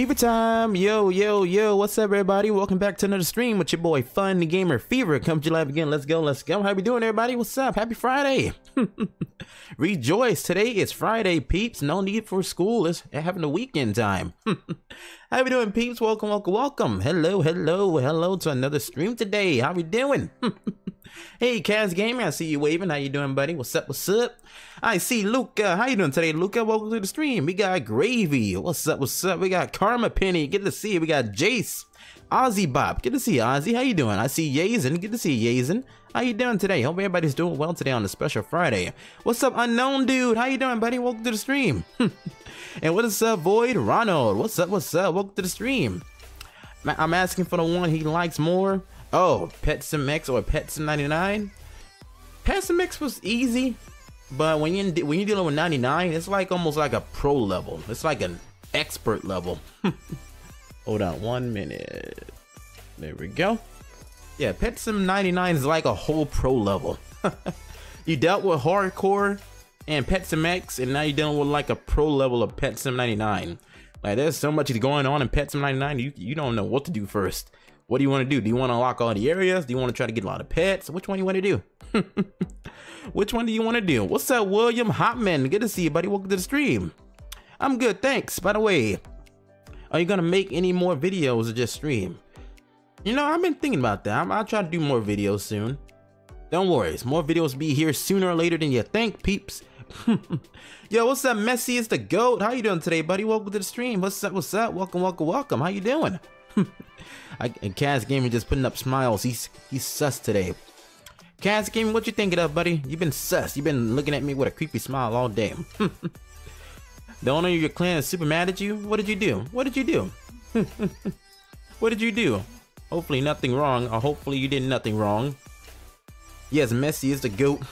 Fever time! Yo, yo, yo, what's up everybody? Welcome back to another stream with your boy Fun the Gamer Fever. Come to you live again. Let's go, let's go. How we doing everybody? What's up? Happy Friday! Rejoice! Today is Friday, peeps. No need for school. It's having a weekend time. How we doing, peeps? Welcome, welcome, welcome. Hello, hello, hello to another stream today. How we doing? hey, Kaz Gaming, I see you waving. How you doing, buddy? What's up, what's up? I see Luca. How you doing today, Luca? Welcome to the stream. We got Gravy. What's up? What's up? We got Karma Penny. Good to see you. We got Jace. Ozzy Bob. Good to see you, Ozzy. How you doing? I see Yazen. Good to see you, Yazen. How you doing today? Hope everybody's doing well today on the special Friday. What's up, unknown dude? How you doing, buddy? Welcome to the stream. and what is up, Void Ronald? What's up? What's up? Welcome to the stream. I'm asking for the one he likes more. Oh, Petsim X or Petsim 99. Petsim X was easy. But when you when you're dealing with 99, it's like almost like a pro level. It's like an expert level. Hold on one minute. There we go. Yeah, Pet Sim 99 is like a whole pro level. you dealt with hardcore and Pet Sim X, and now you're dealing with like a pro level of Pet Sim 99. Like there's so much going on in Pet Sim 99, you you don't know what to do first. What do you want to do? Do you want to unlock all the areas? Do you want to try to get a lot of pets? Which one do you want to do? Which one do you want to do? What's up, William Hopman? Good to see you, buddy. Welcome to the stream. I'm good, thanks. By the way, are you gonna make any more videos or just stream? You know, I've been thinking about that. i will try to do more videos soon. Don't worry, more videos be here sooner or later than you think, peeps. Yo, what's up, Messi? The GOAT. How you doing today, buddy? Welcome to the stream. What's up? What's up? Welcome, welcome, welcome. How you doing? I, and Kaz Gaming just putting up smiles. He's he's sus today. Kaz Gaming, what you thinking of, buddy? You've been sus. You've been looking at me with a creepy smile all day. the owner of your clan is super mad at you? What did you do? What did you do? what did you do? Hopefully nothing wrong, or hopefully you did nothing wrong. Yes, Messi is the goat.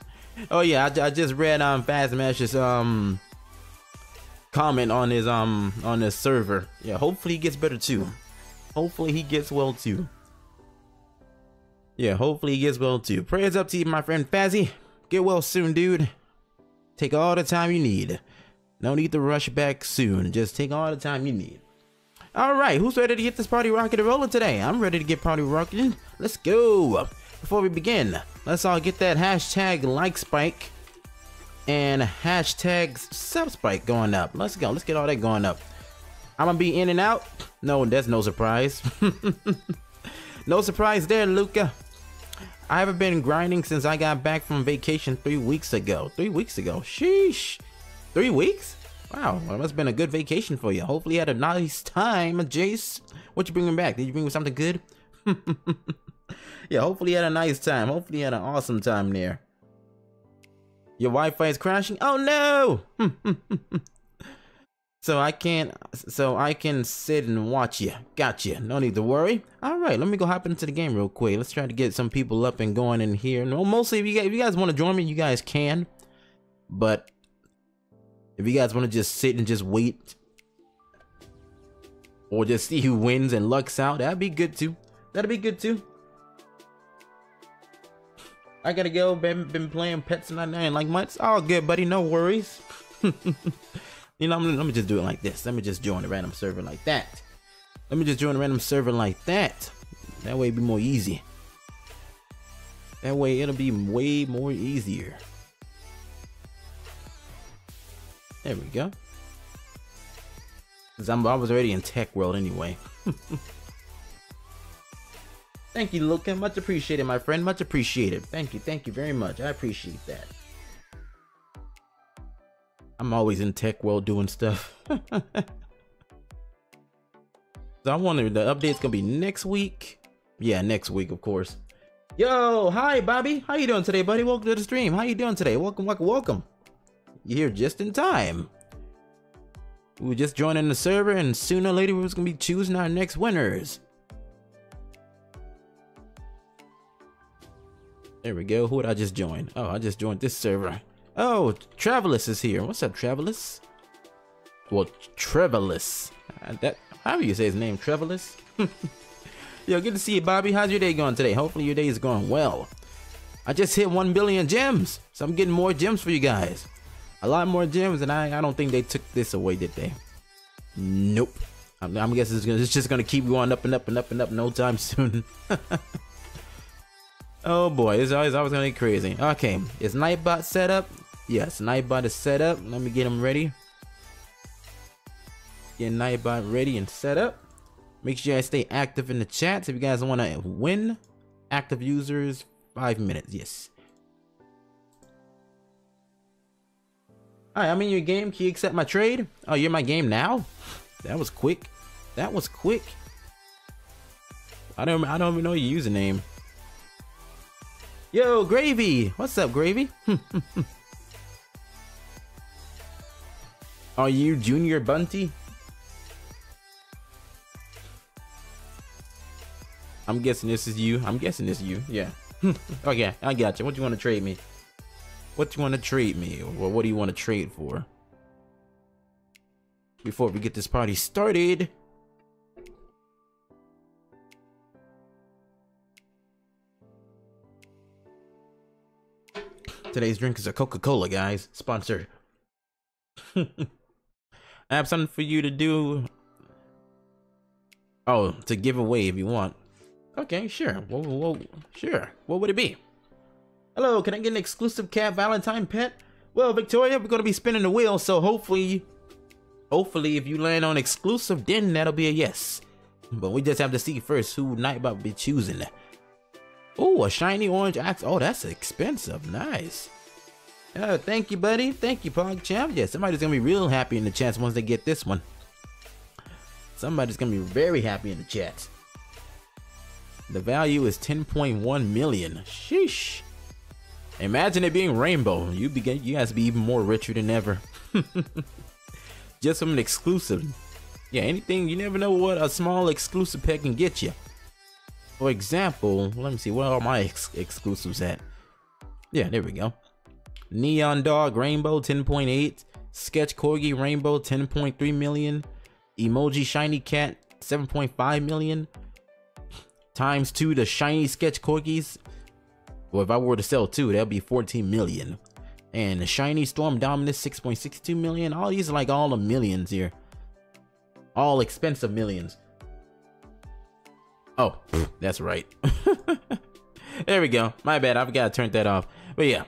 oh yeah, I, I, just read um Fast Mash's um comment on his um on his server. Yeah, hopefully he gets better too. Hopefully he gets well too. Yeah, hopefully he gets well too. Prayers up to you, my friend Fazzy. Get well soon, dude. Take all the time you need. No need to rush back soon. Just take all the time you need. All right, who's ready to get this party rocking and rolling today? I'm ready to get party rocking. Let's go. Before we begin, let's all get that hashtag like spike and hashtag sub spike going up. Let's go. Let's get all that going up. I'm gonna be in and out. No, that's no surprise. no surprise there, Luca. I haven't been grinding since I got back from vacation three weeks ago. Three weeks ago. Sheesh. Three weeks? Wow, well, it must have been a good vacation for you. Hopefully you had a nice time, Jace. What you bringing back? Did you bring me something good? yeah, hopefully you had a nice time. Hopefully you had an awesome time there. Your Wi-Fi is crashing? Oh no! so I can't, so I can sit and watch you. Gotcha. No need to worry. All right, let me go hop into the game real quick. Let's try to get some people up and going in here. No, mostly if you guys, if you guys want to join me, you guys can. But if you guys want to just sit and just wait, or just see who wins and lucks out, that'd be good too. That'd be good too. I gotta go. Been, been playing Pets 99 like months. All good, buddy. No worries. you know, let me just do it like this. Let me just join a random server like that. Let me just join a random server like that. That way it'd be more easy. That way it'll be way more easier. There we go. Cause I'm, I was already in tech world anyway. Thank you, Luca. Much appreciated, my friend. Much appreciated. Thank you. Thank you very much. I appreciate that. I'm always in tech world doing stuff. so I wonder the update's gonna be next week. Yeah, next week, of course. Yo, hi, Bobby. How you doing today, buddy? Welcome to the stream. How you doing today? Welcome, welcome, welcome. You're here just in time. We were just joining the server, and sooner or later we was gonna be choosing our next winners. There we go. Who did I just join? Oh, I just joined this server. Oh, Travelus is here. What's up, Travelus? Well, Trevelus. Uh, that how do you say his name? Trevelus? Yo, good to see you, Bobby. How's your day going today? Hopefully your day is going well. I just hit 1 billion gems, so I'm getting more gems for you guys. A lot more gems, and I, I don't think they took this away, did they? Nope. I'm, I'm guessing it's, gonna, it's just gonna keep going up and up and up and up no time soon. Oh boy, it's always always gonna be crazy. Okay, is Nightbot set up? Yes, Nightbot is set up. Let me get him ready. Get Nightbot ready and set up. Make sure guys stay active in the chats if you guys want to win. Active users, five minutes. Yes. Alright, I'm in your game. Can you accept my trade? Oh, you're my game now? That was quick. That was quick. I don't I don't even know your username. Yo, Gravy! What's up, Gravy? Are you Junior Bunty? I'm guessing this is you. I'm guessing this is you. Yeah. yeah, I got you. What do you want to trade me? What do you want to trade me? Or what do you want to trade for? Before we get this party started. Today's drink is a Coca-Cola, guys. Sponsor. I have something for you to do. Oh, to give away if you want. Okay, sure. Whoa, whoa, whoa. Sure. What would it be? Hello, can I get an exclusive cat Valentine pet? Well, Victoria, we're going to be spinning the wheel, so hopefully, hopefully if you land on exclusive, then that'll be a yes. But we just have to see first who Nightbot be choosing. Oh, a shiny orange axe. Oh, that's expensive. Nice. Oh, thank you, buddy. Thank you, PogChamp. Yeah, somebody's gonna be real happy in the chat once they get this one. Somebody's gonna be very happy in the chat. The value is 10.1 million. Sheesh. Imagine it being rainbow. You begin you guys be even more richer than ever. Just from an exclusive. Yeah, anything you never know what a small exclusive pet can get you. For example, let me see, where are my ex exclusives at? Yeah, there we go. Neon Dog Rainbow 10.8, Sketch Corgi Rainbow 10.3 million, Emoji Shiny Cat 7.5 million, times two the shiny sketch cookies. Well, if I were to sell two, that'd be 14 million. And the shiny storm dominus 6.62 million. All these are like all the millions here. All expensive millions. Oh, that's right. there we go. My bad. I forgot to turn that off. But yeah.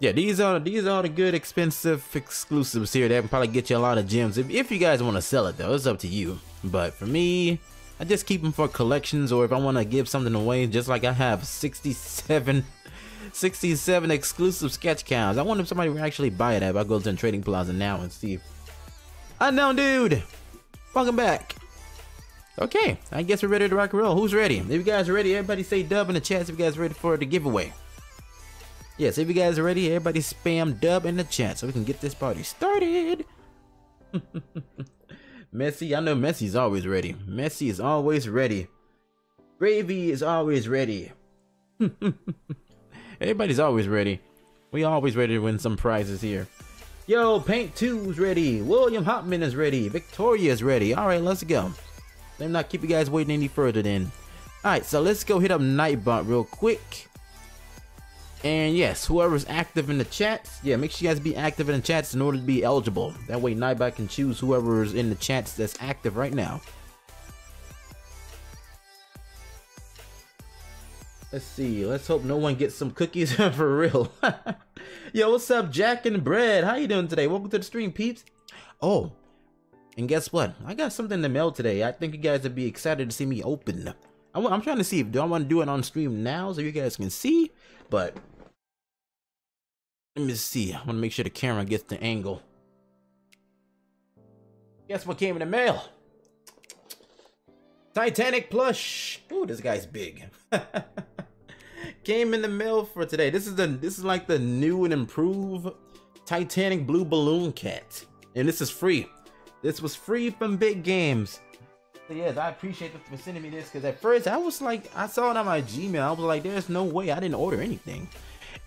Yeah, these are these are the good expensive exclusives here that can probably get you a lot of gems. If, if you guys want to sell it though, it's up to you. But for me, I just keep them for collections or if I want to give something away, just like I have 67 67 exclusive sketch counts. I wonder if somebody would actually buy it if I go to the trading plaza now and see. Unknown dude! Welcome back. Okay, I guess we're ready to rock and roll. Who's ready? If you guys are ready, everybody say dub in the chat if you guys are ready for the giveaway. Yes, if you guys are ready, everybody spam dub in the chat so we can get this party started. Messi, I know Messi's always ready. Messi is always ready. Gravy is always ready. Everybody's always ready. We always ready to win some prizes here. Yo, Paint 2's ready. William Hopman is ready. Victoria is ready. All right, let's go. Let me not keep you guys waiting any further then. All right, so let's go hit up Nightbot real quick. And yes, whoever's active in the chats, yeah, make sure you guys be active in the chats in order to be eligible. That way Nightbot can choose whoever's in the chats that's active right now. Let's see. Let's hope no one gets some cookies for real. Yo, what's up, Jack and Bread? How you doing today? Welcome to the stream, peeps. Oh, and guess what? I got something in the mail today. I think you guys would be excited to see me open. I'm trying to see if do I want to do it on stream now so you guys can see, but let me see. I want to make sure the camera gets the angle. Guess what came in the mail? Titanic plush. Ooh, this guy's big. came in the mail for today. This is the this is like the new and improved Titanic blue balloon cat. And this is free. This was free from big games. So yes, I appreciate them for sending me this because at first I was like, I saw it on my Gmail. I was like, there's no way I didn't order anything.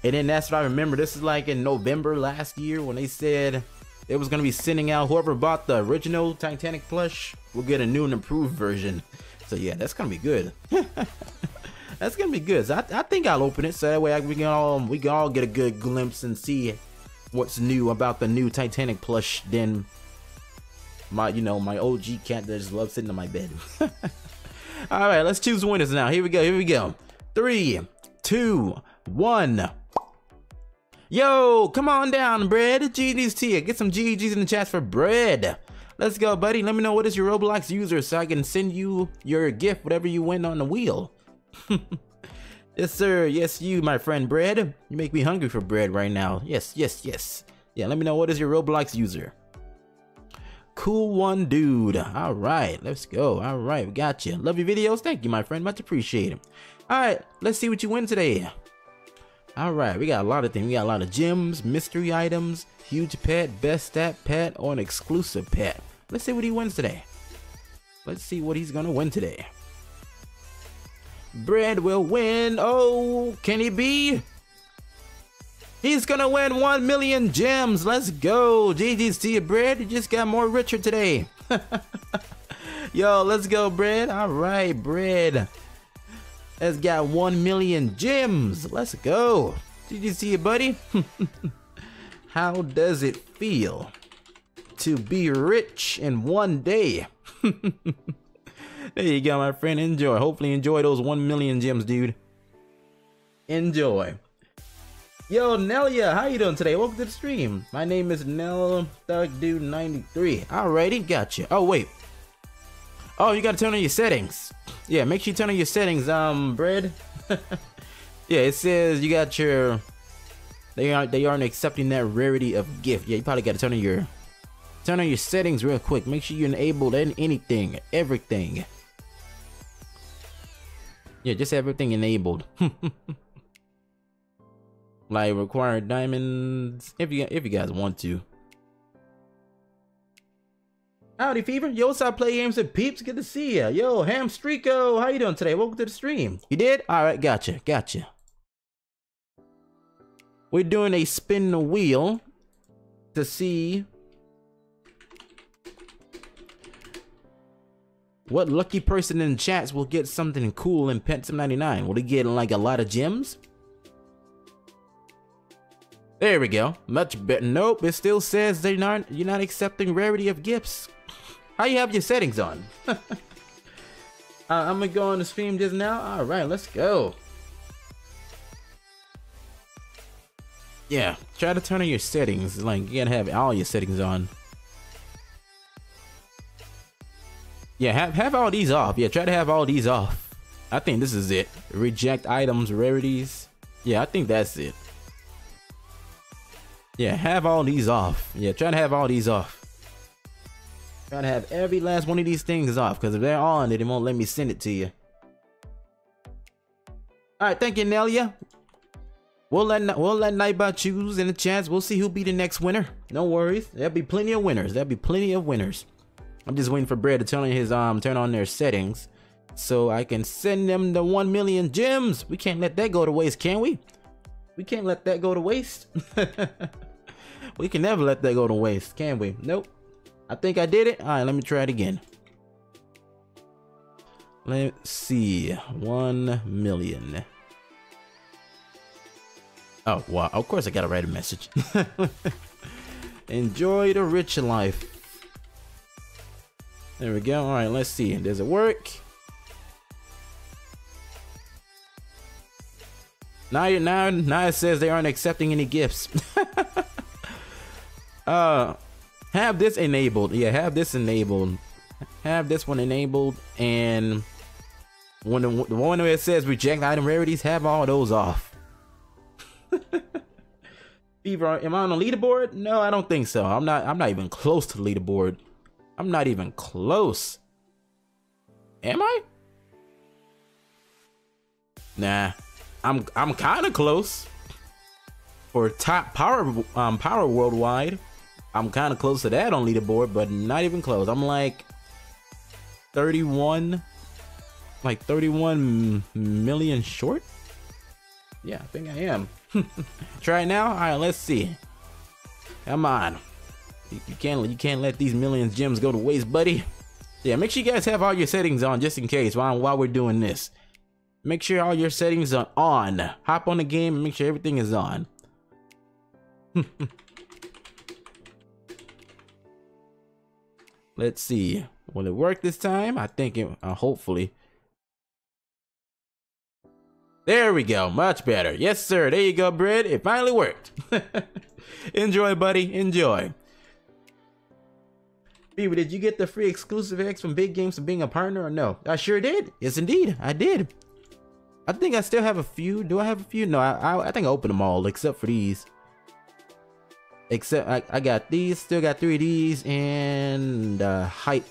And then that's what I remember. This is like in November last year when they said it was gonna be sending out whoever bought the original Titanic plush will get a new and improved version. So yeah, that's gonna be good. that's gonna be good. So I, I think I'll open it so that way I, we can all we can all get a good glimpse and see what's new about the new Titanic plush. Then my you know my OG cat that just loves sitting on my bed. all right, let's choose winners now. Here we go. Here we go. Three, two, one. Yo, come on down, bread. GG's to you. Get some GG's in the chat for bread. Let's go, buddy. Let me know what is your Roblox user so I can send you your gift, whatever you win on the wheel. yes, sir. Yes, you, my friend Bread. You make me hungry for bread right now. Yes, yes, yes. Yeah, let me know what is your Roblox user. Cool one, dude. All right, let's go. All right, we got you. Love your videos. Thank you, my friend. Much appreciated. All right, let's see what you win today. All right, we got a lot of things. We got a lot of gems, mystery items, huge pet, best stat pet, or an exclusive pet. Let's see what he wins today. Let's see what he's gonna win today. Bread will win. Oh, can he be? He's gonna win 1 million gems. Let's go. GG's to you, Bread. You just got more richer today. Yo, let's go, Bread. All right, Bread has got 1 million gems. Let's go. Did you see it, buddy? How does it feel to be rich in one day? there you go, my friend. Enjoy. Hopefully enjoy those 1 million gems, dude. Enjoy. Yo, Nelia, how you doing today? Welcome to the stream. My name is Nell Thug Dude 93. Alrighty, gotcha. Oh, wait. Oh, you gotta turn on your settings. Yeah, make sure you turn on your settings, um, bread. yeah, it says you got your they aren't they aren't accepting that rarity of gift. Yeah, you probably gotta turn on your turn on your settings real quick. Make sure you enabled anything, everything. Yeah, just everything enabled. like required diamonds if you if you guys want to. Howdy, Fever. Yo, what's up, Play Games with Peeps? Good to see ya. Yo, Hamstreako, how you doing today? Welcome to the stream. You did? All right, gotcha, gotcha. We're doing a spin the wheel to see What lucky person in chats will get something cool in Pet 99? Will he get like a lot of gems? There we go. Much better. Nope, it still says they're not you're not accepting rarity of gifts. How you have your settings on? uh, I'm gonna go on the stream just now. All right, let's go. Yeah, try to turn on your settings. Like you gotta have all your settings on. Yeah, have have all these off. Yeah, try to have all these off. I think this is it. Reject items, rarities. Yeah, I think that's it. Yeah, have all these off. Yeah, try to have all these off. To have every last one of these things off, because if they're on it, it won't let me send it to you. Alright, thank you, Nelia. We'll let we'll let Nightbot choose in the chance. We'll see who'll be the next winner. No worries. There'll be plenty of winners. There'll be plenty of winners. I'm just waiting for Brad to turn on his um turn on their settings so I can send them the 1 million gems. We can't let that go to waste, can we? We can't let that go to waste. we can never let that go to waste, can we? Nope. I think I did it. All right, let me try it again. Let's see. 1 million. Oh, wow. Of course I gotta write a message. Enjoy the rich life. There we go. All right, let's see. Does it work? Now, now, now it says they aren't accepting any gifts. uh, have this enabled. Yeah, have this enabled. Have this one enabled, and when the, the one where it says reject item rarities, have all those off. Fever, am I on the leaderboard? No, I don't think so. I'm not. I'm not even close to the leaderboard. I'm not even close. Am I? Nah, I'm I'm kind of close. For top power um power worldwide, I'm kind of close to that on leaderboard, but not even close. I'm like 31, like 31 million short. Yeah, I think I am. Try it now. All right, let's see. Come on. You can't you can't let these millions gems go to waste, buddy. Yeah, make sure you guys have all your settings on just in case while while we're doing this. Make sure all your settings are on. Hop on the game and make sure everything is on. Let's see. Will it work this time? I think it, uh, hopefully. There we go. Much better. Yes, sir. There you go, Bread. It finally worked. Enjoy, buddy. Enjoy. Beaver, did you get the free exclusive X from Big Games for being a partner or no? I sure did. Yes, indeed. I did. I think I still have a few. Do I have a few? No, I, I, I think I opened them all except for these. Except I, I got these, still got three of these, and uh, hype.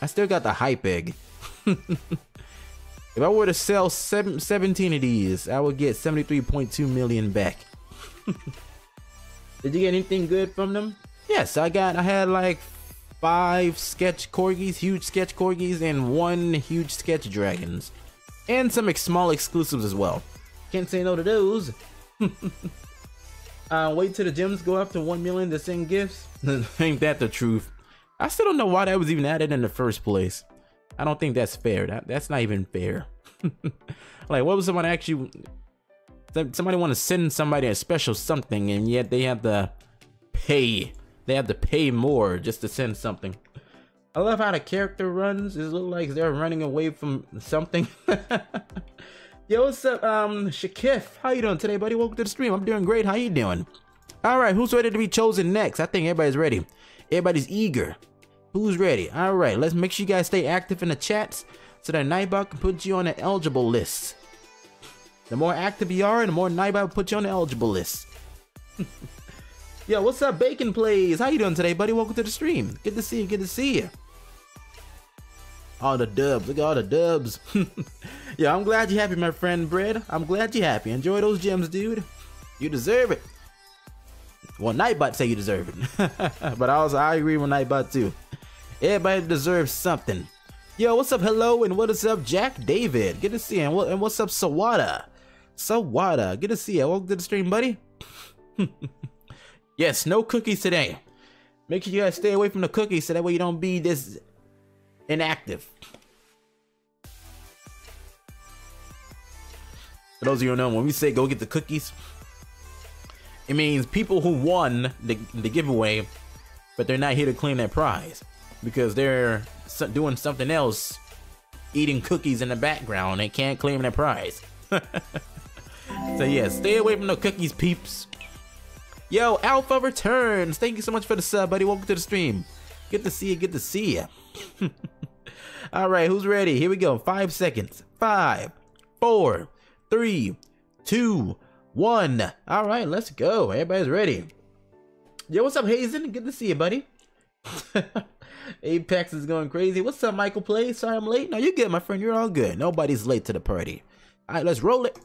I still got the hype egg. if I were to sell seven, 17 of these, I would get 73.2 million back. Did you get anything good from them? Yes, I got, I had like five sketch corgis, huge sketch corgis, and one huge sketch dragons. And some small exclusives as well. Can't say no to those. uh, wait till the gems go up to 1 million to send gifts. Ain't that the truth? I still don't know why that was even added in the first place. I don't think that's fair. That That's not even fair. like, what was someone actually... Somebody want to send somebody a special something and yet they have to pay they have to pay more just to send something. I love how the character runs. It looks like they're running away from something. Yo, what's up, um, Shakif? How you doing today, buddy? Welcome to the stream. I'm doing great. How you doing? All right, who's ready to be chosen next? I think everybody's ready. Everybody's eager. Who's ready? All right, let's make sure you guys stay active in the chats so that Nightbot can put you on the eligible list. The more active you are, the more Nightbot will put you on the eligible list. Yo, what's up, Bacon Plays? How you doing today, buddy? Welcome to the stream. Good to see you. Good to see you. All the dubs. Look at all the dubs. yeah, I'm glad you're happy, my friend Bread. I'm glad you're happy. Enjoy those gems, dude. You deserve it. Well, Nightbot say you deserve it. but I also, I agree with Nightbot too. Everybody deserves something. Yo, what's up, hello, and what is up, Jack David? Good to see you. And what's up, Sawada? Sawada, good to see you. Welcome to the stream, buddy. Yes, no cookies today. Make sure you guys stay away from the cookies so that way you don't be this inactive. For those of you who know, when we say go get the cookies, it means people who won the, the giveaway, but they're not here to claim that prize because they're doing something else, eating cookies in the background. They can't claim that prize. so yeah, stay away from the cookies, peeps. Yo, Alpha returns. Thank you so much for the sub, buddy. Welcome to the stream. Good to see you. Good to see you. All right, who's ready? Here we go. Five seconds. Five, four, three, two, one. All right, let's go. Everybody's ready. Yo, what's up, Hazen? Good to see you, buddy. Apex is going crazy. What's up, Michael Play? Sorry I'm late. No, you're good, my friend. You're all good. Nobody's late to the party. All right, let's roll it.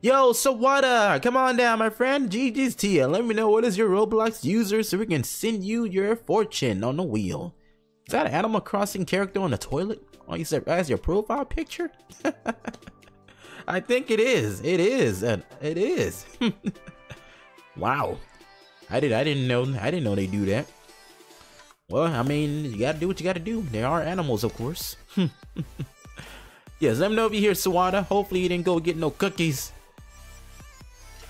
Yo, Sawada, come on down, my friend. GG's to you. Let me know what is your Roblox user so we can send you your fortune on the wheel. Is that an Animal Crossing character on the toilet? Oh, you said as your profile picture? I think it is. It is. It is. wow. I did. I didn't know. I didn't know they do that. Well, I mean, you gotta do what you gotta do. They are animals, of course. yes, let me know if you hear Sawada. Hopefully you didn't go get no cookies.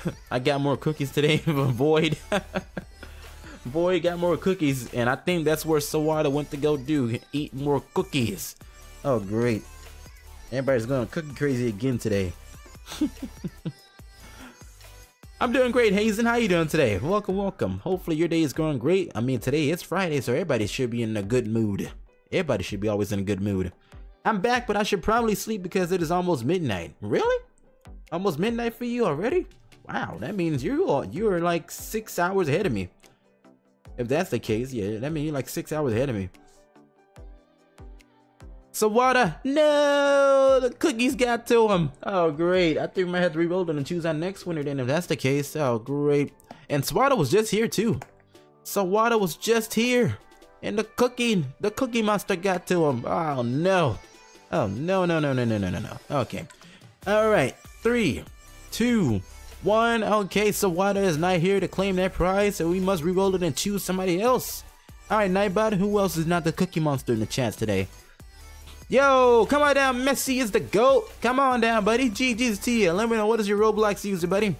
I got more cookies today from Void. Void got more cookies, and I think that's where Sawada went to go do, eat more cookies. Oh, great. Everybody's going cookie crazy again today. I'm doing great, Hazen. How you doing today? Welcome, welcome. Hopefully your day is going great. I mean, today it's Friday, so everybody should be in a good mood. Everybody should be always in a good mood. I'm back, but I should probably sleep because it is almost midnight. Really? Almost midnight for you already? Wow, that means you are you are like six hours ahead of me. If that's the case, yeah, that means you're like six hours ahead of me. Sawada, no, the cookies got to him. Oh, great. I think we might have to reroll it and choose our next winner then if that's the case. Oh, great. And Sawada was just here too. Sawada was just here. And the cookie, the cookie monster got to him. Oh, no. Oh, no, no, no, no, no, no, no, no. Okay. All right. Three, two, one. Okay, Sawada is not here to claim that prize, so we must reroll it and choose somebody else. All right, Nightbot, who else is not the cookie monster in the chat today? Yo, come on down. Messi is the GOAT. Come on down, buddy. GG's to you. Let me know what is your Roblox user, buddy.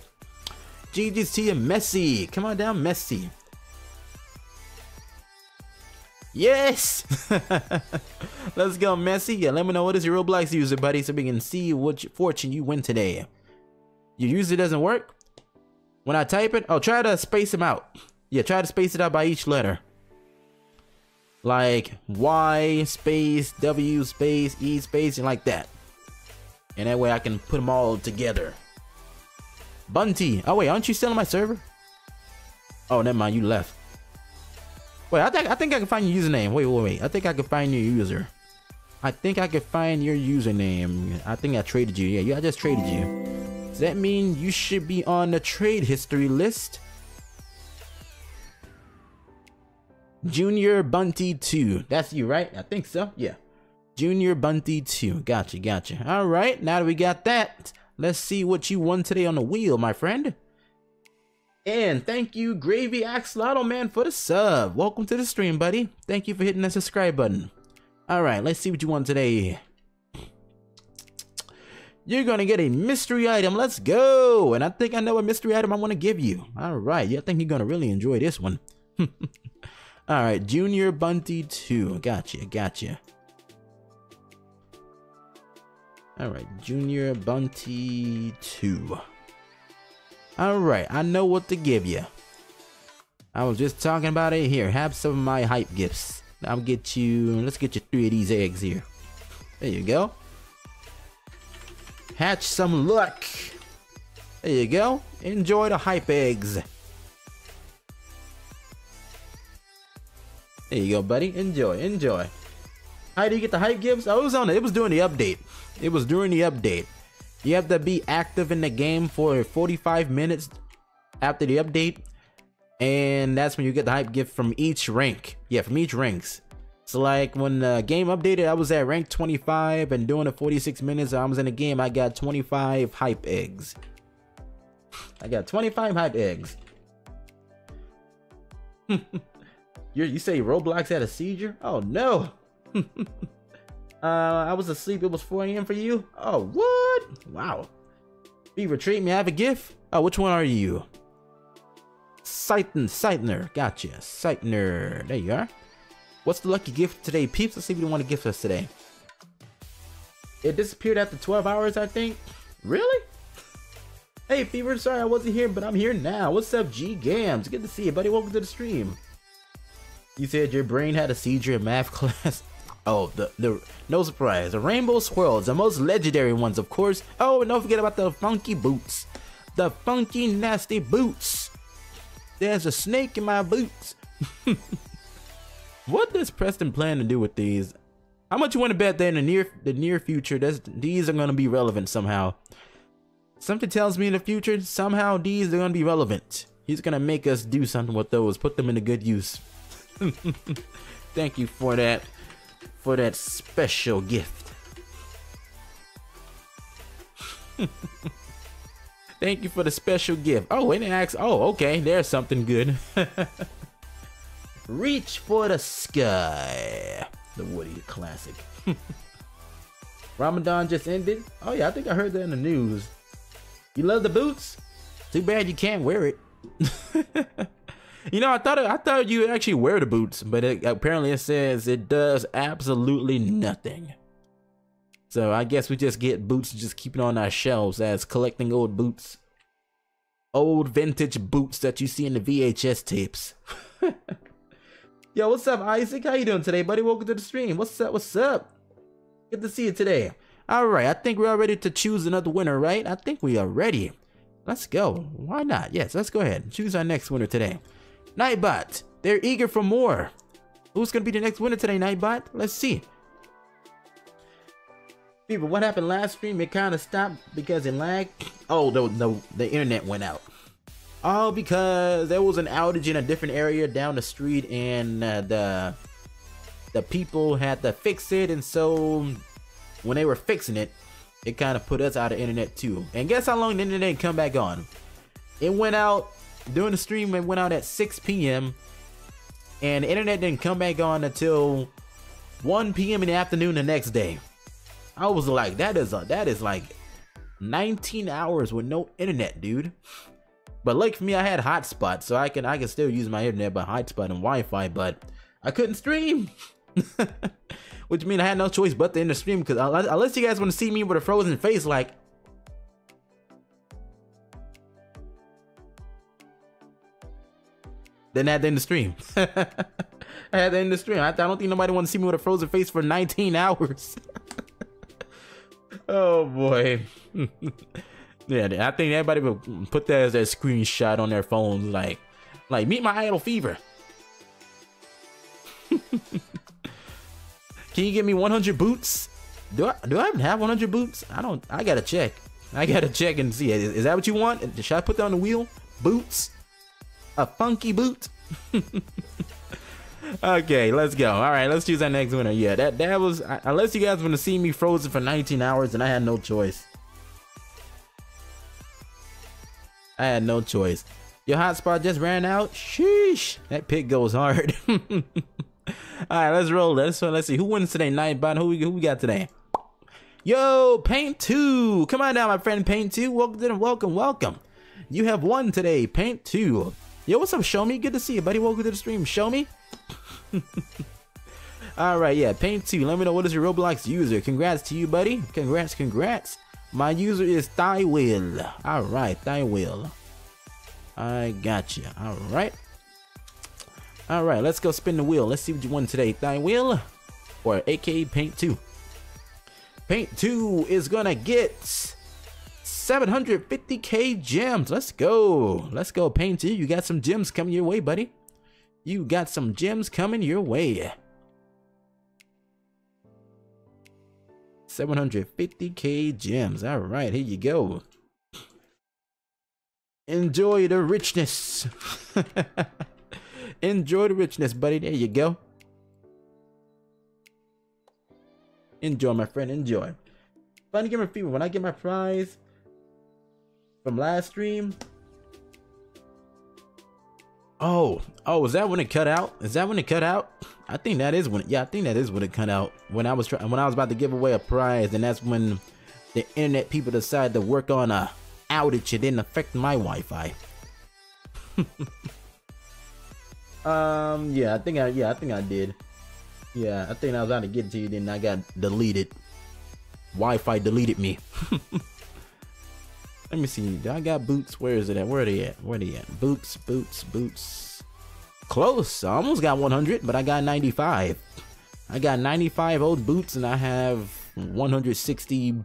GG's to you, Messi. Come on down, Messi. Yes! Let's go, Messi. Yeah, let me know what is your Roblox user, buddy, so we can see what fortune you win today. Your user doesn't work? When I type it, oh, try to space them out. Yeah, try to space it out by each letter like Y space W space E space and like that. And that way I can put them all together. Bunty. Oh wait, aren't you still on my server? Oh, never mind. You left. Wait, I think I think I can find your username. Wait, wait, wait. I think I can find your user. I think I can find your username. I think I traded you. Yeah, yeah, I just traded you. Does that mean you should be on the trade history list? Junior Bunty 2. That's you, right? I think so. Yeah. Junior Bunty 2. Gotcha, gotcha. All right, now that we got that, let's see what you won today on the wheel, my friend. And thank you, Gravy Axolotl Man, for the sub. Welcome to the stream, buddy. Thank you for hitting that subscribe button. All right, let's see what you won today. You're gonna get a mystery item. Let's go. And I think I know a mystery item I want to give you. All right, yeah, I think you're gonna really enjoy this one. All right, Junior Bunty 2. Gotcha, gotcha. All right, Junior Bunty 2. All right, I know what to give you. I was just talking about it here. Have some of my hype gifts. I'll get you, let's get you three of these eggs here. There you go. Hatch some luck. There you go. Enjoy the hype eggs. There you go, buddy. Enjoy, enjoy. How do you get the hype gifts? Oh, it was on it. It was during the update. It was during the update. You have to be active in the game for 45 minutes after the update. And that's when you get the hype gift from each rank. Yeah, from each ranks. So like when the game updated, I was at rank 25 and during the 46 minutes I was in the game, I got 25 hype eggs. I got 25 hype eggs. you you say Roblox had a seizure? Oh no. uh, I was asleep. It was 4 a.m. for you. Oh what? Wow. Fever, treat me. I have a gift. Oh, which one are you? Sighten, Sightner. Gotcha. Sightner. There you are. What's the lucky gift today, peeps? Let's see if you want to gift us today. It disappeared after 12 hours, I think. Really? Hey, Fever, sorry I wasn't here, but I'm here now. What's up, G Gams? Good to see you, buddy. Welcome to the stream. You said your brain had a seizure in math class. Oh, the, the, no surprise. The rainbow swirls, the most legendary ones, of course. Oh, and don't forget about the funky boots. The funky, nasty boots. There's a snake in my boots. what does Preston plan to do with these? How much you want to bet that in the near the near future, these are going to be relevant somehow? Something tells me in the future, somehow these are going to be relevant. He's going to make us do something with those, put them into good use. Thank you for that for that special gift. Thank you for the special gift. Oh, and it asks, oh, okay, there's something good. Reach for the sky. The Woody classic. Ramadan just ended. Oh yeah, I think I heard that in the news. You love the boots? Too bad you can't wear it. You know, I thought I thought you actually wear the boots, but it, apparently it says it does absolutely nothing. So I guess we just get boots just keep it on our shelves as collecting old boots. Old vintage boots that you see in the VHS tapes. Yo, what's up, Isaac? How you doing today, buddy? Welcome to the stream. What's up? What's up? Good to see you today. All right, I think we're all ready to choose another winner, right? I think we are ready. Let's go. Why not? Yes, let's go ahead. Choose our next winner today. Nightbot, they're eager for more. Who's gonna be the next winner today, Nightbot? Let's see. People, what happened last stream? It kind of stopped because it lagged. Oh, the, the, the internet went out. All because there was an outage in a different area down the street and uh, the the people had to fix it. And so when they were fixing it, it kind of put us out of internet too. And guess how long the internet come back on? It went out during the stream it went out at 6 p.m. and the internet didn't come back on until 1 p.m. in the afternoon the next day. I was like, that is a, that is like 19 hours with no internet, dude. But like for me, I had hotspot, so I can I can still use my internet by hotspot and Wi-Fi, but I couldn't stream. Which means I had no choice but to end the stream because unless you guys want to see me with a frozen face, like Then I had to end the stream. I had to end the stream. I, I don't think nobody wants to see me with a frozen face for 19 hours. oh boy. yeah, I think everybody will put that as a screenshot on their phones, like, like meet my idol fever. Can you give me 100 boots? Do I do I even have 100 boots? I don't. I gotta check. I gotta check and see. Is, is that what you want? Should I put that on the wheel? Boots? A funky boot. okay, let's go. All right, let's choose our next winner. Yeah, that that was uh, unless you guys want to see me frozen for 19 hours, and I had no choice. I had no choice. Your hotspot just ran out. Sheesh, that pick goes hard. All right, let's roll. Let's let's see who wins today. Nightbot. Who we who we got today? Yo, Paint Two. Come on down, my friend Paint Two. Welcome, welcome, welcome. You have won today, Paint Two. Yo, what's up, Show Me? Good to see you, buddy. Welcome to the stream. Show Me? Alright, yeah, Paint 2. Let me know what is your Roblox user. Congrats to you, buddy. Congrats, congrats. My user is Will. Alright, Will. I got you. Alright. Alright, let's go spin the wheel. Let's see what you won today, Will. Or aka Paint 2. Paint 2 is gonna get 750k gems. Let's go. Let's go, Painty. You got some gems coming your way, buddy. You got some gems coming your way. 750k gems. All right, here you go. Enjoy the richness. Enjoy the richness, buddy. There you go. Enjoy, my friend. Enjoy. Funny Gamer Fever. When I get my prize, from last stream. Oh, oh, is that when it cut out? Is that when it cut out? I think that is when. It, yeah, I think that is when it cut out. When I was trying, when I was about to give away a prize, and that's when the internet people decided to work on a outage. It didn't affect my Wi-Fi. um, yeah, I think I yeah I think I did. Yeah, I think I was trying to get to you, then I got deleted. Wi-Fi deleted me. Let me see. Do I got boots? Where is it at? Where are they at? Where are they at? Boots, boots, boots. Close. I almost got 100, but I got 95. I got 95 old boots and I have 160.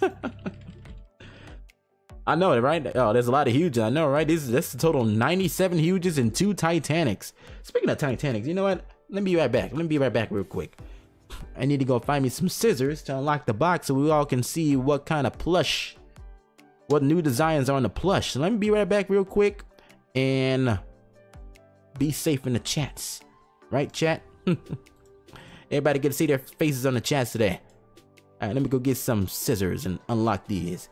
I know it, right? Oh, there's a lot of huge. I know, right? This, is a total 97 huges and two Titanics. Speaking of Titanics, you know what? Let me be right back. Let me be right back real quick. I need to go find me some scissors to unlock the box so we all can see what kind of plush, what new designs are on the plush. So let me be right back real quick and be safe in the chats. Right, chat? Everybody get to see their faces on the chats today. All right, let me go get some scissors and unlock these.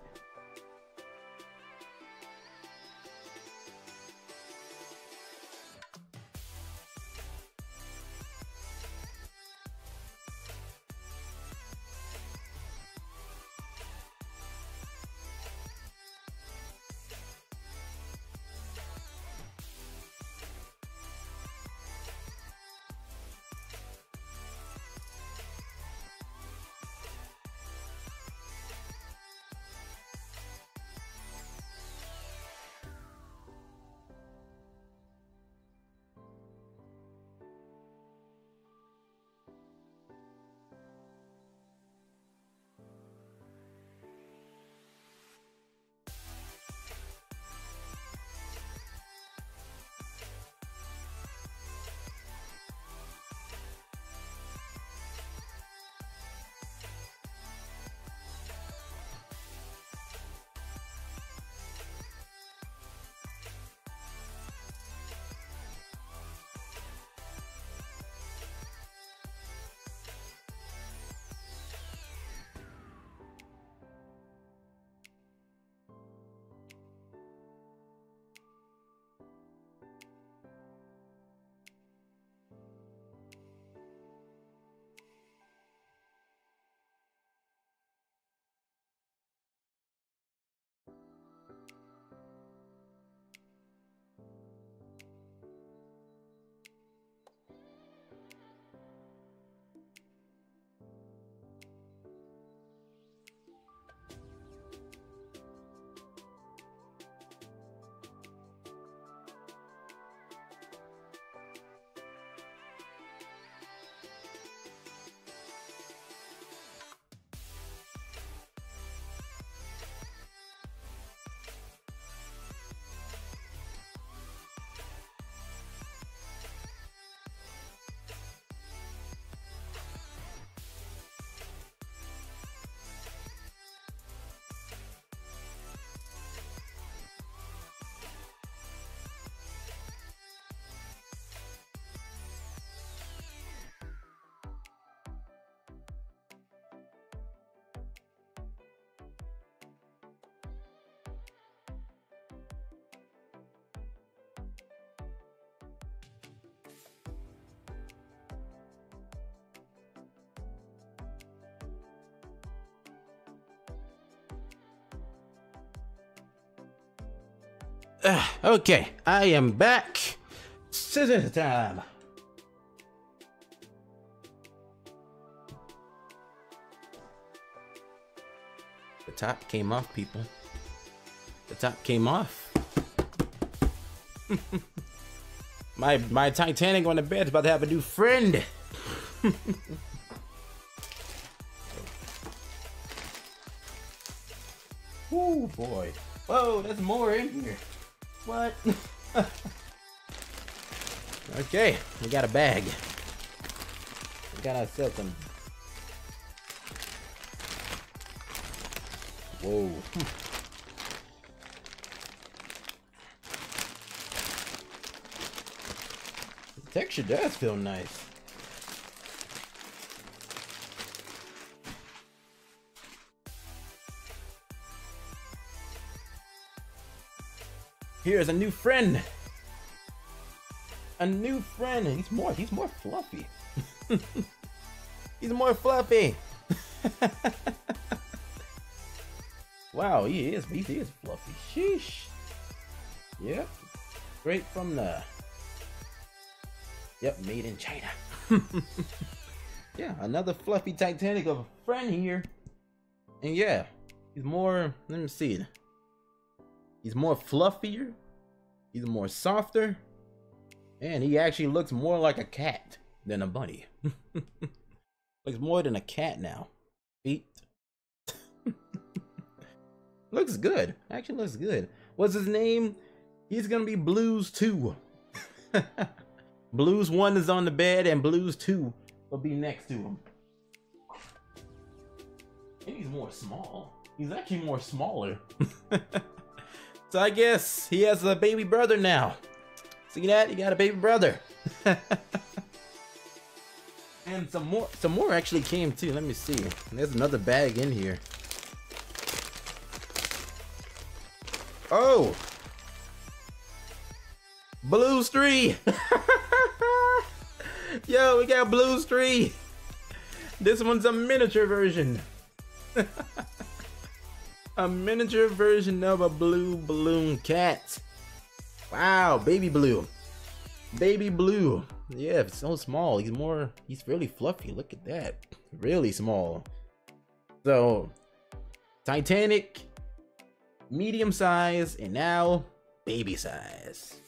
Uh, okay, I am back. Scissors time. The top came off, people. The top came off. my my Titanic on the bed's about to have a new friend. oh boy. Whoa, there's more in here. What? okay, we got a bag. We gotta ourselves some. Whoa. the texture does feel nice. Here's a new friend. A new friend. He's more. He's more fluffy. he's more fluffy. Wow, he is. He is fluffy. Sheesh. Yep. Straight from the. Yep, made in China. yeah, another fluffy Titanic of a friend here. And yeah, he's more. Let me see. He's more fluffier. He's more softer. And he actually looks more like a cat than a bunny. looks more than a cat now. Feet. looks good. Actually looks good. What's his name? He's gonna be Blues 2. Blues 1 is on the bed and Blues 2 will be next to him. And he's more small. He's actually more smaller. So I guess he has a baby brother now. See that? You got a baby brother. and some more some more actually came too. Let me see. There's another bag in here. Oh! Blues 3! Yo, we got Blues 3! This one's a miniature version. a miniature version of a blue balloon cat. Wow, baby blue. Baby blue. Yeah, it's so small. He's more, he's really fluffy. Look at that. Really small. So, Titanic, medium size, and now baby size.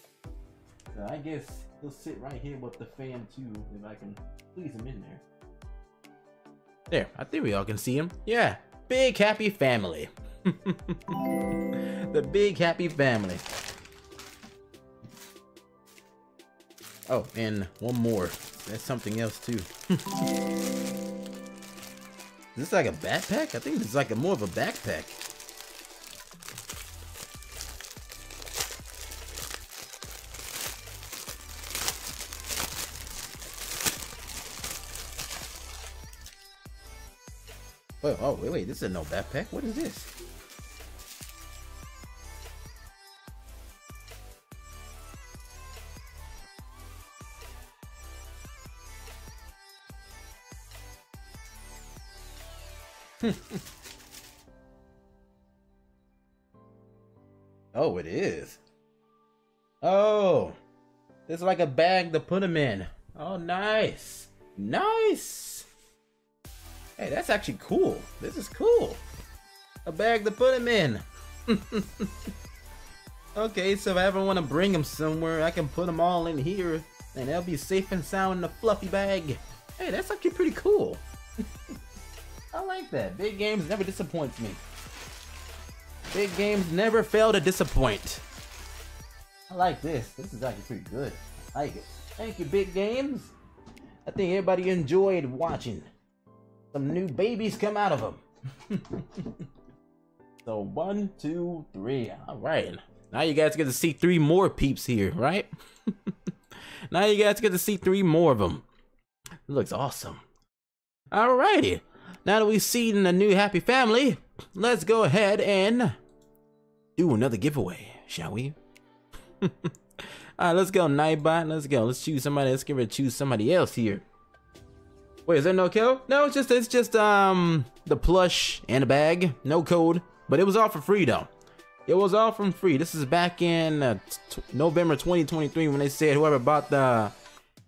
So I guess he'll sit right here with the fan too, if I can squeeze him in there. There, I think we all can see him. Yeah, big happy family. the big happy family. Oh, and one more. That's something else too. Is this like a backpack? I think this is like a more of a backpack. Oh, oh, wait, wait, this is no backpack. What is this? oh, it is. Oh, it's like a bag to put them in. Oh, nice. Nice. Hey, that's actually cool. This is cool. A bag to put them in. okay, so if I ever want to bring them somewhere, I can put them all in here, and they'll be safe and sound in a fluffy bag. Hey, that's actually pretty cool. I like that. Big games never disappoints me. Big games never fail to disappoint. I like this. This is actually pretty good. I like it. Thank you, Big Games. I think everybody enjoyed watching some new babies come out of them. so one, two, three. All right. Now you guys get to see three more peeps here, right? now you guys get to see three more of them. It looks awesome. Alrighty. Now that we've seen the new happy family, let's go ahead and do another giveaway, shall we? Alright, let's go, Nightbot. Let's go. Let's choose somebody. Let's give it choose somebody else here. Wait, is there no kill? No, it's just it's just um the plush and a bag, no code, but it was all for free though. It was all from free. This is back in uh, November 2023 when they said whoever bought the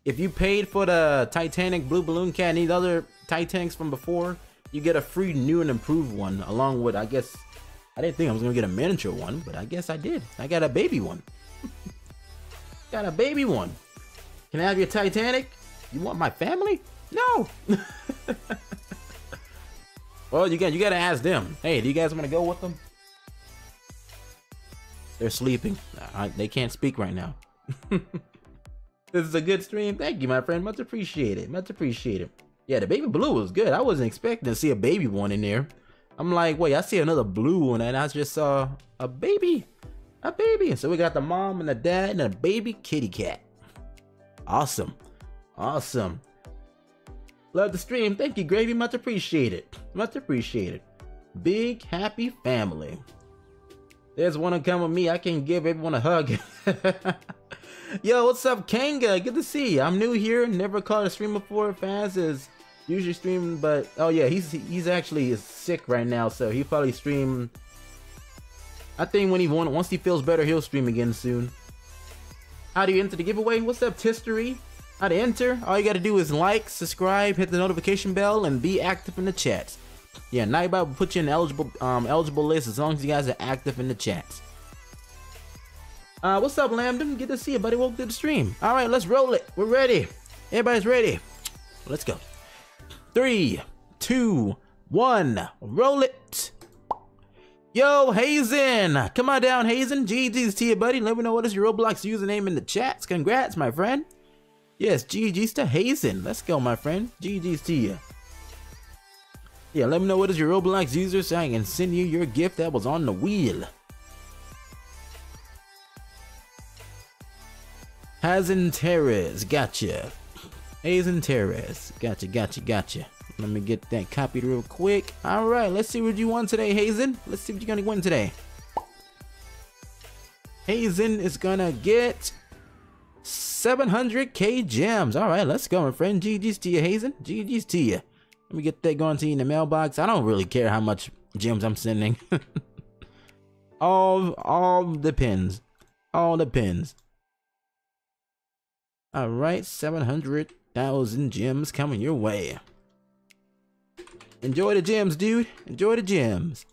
if you paid for the Titanic Blue Balloon Cat and these other Titanics from before, you get a free new and improved one along with I guess I didn't think I was gonna get a miniature one, but I guess I did. I got a baby one. got a baby one. Can I have your Titanic? You want my family? No. well, you got you gotta ask them. Hey, do you guys want to go with them? They're sleeping. I, they can't speak right now. this is a good stream. Thank you, my friend. Much appreciated. Much appreciated. Yeah, the baby blue was good. I wasn't expecting to see a baby one in there. I'm like, wait, I see another blue one, and I just saw a baby. A baby. So we got the mom and the dad and a baby kitty cat. Awesome. Awesome. Love the stream. Thank you, Gravy. Much appreciated. Much appreciated. Big happy family. There's one to come with me. I can give everyone a hug. Yo, what's up, Kanga? Good to see you. I'm new here. Never caught a stream before. Fans is usually streaming, but oh yeah, he's he's actually sick right now, so he probably stream I think when he won, once he feels better, he'll stream again soon. How do you enter the giveaway? What's up, Tistery? How to enter? All you gotta do is like, subscribe, hit the notification bell, and be active in the chats. Yeah, Nightbot will put you in eligible um eligible list as long as you guys are active in the chats. Uh, what's up, Lambda? Good to see you, buddy. Welcome to the stream. All right, let's roll it. We're ready. Everybody's ready. Let's go. Three, two, one. Roll it. Yo, Hazen. Come on down, Hazen. GG's to you, buddy. Let me know what is your Roblox username in the chats. Congrats, my friend. Yes, GG's to Hazen. Let's go, my friend. GG's to you. Yeah, let me know what is your Roblox user I can send you your gift that was on the wheel. Hazen Terres, gotcha. Hazen Terres, gotcha, gotcha, gotcha. Let me get that copied real quick. All right, let's see what you won today, Hazen. Let's see what you're gonna win today. Hazen is gonna get 700k gems. All right, let's go, my friend. GG's to you, Hazen. GG's to you. Let me get that going to you in the mailbox. I don't really care how much gems I'm sending. all, all depends. All depends. All right, 700,000 gems coming your way. Enjoy the gems, dude. Enjoy the gems.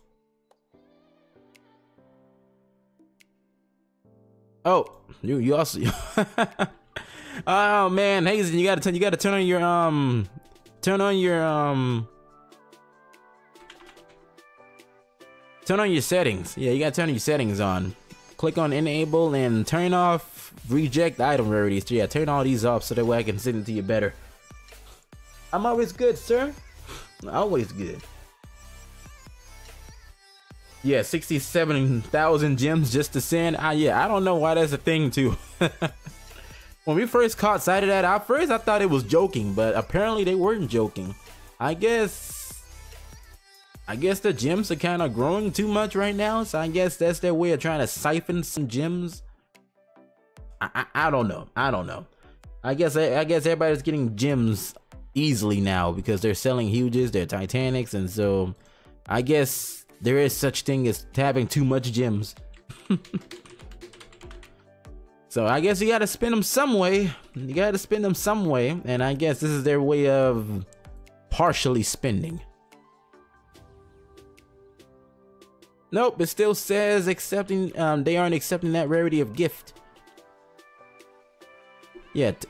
Oh, you you also Oh man, Hazen, you gotta turn you gotta turn on your um turn on your um turn on your settings. Yeah, you gotta turn your settings on. Click on enable and turn off reject item rarities. Yeah, turn all these off so that way I can send it to you better. I'm always good, sir. Always good. Yeah, 67,000 gems just to send. Ah, yeah, I don't know why that's a thing too. when we first caught sight of that, at first I thought it was joking, but apparently they weren't joking. I guess I guess the gems are kind of growing too much right now, so I guess that's their way of trying to siphon some gems I, I, I don't know. I don't know. I guess I, I guess everybody's getting gems easily now because they're selling huges, they're Titanics, and so I guess there is such thing as having too much gems. so I guess you gotta spend them some way. You gotta spend them some way, and I guess this is their way of partially spending. Nope, it still says accepting. Um, they aren't accepting that rarity of gift. Yet.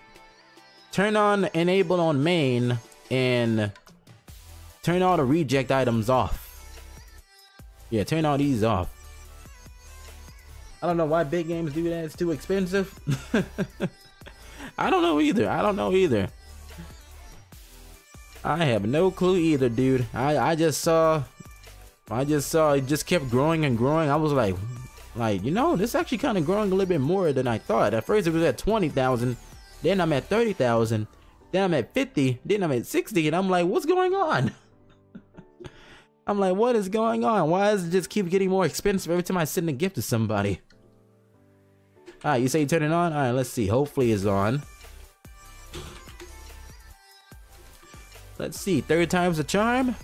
turn on enable on main and turn all the reject items off. Yeah, turn all these off. I don't know why big games do that. It's too expensive. I don't know either. I don't know either. I have no clue either, dude. I I just saw I just saw it just kept growing and growing. I was like like, you know, this actually kind of growing a little bit more than I thought. At first it was at 20,000 then I'm at 30,000. Then I'm at 50. Then I'm at 60. And I'm like, what's going on? I'm like, what is going on? Why does it just keep getting more expensive every time I send a gift to somebody? Alright, you say you turn it on? Alright, let's see. Hopefully it's on. Let's see. Third time's a charm.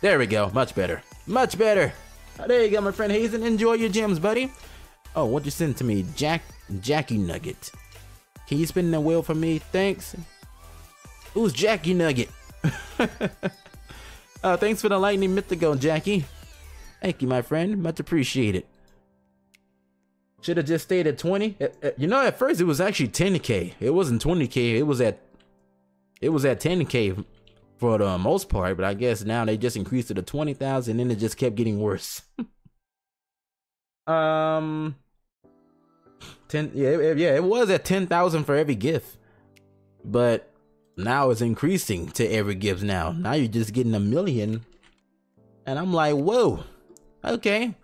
There we go. Much better. Much better. Oh, there you go, my friend Hazen. Enjoy your gems, buddy. Oh, what you send to me? Jack Jackie Nugget. Can you spin the wheel for me? Thanks. Who's Jackie Nugget? uh, thanks for the lightning mythical, Jackie. Thank you, my friend. Much appreciated. Should have just stayed at 20. Uh, uh, you know, at first it was actually 10k. It wasn't 20k. It was at it was at 10k for the most part, but I guess now they just increased it to 20,000 and it just kept getting worse. um Ten, yeah, yeah, it was at ten thousand for every gift, but now it's increasing to every gift. Now, now you're just getting a million, and I'm like, whoa, okay.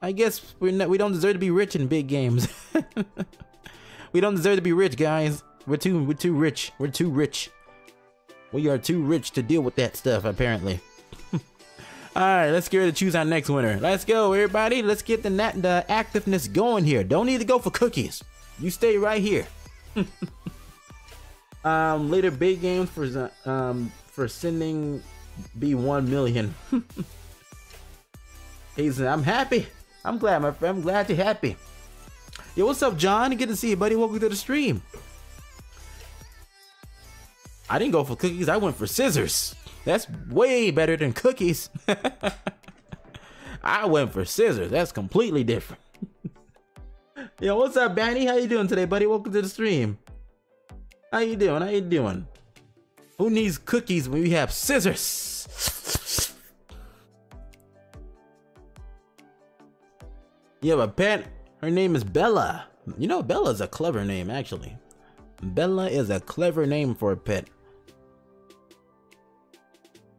I guess we're not, we don't deserve to be rich in big games. we don't deserve to be rich, guys. We're too, we're too rich. We're too rich. We are too rich to deal with that stuff, apparently. All right, let's get ready to choose our next winner. Let's go, everybody. Let's get the, the activeness going here. Don't need to go for cookies. You stay right here. um, later big games for um for sending be one million. He's, I'm happy. I'm glad, my friend. I'm glad you're happy. Yo, what's up, John? Good to see you, buddy. Welcome to the stream. I didn't go for cookies. I went for scissors. That's way better than cookies. I went for scissors. That's completely different. Yo, what's up, Banny? How you doing today, buddy? Welcome to the stream. How you doing? How you doing? Who needs cookies when we have scissors? You have a pet. Her name is Bella. You know, Bella is a clever name, actually. Bella is a clever name for a pet.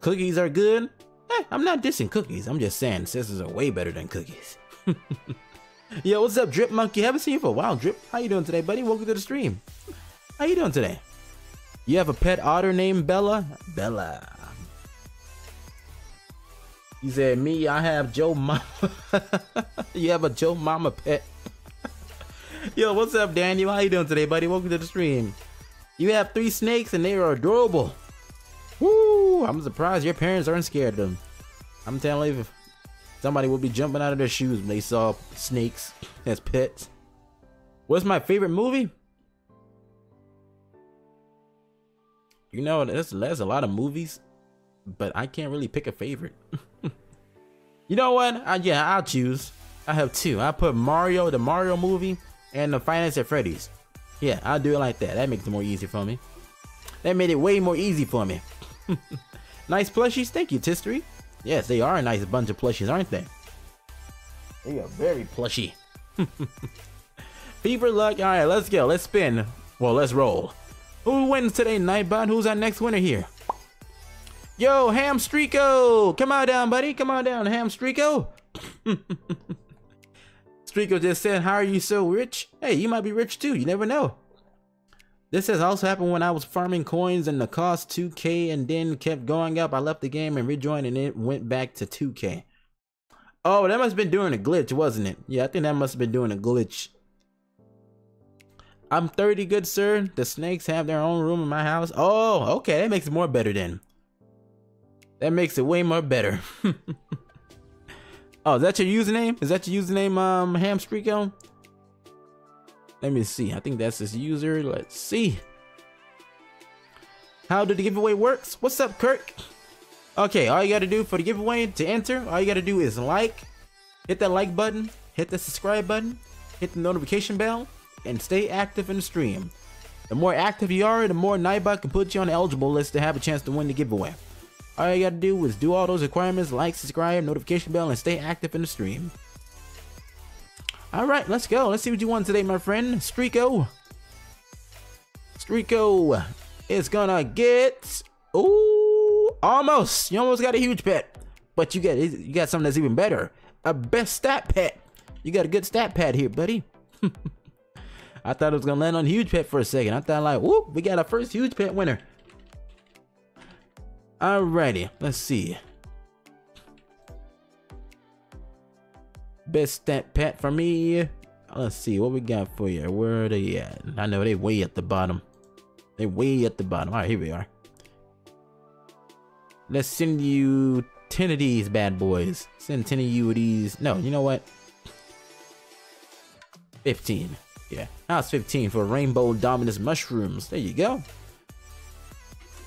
Cookies are good. Eh, I'm not dissing cookies. I'm just saying scissors are way better than cookies. Yo, what's up, Drip Monkey? Haven't seen you for a while, Drip. How you doing today, buddy? Welcome to the stream. How you doing today? You have a pet otter named Bella? Bella. He said, me, I have Joe Mama. you have a Joe Mama pet. Yo, what's up, Daniel? How you doing today, buddy? Welcome to the stream. You have three snakes and they are adorable. Woo! I'm surprised your parents aren't scared of them. I'm telling you, somebody will be jumping out of their shoes when they saw snakes as pets. What's my favorite movie? You know, there's, there's a lot of movies, but I can't really pick a favorite. you know what? Uh, yeah, I'll choose. I have two. I put Mario, the Mario movie, and the Five Nights at Freddy's. Yeah, I'll do it like that. That makes it more easy for me. That made it way more easy for me. nice plushies. Thank you, Tistery. Yes, they are a nice bunch of plushies, aren't they? They are very plushy. Fever luck. All right, let's go. Let's spin. Well, let's roll. Who wins today, Nightbot? Who's our next winner here? Yo, Ham Streako! Come on down, buddy. Come on down, Ham Streako. Streako just said, How are you so rich? Hey, you might be rich too. You never know. This has also happened when I was farming coins and the cost 2k and then kept going up. I left the game and rejoined and it went back to 2k. Oh, that must have been doing a glitch, wasn't it? Yeah, I think that must have been doing a glitch. I'm 30, good sir. The snakes have their own room in my house. Oh, okay. That makes it more better then. That makes it way more better. oh, is that your username? Is that your username, um, Hamstreako? Let me see. I think that's his user. Let's see. How did the giveaway works? What's up, Kirk? Okay, all you gotta do for the giveaway to enter, all you gotta do is like, hit that like button, hit the subscribe button, hit the notification bell, and stay active in the stream. The more active you are, the more Nightbot can put you on the eligible list to have a chance to win the giveaway. All you gotta do is do all those requirements, like, subscribe, notification bell, and stay active in the stream. Alright, let's go. Let's see what you won today, my friend. Streako. Streako is gonna get... Ooh, almost. You almost got a huge pet. But you got you got something that's even better. A best stat pet. You got a good stat pad here, buddy. I thought it was gonna land on huge pet for a second. I thought like, whoop, we got our first huge pet winner. Alrighty, let's see. Best stat pet for me. Let's see what we got for you. Where are they at? I know they way at the bottom. They way at the bottom. All right, here we are. Let's send you 10 of these bad boys. Send 10 of you of these. No, you know what? 15. Yeah, that's 15 for Rainbow Dominus Mushrooms. There you go.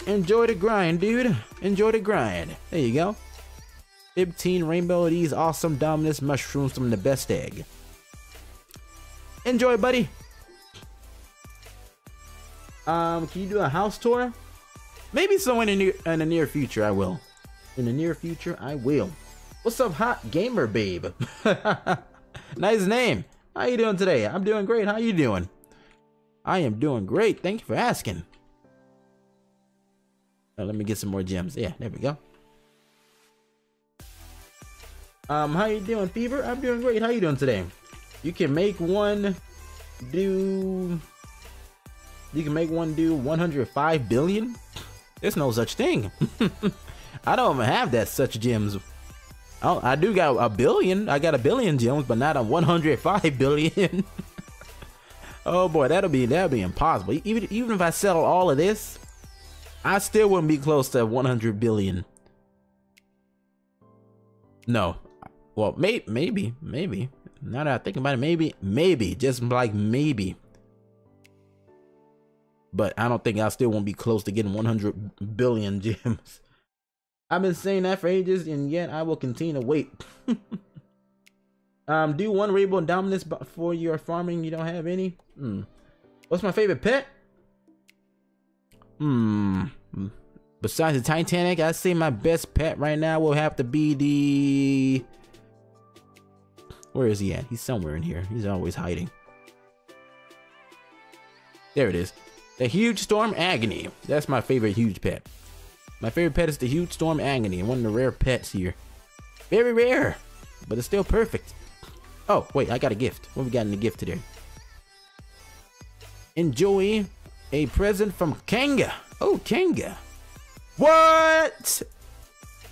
Enjoy the grind, dude. Enjoy the grind. There you go. 15 Rainbow of these awesome Dominus Mushrooms from the best egg. Enjoy, buddy. Um, can you do a house tour? Maybe so in the near, in the near future, I will. In the near future, I will. What's up, hot gamer babe? nice name. How you doing today? I'm doing great. How you doing? I am doing great. Thank you for asking. Now, let me get some more gems. Yeah, there we go. Um, how you doing, Fever? I'm doing great. How you doing today? You can make one do... You can make one do 105 billion? There's no such thing. I don't even have that such gems. Oh, I do got a billion. I got a billion gems, but not a 105 billion. oh boy, that'll be that'll be impossible. Even even if I sell all of this, I still wouldn't be close to 100 billion. No, Well, may maybe, maybe. Now that I think about it, maybe, maybe, just like maybe. But I don't think I still won't be close to getting 100 billion gems. I've been saying that for ages, and yet I will continue to wait. um, do one rainbow dominus for your farming. You don't have any. Hmm. What's my favorite pet? Hmm. Besides the Titanic, I say my best pet right now will have to be the. Where is he at? He's somewhere in here. He's always hiding. There it is. The Huge Storm Agony. That's my favorite huge pet. My favorite pet is the Huge Storm Agony, one of the rare pets here. Very rare, but it's still perfect. Oh, wait, I got a gift. What we got in the gift today? Enjoy a present from Kanga. Oh, Kanga. What?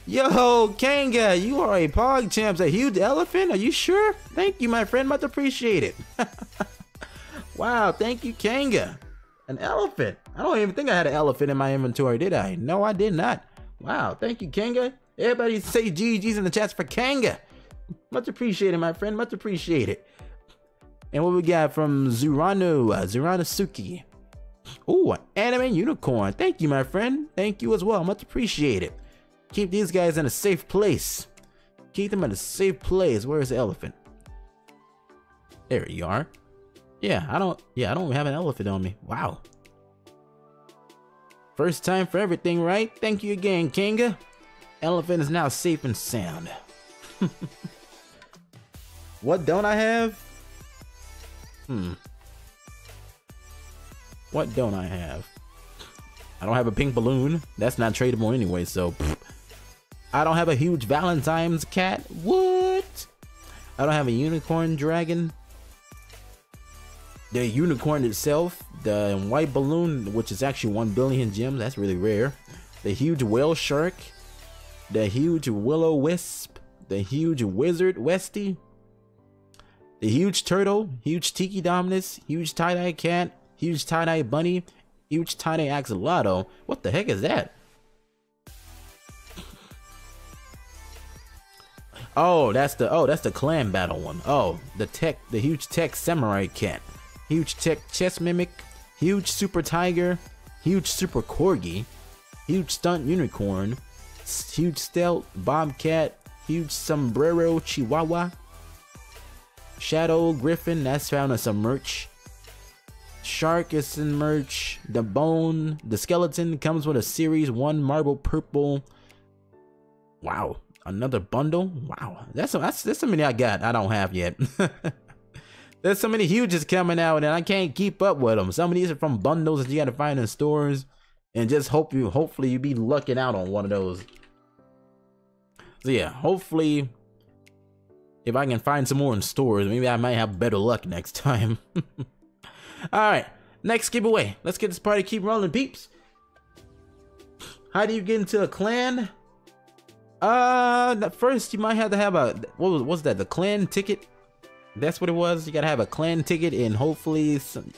Yo, Kanga, you are a Pog Champs, a huge elephant? Are you sure? Thank you, my friend. Much appreciate it. wow, thank you, Kanga. An elephant. I don't even think I had an elephant in my inventory, did I? No, I did not. Wow, thank you, Kanga. Everybody say GG's in the chats for Kanga. Much appreciated, my friend. Much appreciated. And what we got from Zurano, uh. Ooh, an anime unicorn. Thank you, my friend. Thank you as well. Much appreciated. Keep these guys in a safe place. Keep them in a safe place. Where's the elephant? There you are. Yeah, I don't yeah, I don't have an elephant on me. Wow. First time for everything, right? Thank you again, Kinga. Elephant is now safe and sound. what don't I have? Hmm. What don't I have? I don't have a pink balloon. That's not tradable anyway, so. I don't have a huge Valentine's cat. What? I don't have a unicorn dragon. The unicorn itself, the white balloon, which is actually 1 billion gems, that's really rare. The huge whale shark, the huge willow wisp, the huge wizard westie, the huge turtle, huge tiki dominus, huge tie-dye cat, huge tie-dye bunny, huge tie-dye axolotl. What the heck is that? Oh, that's the oh, that's the clan battle one. Oh, the tech, the huge tech samurai cat, huge tech chest mimic, huge super tiger, huge super corgi, huge stunt unicorn, huge stealth bobcat, huge sombrero chihuahua, shadow griffin. That's found in some merch. Shark is in merch. The bone, the skeleton comes with a series one marble purple. Wow, Another bundle? Wow, that's that's that's so many I got. I don't have yet. There's so many huges coming out, and I can't keep up with them. Some of these are from bundles that you got to find in stores, and just hope you, hopefully, you be lucking out on one of those. So yeah, hopefully, if I can find some more in stores, maybe I might have better luck next time. All right, next giveaway. Let's get this party keep rolling, peeps. How do you get into a clan? Uh, first you might have to have a what was that? The clan ticket. That's what it was. You gotta have a clan ticket, and hopefully, some,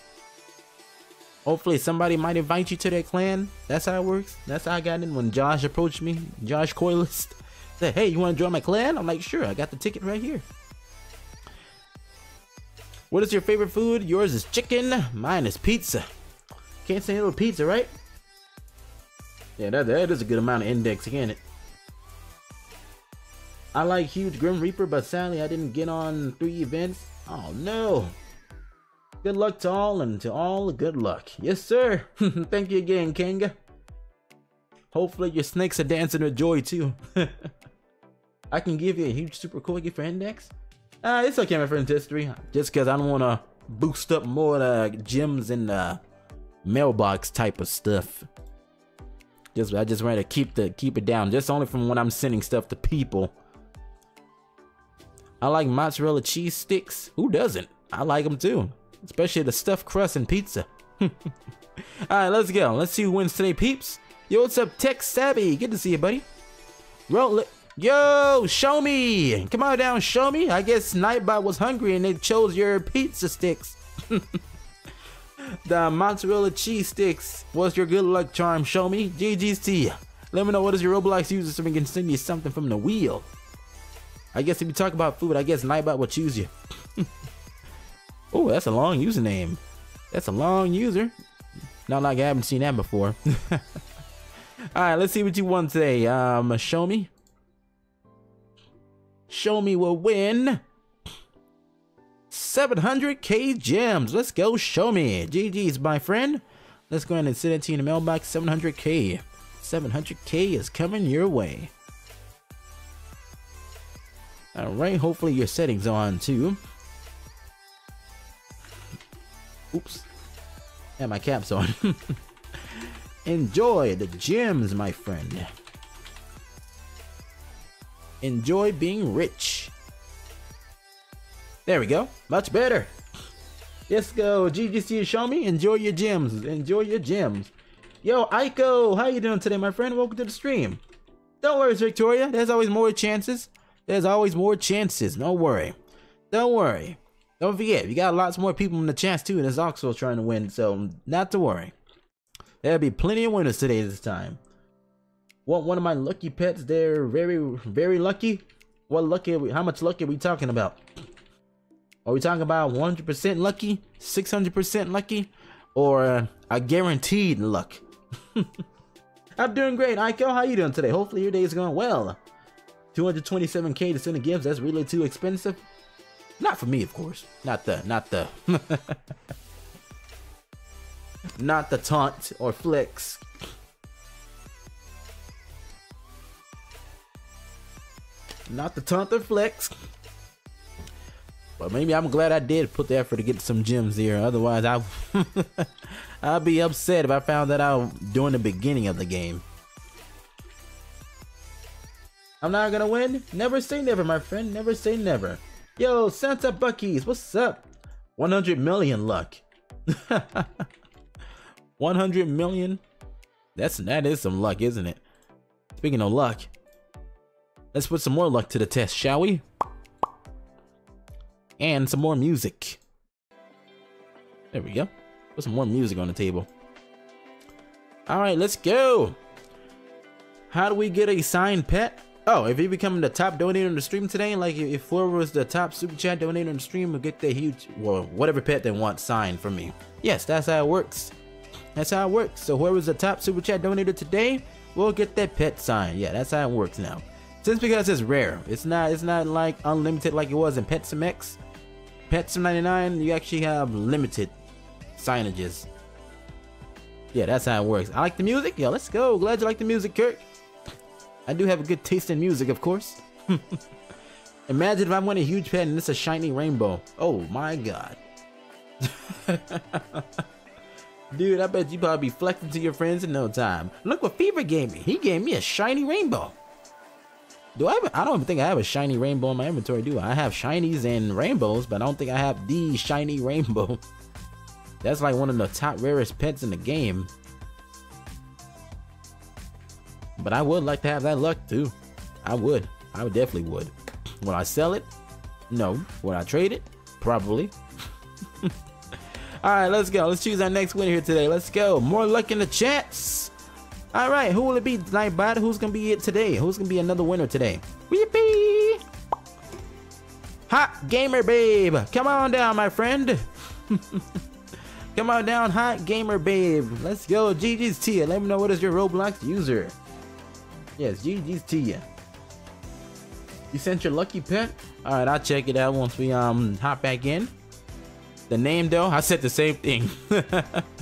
hopefully somebody might invite you to their clan. That's how it works. That's how I got in when Josh approached me. Josh Coilist said, "Hey, you want to join my clan?" I'm like, "Sure." I got the ticket right here. What is your favorite food? Yours is chicken. Mine is pizza. Can't say no pizza, right? Yeah, that, that is a good amount of index, can it? I like Huge Grim Reaper, but sadly I didn't get on three events. Oh no. Good luck to all and to all good luck. Yes, sir. Thank you again, Kanga. Hopefully your snakes are dancing with joy too. I can give you a huge super cool gift for index. Uh, it's okay, my friend's history. Just because I don't want to boost up more uh, gems and uh, mailbox type of stuff. Just I just want to keep the keep it down. Just only from when I'm sending stuff to people. I like mozzarella cheese sticks. Who doesn't? I like them too. Especially the stuffed crust and pizza. Alright, let's go. Let's see who wins today, peeps. Yo, what's up, Tech Savvy? Good to see you, buddy. It. Yo, show me. Come on down, show me. I guess Nightbot was hungry and they chose your pizza sticks. the mozzarella cheese sticks. What's your good luck charm? Show me. GG's to you. Let me know what is your Roblox user so we can send you something from the wheel. I guess if you talk about food, I guess Nightbot will choose you. oh, that's a long username. That's a long user. Not like I haven't seen that before. All right, let's see what you want today. Um, show me. Show me will win 700k gems. Let's go. Show me. GG's, my friend. Let's go ahead and send it to you in the mailbox. 700k. 700k is coming your way. All right. Hopefully your settings are on too. Oops. And my cap's on. Enjoy the gems, my friend. Enjoy being rich. There we go. Much better. Let's go. GGC show me. Enjoy your gems. Enjoy your gems. Yo, Aiko, how you doing today, my friend? Welcome to the stream. Don't worry, Victoria. There's always more chances. There's always more chances. Don't worry. Don't worry. Don't forget, we got lots more people in the chance too, and there's also trying to win, so not to worry. There'll be plenty of winners today this time. Want one of my lucky pets? They're very, very lucky. What lucky? We, how much lucky are we talking about? Are we talking about 100% lucky, 600% lucky, or a guaranteed luck? I'm doing great, Aiko. How you doing today? Hopefully your day is going well. 227k to send a gift. That's really too expensive. Not for me, of course. Not the, not the, not the taunt or flex. Not the taunt flex. But maybe I'm glad I did put the effort to get some gems here. Otherwise, I I'd be upset if I found that out during the beginning of the game. I'm not gonna win. Never say never, my friend. Never say never. Yo, Santa Buckies, what's up? 100 million luck. 100 million? That's that is some luck, isn't it? Speaking of luck, let's put some more luck to the test, shall we? And some more music. There we go. Put some more music on the table. All right, let's go. How do we get a signed pet? Oh, if you become the top donator in the stream today, like if Flora was the top super chat donator in the stream, will get the huge, well, whatever pet they want signed from me. Yes, that's how it works. That's how it works. So whoever's the top super chat donator today will get that pet signed. Yeah, that's how it works now. Since because it's rare, it's not it's not like unlimited like it was in PetSim Petsum 99, you actually have limited signages. Yeah, that's how it works. I like the music. Yeah, let's go. Glad you like the music, Kirk. I do have a good taste in music, of course. Imagine if I win a huge pen and it's a shiny rainbow. Oh my god. Dude, I bet you probably be flexing to your friends in no time. Look what Fever gave me. He gave me a shiny rainbow. Do I have, I don't think I have a shiny rainbow in my inventory, do I? I have shinies and rainbows, but I don't think I have the shiny rainbow. That's like one of the top rarest pets in the game. But I would like to have that luck too. I would. I would definitely would. Would I sell it? No. Would I trade it? Probably. All right, let's go. Let's choose our next winner here today. Let's go. More luck in the chats. All right, who will it be, tonight, bud? Who's gonna be it today? Who's gonna be another winner today? Weepy! Hot gamer babe, come on down, my friend. come on down, hot gamer babe. Let's go. GG's you. Let me know what is your Roblox user. Yes, GG's to you. Sent your lucky pet? Alright, I'll check it out once we um hop back in. The name though, I said the same thing.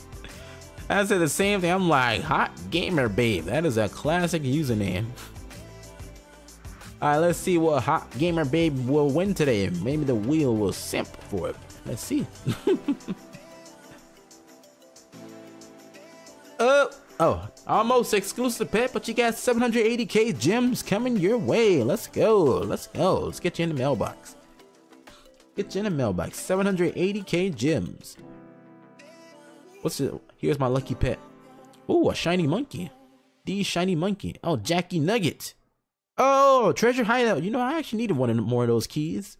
I said the same thing. I'm like, hot gamer babe. That is a classic username. Alright, let's see what hot gamer babe will win today. Maybe the wheel will simp for it. Let's see. oh, oh, Almost exclusive pet, but you got 780k gems coming your way. Let's go. Let's go. Let's get you in the mailbox. Get you in the mailbox. 780k gems. What's it? Here's my lucky pet. Oh, a shiny monkey. The shiny monkey. Oh, Jackie Nugget. Oh, treasure hideout. You know, I actually needed one of more of those keys.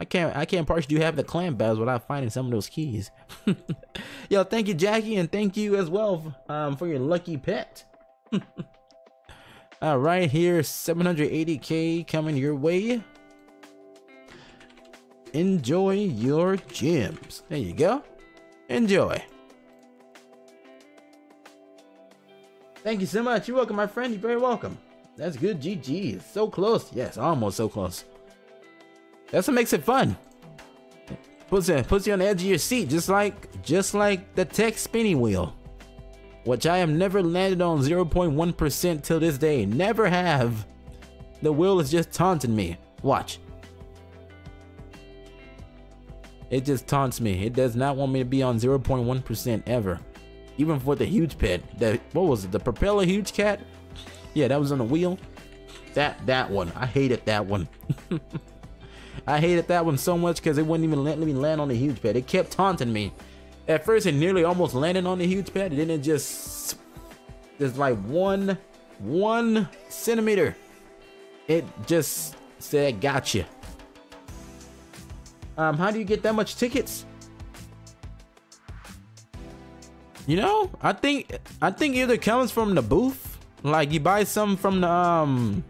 I can't I can't partially do have the clan battles without finding some of those keys. Yo, thank you, Jackie, and thank you as well um, for your lucky pet. All right, here 780k coming your way. enjoy your gems. There you go. Enjoy. Thank you so much. You're welcome, my friend. You're very welcome. That's good. GG. So close. Yes, almost so close. That's what makes it fun. Puts you, puts you on the edge of your seat, just like just like the tech spinning wheel. Which I have never landed on 0.1% till this day. Never have. The wheel is just taunting me. Watch. It just taunts me. It does not want me to be on 0.1% ever. Even for the huge pet. That what was it? The propeller huge cat? Yeah, that was on the wheel. That that one. I hated that one. I hated that one so much because it wouldn't even let me land on the huge pad. It kept taunting me. At first, it nearly almost landed on the huge pad, and then it just there's like one one centimeter. It just said, "Gotcha." Um, how do you get that much tickets? You know, I think I think either comes from the booth, like you buy some from the um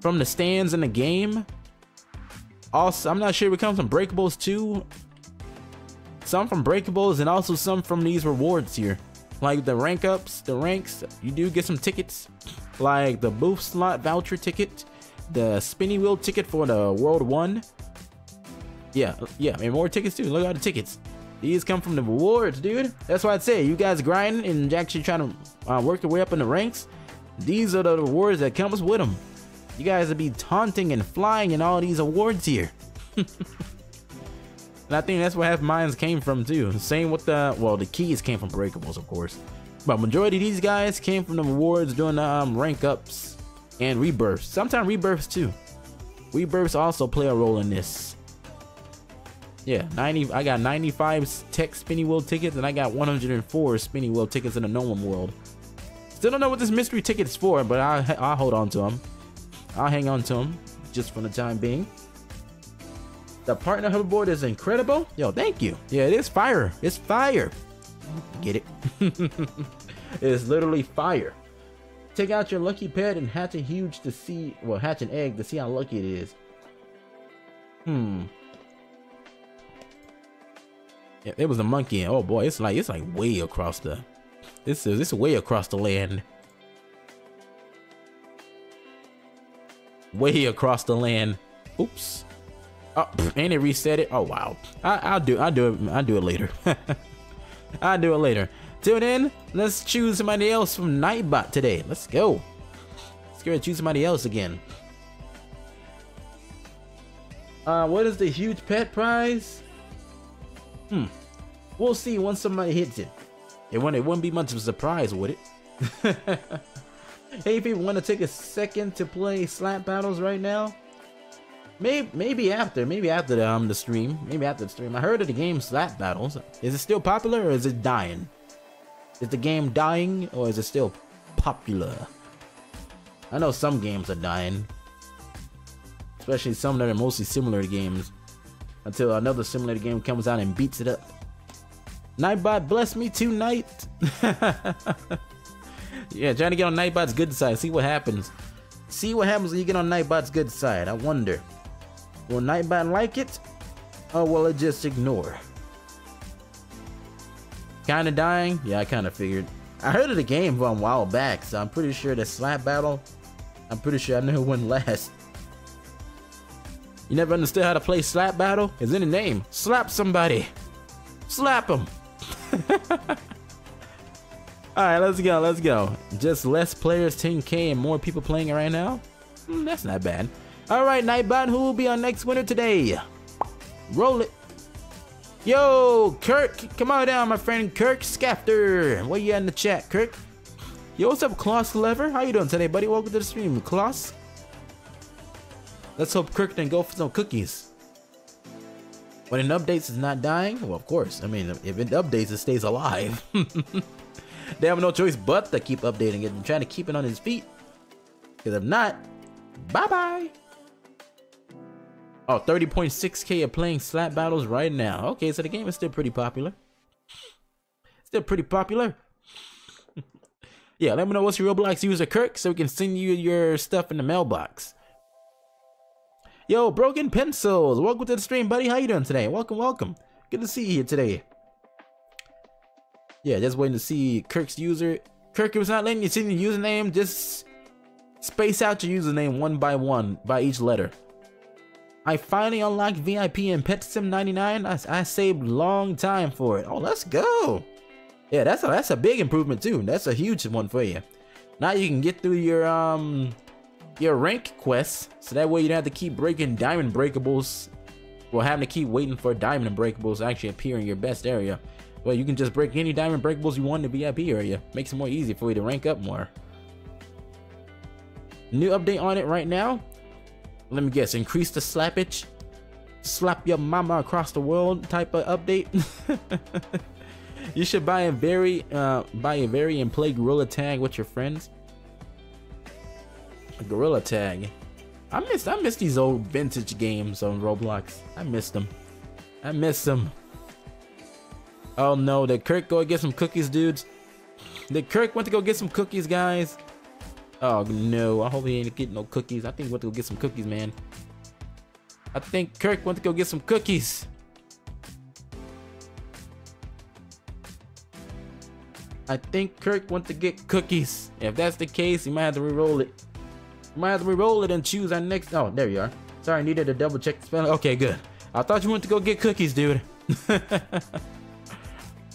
from the stands in the game. Also, I'm not sure if it comes from breakables too. Some from breakables and also some from these rewards here. Like the rank ups, the ranks, you do get some tickets. Like the booth slot voucher ticket, the spinny wheel ticket for the World 1, yeah, yeah, and more tickets too. Look at all the tickets. These come from the rewards, dude. That's why I'd say you guys grinding and actually trying to uh, work your way up in the ranks. These are the rewards that comes with them. You guys will be taunting and flying in all these awards here. and I think that's where half mines came from too. Same with the well, the keys came from breakables, of course. But majority of these guys came from the rewards doing the um, rank ups and rebirths. Sometimes rebirths too. Rebirths also play a role in this. Yeah, 90. I got 95 tech spinny wheel tickets, and I got 104 spinny wheel tickets in the normal world. Still don't know what this mystery ticket is for, but I, I'll hold on to them. I'll hang on to them just for the time being. The partner hoverboard is incredible. Yo, thank you. Yeah, it is fire. It's fire. Get it? it's literally fire. Take out your lucky pet and hatch a huge to see, well, hatch an egg to see how lucky it is. Hmm. It was a monkey. and Oh boy, it's like it's like way across the. This is this is way across the land. Way across the land. Oops. Oh, and it reset it. Oh wow. I, will do. I'll do it. I'll do it later. I'll do it later. Till then, let's choose somebody else from Nightbot today. Let's go. Let's go and choose somebody else again. Uh, what is the huge pet prize? Hmm. We'll see once somebody hits it. It wouldn't, it wouldn't be much of a surprise, would it? hey, people want to take a second to play slap battles right now? Maybe, maybe after, maybe after the, um, the stream, maybe after the stream. I heard of the game Slap Battles. Is it still popular or is it dying? Is the game dying or is it still popular? I know some games are dying, especially some that are mostly similar games until another simulator game comes out and beats it up. Nightbot, bless me tonight. yeah, trying to get on Nightbot's good side. See what happens. See what happens when you get on Nightbot's good side. I wonder. Will Nightbot like it? Or will it just ignore? Kinda dying? Yeah, I kinda figured. I heard of the game from a while back, so I'm pretty sure the slap battle, I'm pretty sure I know who won last. You never understood how to play slap battle? It's in the name. Slap somebody. Slap them. Alright, let's go, let's go. Just less players, 10k, and more people playing it right now? Mm, that's not bad. Alright, Nightbot, who will be our next winner today? Roll it. Yo, Kirk, come on down, my friend Kirk Scafter. What you at in the chat, Kirk? Yo, what's up, Klaus Lever? How you doing today, buddy? Welcome to the stream, Klaus. Let's hope Kirk didn't go for some cookies. When it updates, it's not dying? Well, of course. I mean, if it updates, it stays alive. they have no choice but to keep updating it and trying to keep it on his feet. Because if not, bye-bye. Oh, 30.6k are playing slap battles right now. Okay, so the game is still pretty popular. Still pretty popular. yeah, let me know what's your Roblox user, Kirk, so we can send you your stuff in the mailbox. Yo, Broken Pencils, welcome to the stream, buddy. How you doing today? Welcome, welcome. Good to see you here today. Yeah, just waiting to see Kirk's user. Kirk, it's not letting you see the username, just space out your username one by one by each letter. I finally unlocked VIP in Pet Sim 99. I, I saved long time for it. Oh, let's go. Yeah, that's a, that's a big improvement too. That's a huge one for you. Now you can get through your um your rank quests, so that way you don't have to keep breaking diamond breakables. Well, having to keep waiting for diamond breakables to actually appear in your best area. Well, you can just break any diamond breakables you want in the VIP area. Makes it more easy for you to rank up more. New update on it right now. Let me guess, increase the slappage? Slap your mama across the world type of update? you should buy a very uh buy a very and play gorilla tag with your friends. Gorilla tag. I miss I miss these old vintage games on Roblox. I miss them. I miss them. Oh no, did Kirk go get some cookies, dudes? Did Kirk went to go get some cookies, guys? Oh no, I hope he ain't getting no cookies. I think he went to go get some cookies, man. I think Kirk went to go get some cookies. I think Kirk went to get cookies. If that's the case, he might have to re-roll it. Might as to re-roll it and choose our next. Oh, there you are. Sorry, I needed to double check the spelling. Okay, good. I thought you went to go get cookies, dude.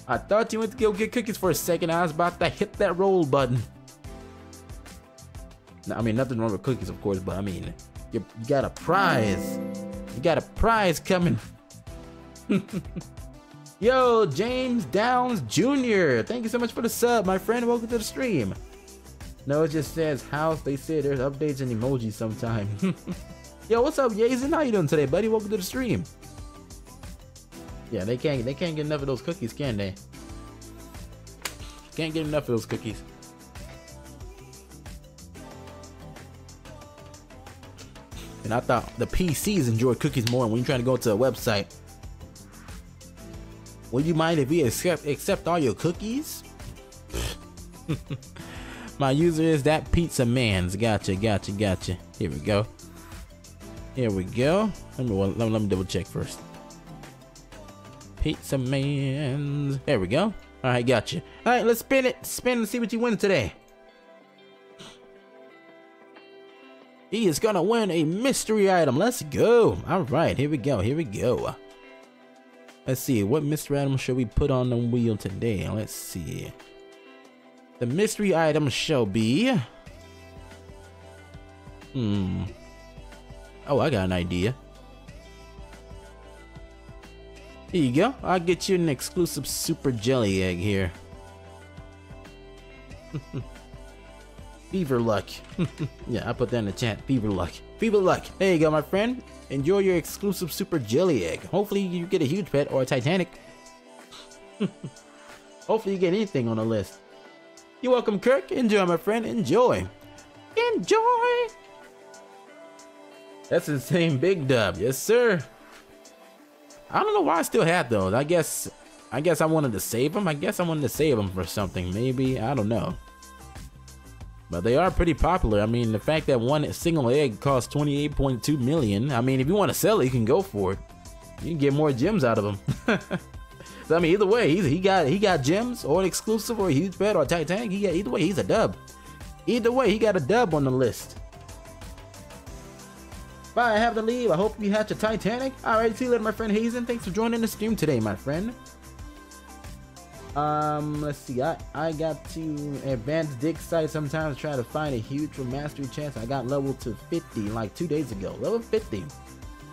I thought you went to go get cookies for a second. I was about to hit that roll button. I mean, nothing wrong with cookies, of course, but I mean, you, you got a prize. You got a prize coming. Yo, James Downs Jr. Thank you so much for the sub, my friend. Welcome to the stream. No, it just says house. They say there's updates and emojis sometime. Yo, what's up, Yazen? How you doing today, buddy? Welcome to the stream. Yeah, they can't they can't get enough of those cookies, can they? Can't get enough of those cookies. And I thought the PCs enjoy cookies more when you're trying to go to a website. Would you mind if we accept accept all your cookies? My user is that pizza man's. Gotcha, gotcha, gotcha. Here we go. Here we go. Let me let me, let me double check first. Pizza man's. There we go. All right, gotcha. All right, let's spin it. Spin and see what you win today. He is gonna win a mystery item. Let's go. All right, here we go. Here we go. Let's see. What mystery item should we put on the wheel today? Let's see. The mystery item shall be. Hmm. Oh, I got an idea. Here you go. I'll get you an exclusive super jelly egg here. Fever luck. yeah, I put that in the chat. Fever luck. Fever luck. There you go, my friend. Enjoy your exclusive super jelly egg. Hopefully you get a huge pet or a Titanic. Hopefully you get anything on the list. You're welcome, Kirk. Enjoy, my friend. Enjoy. Enjoy. That's the same big dub. Yes, sir. I don't know why I still had those. I guess I guess I wanted to save them. I guess I wanted to save them for something. Maybe. I don't know. But they are pretty popular. I mean, the fact that one single egg costs 28.2 million. I mean, if you want to sell it, you can go for it. You can get more gems out of them. so, I mean, either way, he got he got gems or an exclusive or a huge pet or a Titanic. He got either way, he's a dub. Either way, he got a dub on the list. Bye, I have to leave. I hope you had your Titanic. Alright, see you later, my friend Hazen. Thanks for joining the stream today, my friend. Um, let's see. I I got to advanced dig site sometimes try to find a huge mastery chance. I got level to 50 like two days ago. Level 50.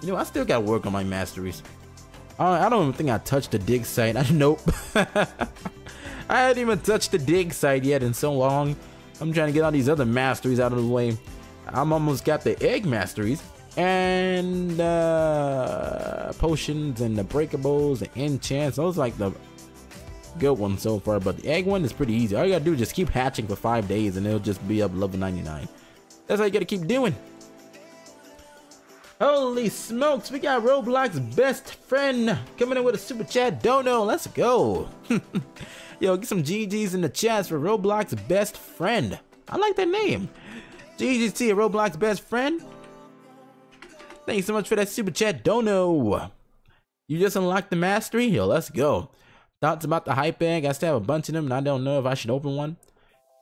You know, I still got work on my masteries. I don't even think I touched the dig site. I nope. I hadn't even touched the dig site yet in so long. I'm trying to get all these other masteries out of the way. I'm almost got the egg masteries and uh potions and the breakables and enchants those like the good ones so far, but the egg one is pretty easy. All you gotta do is just keep hatching for five days and it'll just be up level 99. That's all you gotta keep doing. Holy smokes, we got Roblox's best friend coming in with a super chat dono. Let's go. Yo, get some GG's in the chats for Roblox's best friend. I like that name. GG's to Roblox's best friend. Thank you so much for that super chat, Dono. You just unlocked the mastery? Yo, let's go. Thoughts about the hype egg? I still have a bunch of them and I don't know if I should open one.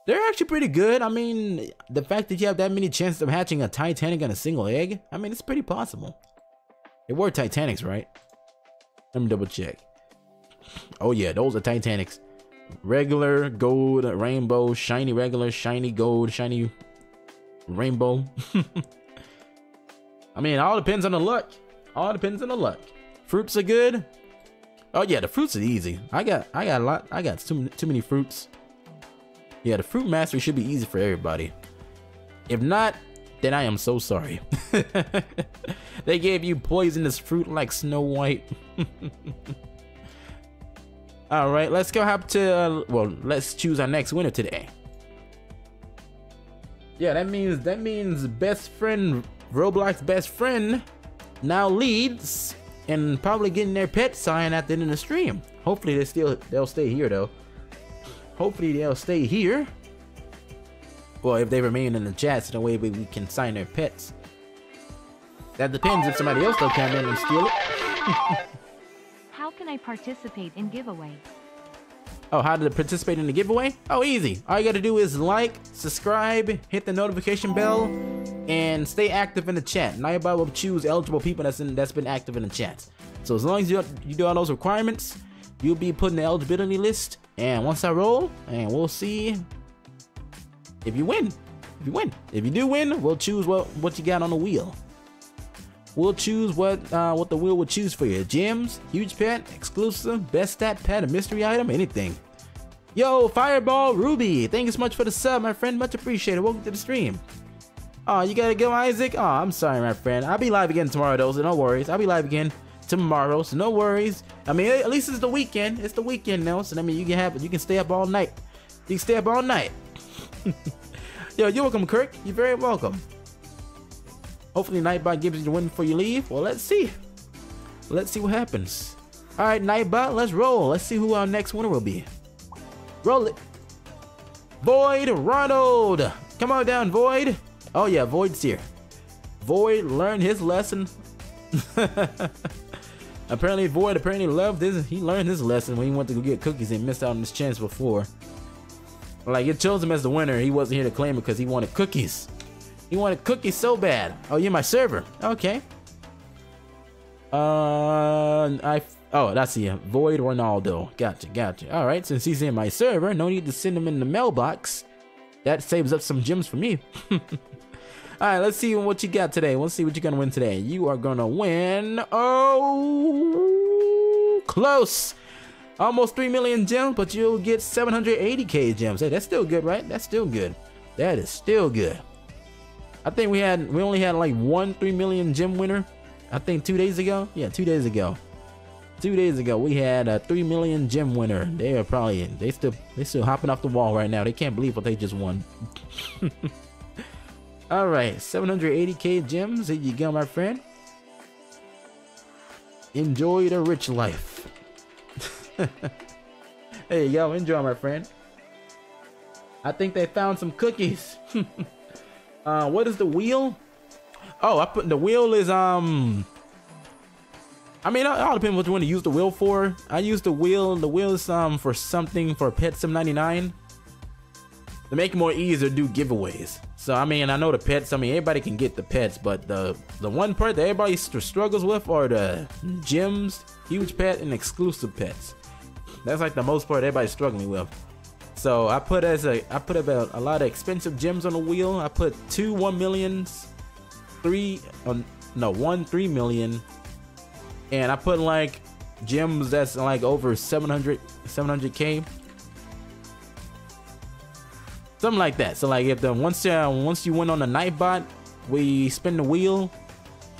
They're actually pretty good. I mean, the fact that you have that many chances of hatching a Titanic on a single egg, I mean, it's pretty possible. It were Titanics, right? Let me double check. Oh yeah, those are Titanics. Regular, gold, rainbow, shiny regular, shiny gold, shiny rainbow. I mean, all depends on the luck. All depends on the luck. Fruits are good. Oh yeah, the fruits are easy. I got I got a lot. I got too too many fruits. Yeah, the fruit mastery should be easy for everybody. If not, then I am so sorry. they gave you poisonous fruit like Snow White. All right, let's go up to, uh, well, let's choose our next winner today. Yeah, that means, that means best friend, Roblox best friend now leads and probably getting their pet sign at the end of the stream. Hopefully they still, they'll stay here though. Hopefully they'll stay here. Well, if they remain in the chat, so the way we can sign their pets. That depends if somebody else will come in and steal it. how can I participate in giveaway? Oh, how to participate in the giveaway? Oh, easy. All you gotta do is like, subscribe, hit the notification bell, and stay active in the chat. Nightbot will choose eligible people that's in, that's been active in the chat. So as long as you, you do all those requirements, you'll be put in the eligibility list. And once I roll, and we'll see if you win. If you win. If you do win, we'll choose what, what you got on the wheel. We'll choose what uh, what the wheel will choose for you. Gems, huge pet, exclusive, best stat pet, a mystery item, anything. Yo, Fireball Ruby, thank you so much for the sub, my friend. Much appreciated. Welcome to the stream. Oh, you gotta go, Isaac? Oh, I'm sorry, my friend. I'll be live again tomorrow, though, so no worries. I'll be live again tomorrow, so no worries. I mean, at least it's the weekend. It's the weekend now, so I mean, you can have you can stay up all night. You can stay up all night. Yo, you're welcome, Kirk. You're very welcome. Hopefully, Nightbot gives you the win before you leave. Well, let's see. Let's see what happens. All right, Nightbot, let's roll. Let's see who our next winner will be. Roll it. Void Ronald. Come on down, Void. Oh, yeah, Void's here. Void learned his lesson. apparently, Void apparently loved this. He learned his lesson when he went to go get cookies and missed out on this chance before. Like, it chose him as the winner. He wasn't here to claim it because he wanted cookies. He wanted cookies so bad. Oh, you're my server. Okay. Uh, I. Oh, that's the Void Ronaldo. Gotcha, gotcha. All right, since he's in my server, no need to send him in the mailbox. That saves up some gems for me. All right, let's see what you got today. Let's see what you're gonna win today. You are gonna win. Oh, close. Almost 3 million gems, but you'll get 780k gems. Hey, that's still good, right? That's still good. That is still good. I think we had we only had like one 3 million gem winner. I think two days ago. Yeah, two days ago. Two days ago we had a 3 million gem winner. They are probably they still they still hopping off the wall right now. They can't believe what they just won. All right, 780k gems. Here you go, my friend. Enjoy the rich life. hey, yo, enjoy, my friend. I think they found some cookies. uh, what is the wheel? Oh, I put the wheel is um. I mean, it all depends what you want to use the wheel for. I use the wheel. The wheel is um for something for Pet Sim 99 to make it more easier do giveaways. So I mean, I know the pets. I mean, everybody can get the pets, but the the one part that everybody struggles with are the gems, huge pet, and exclusive pets. That's like the most part everybody's struggling with. So I put as a I put about a lot of expensive gems on the wheel. I put two one millions, three uh, no one three million, and I put like gems that's like over 700 700k something like that. So like if the once uh, once you win on the nightbot we spin the wheel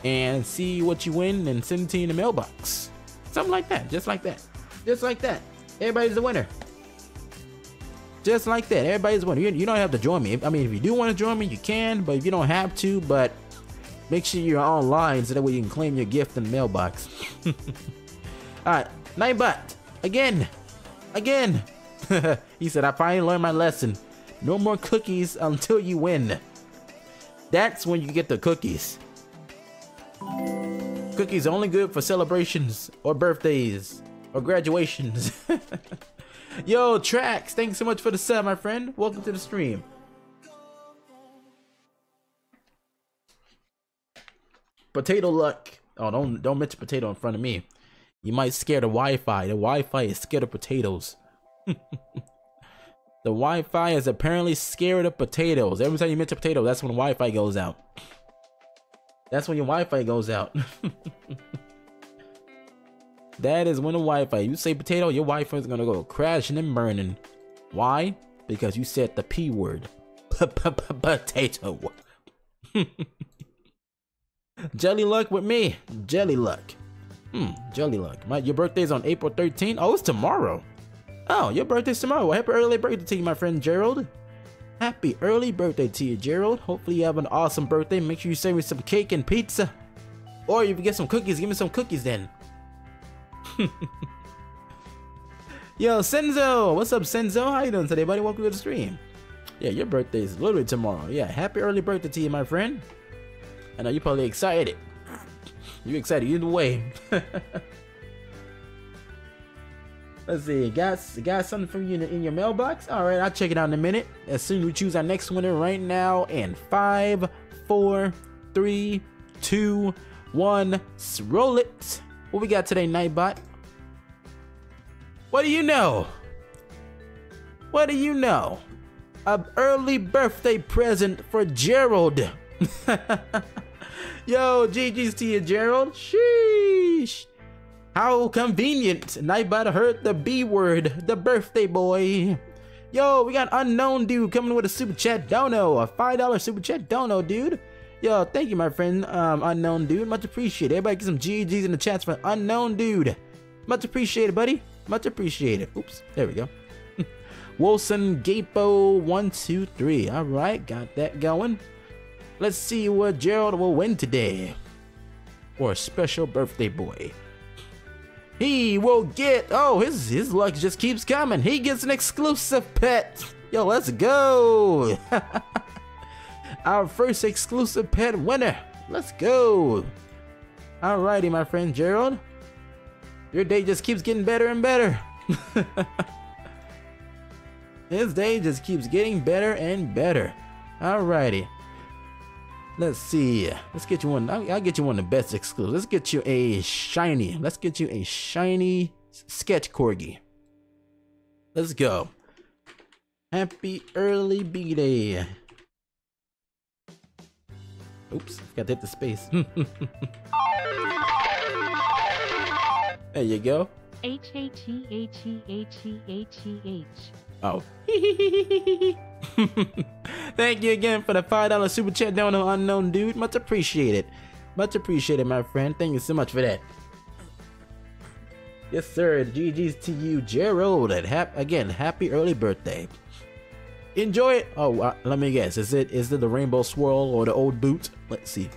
and see what you win and send it to you in the mailbox. Something like that. Just like that. Just like that. Everybody's a winner. Just like that. Everybody's winner. You, you don't have to join me. I mean if you do want to join me you can but if you don't have to but make sure you're online so that way you can claim your gift in the mailbox. All right. Nightbot again. Again. He said i finally learned my lesson no more cookies until you win. That's when you get the cookies. cookies only good for celebrations or birthdays or graduations. Yo, Tracks, thanks so much for the sub, my friend. Welcome to the stream. Potato luck. Oh, don't don't mention potato in front of me. You might scare the Wi-Fi. The Wi-Fi is scared of potatoes. the Wi-Fi is apparently scared of potatoes. Every time you mention potato, that's when Wi-Fi goes out. That's when your Wi-Fi goes out. that is when the Wi-Fi. You say potato, your Wi-Fi is gonna go crashing and burning. Why? Because you said the P word. Potato. Jelly luck with me. Jelly luck. Hmm, jelly luck. My, your birthday's on April 13th? Oh, it's tomorrow. Oh, your birthday's tomorrow. Happy early birthday to you, my friend Gerald. Happy early birthday to you, Gerald. Hopefully you have an awesome birthday. Make sure you send me some cake and pizza. Or if you get some cookies, give me some cookies then. Yo, Senzo! What's up, Senzo? How you doing today, buddy? Welcome to the stream. Yeah, your birthday is literally tomorrow. Yeah, happy early birthday to you, my friend. I know you're probably excited. You excited either way. Let's see, got got something from you in, in your mailbox? All right, I'll check it out in a minute. As soon as we choose our next winner right now, in five, four, three, two, one, roll it. What we got today, Nightbot? What do you know? What do you know? A early birthday present for Gerald. Yo, GG's to you, Gerald. Sheesh. How convenient. Nightbot heard the B word, the birthday boy. Yo, we got unknown dude coming with a super chat dono, a five dollar super chat dono, dude. Yo, thank you, my friend, um, unknown dude. Much appreciated. Everybody get some GGs in the chats for unknown dude. Much appreciated, buddy. Much appreciated. Oops, there we go. Wilson Gapo one two three. All right, got that going. Let's see what Gerald will win today. Or a special birthday boy. He will get, oh, his, his luck just keeps coming. He gets an exclusive pet. Yo, let's go. Our first exclusive pet winner. Let's go. Alrighty, my friend Gerald. Your day just keeps getting better and better. His day just keeps getting better and better. Alrighty. Let's see. Let's get you one. I'll, I'll, get you one of the best exclusives. Let's get you a shiny. Let's get you a shiny sketch corgi. Let's go. Happy early B day. Oops, got to hit the space. there you go. H H E H E H E H E H. Oh. Thank you again for the $5 super chat down on Unknown Dude. Much appreciated. Much appreciated, my friend. Thank you so much for that. Yes, sir. GG's to you, Gerald. And hap again, happy early birthday. Enjoy it. Oh, uh, let me guess. Is it is it the rainbow swirl or the old boot? Let's see.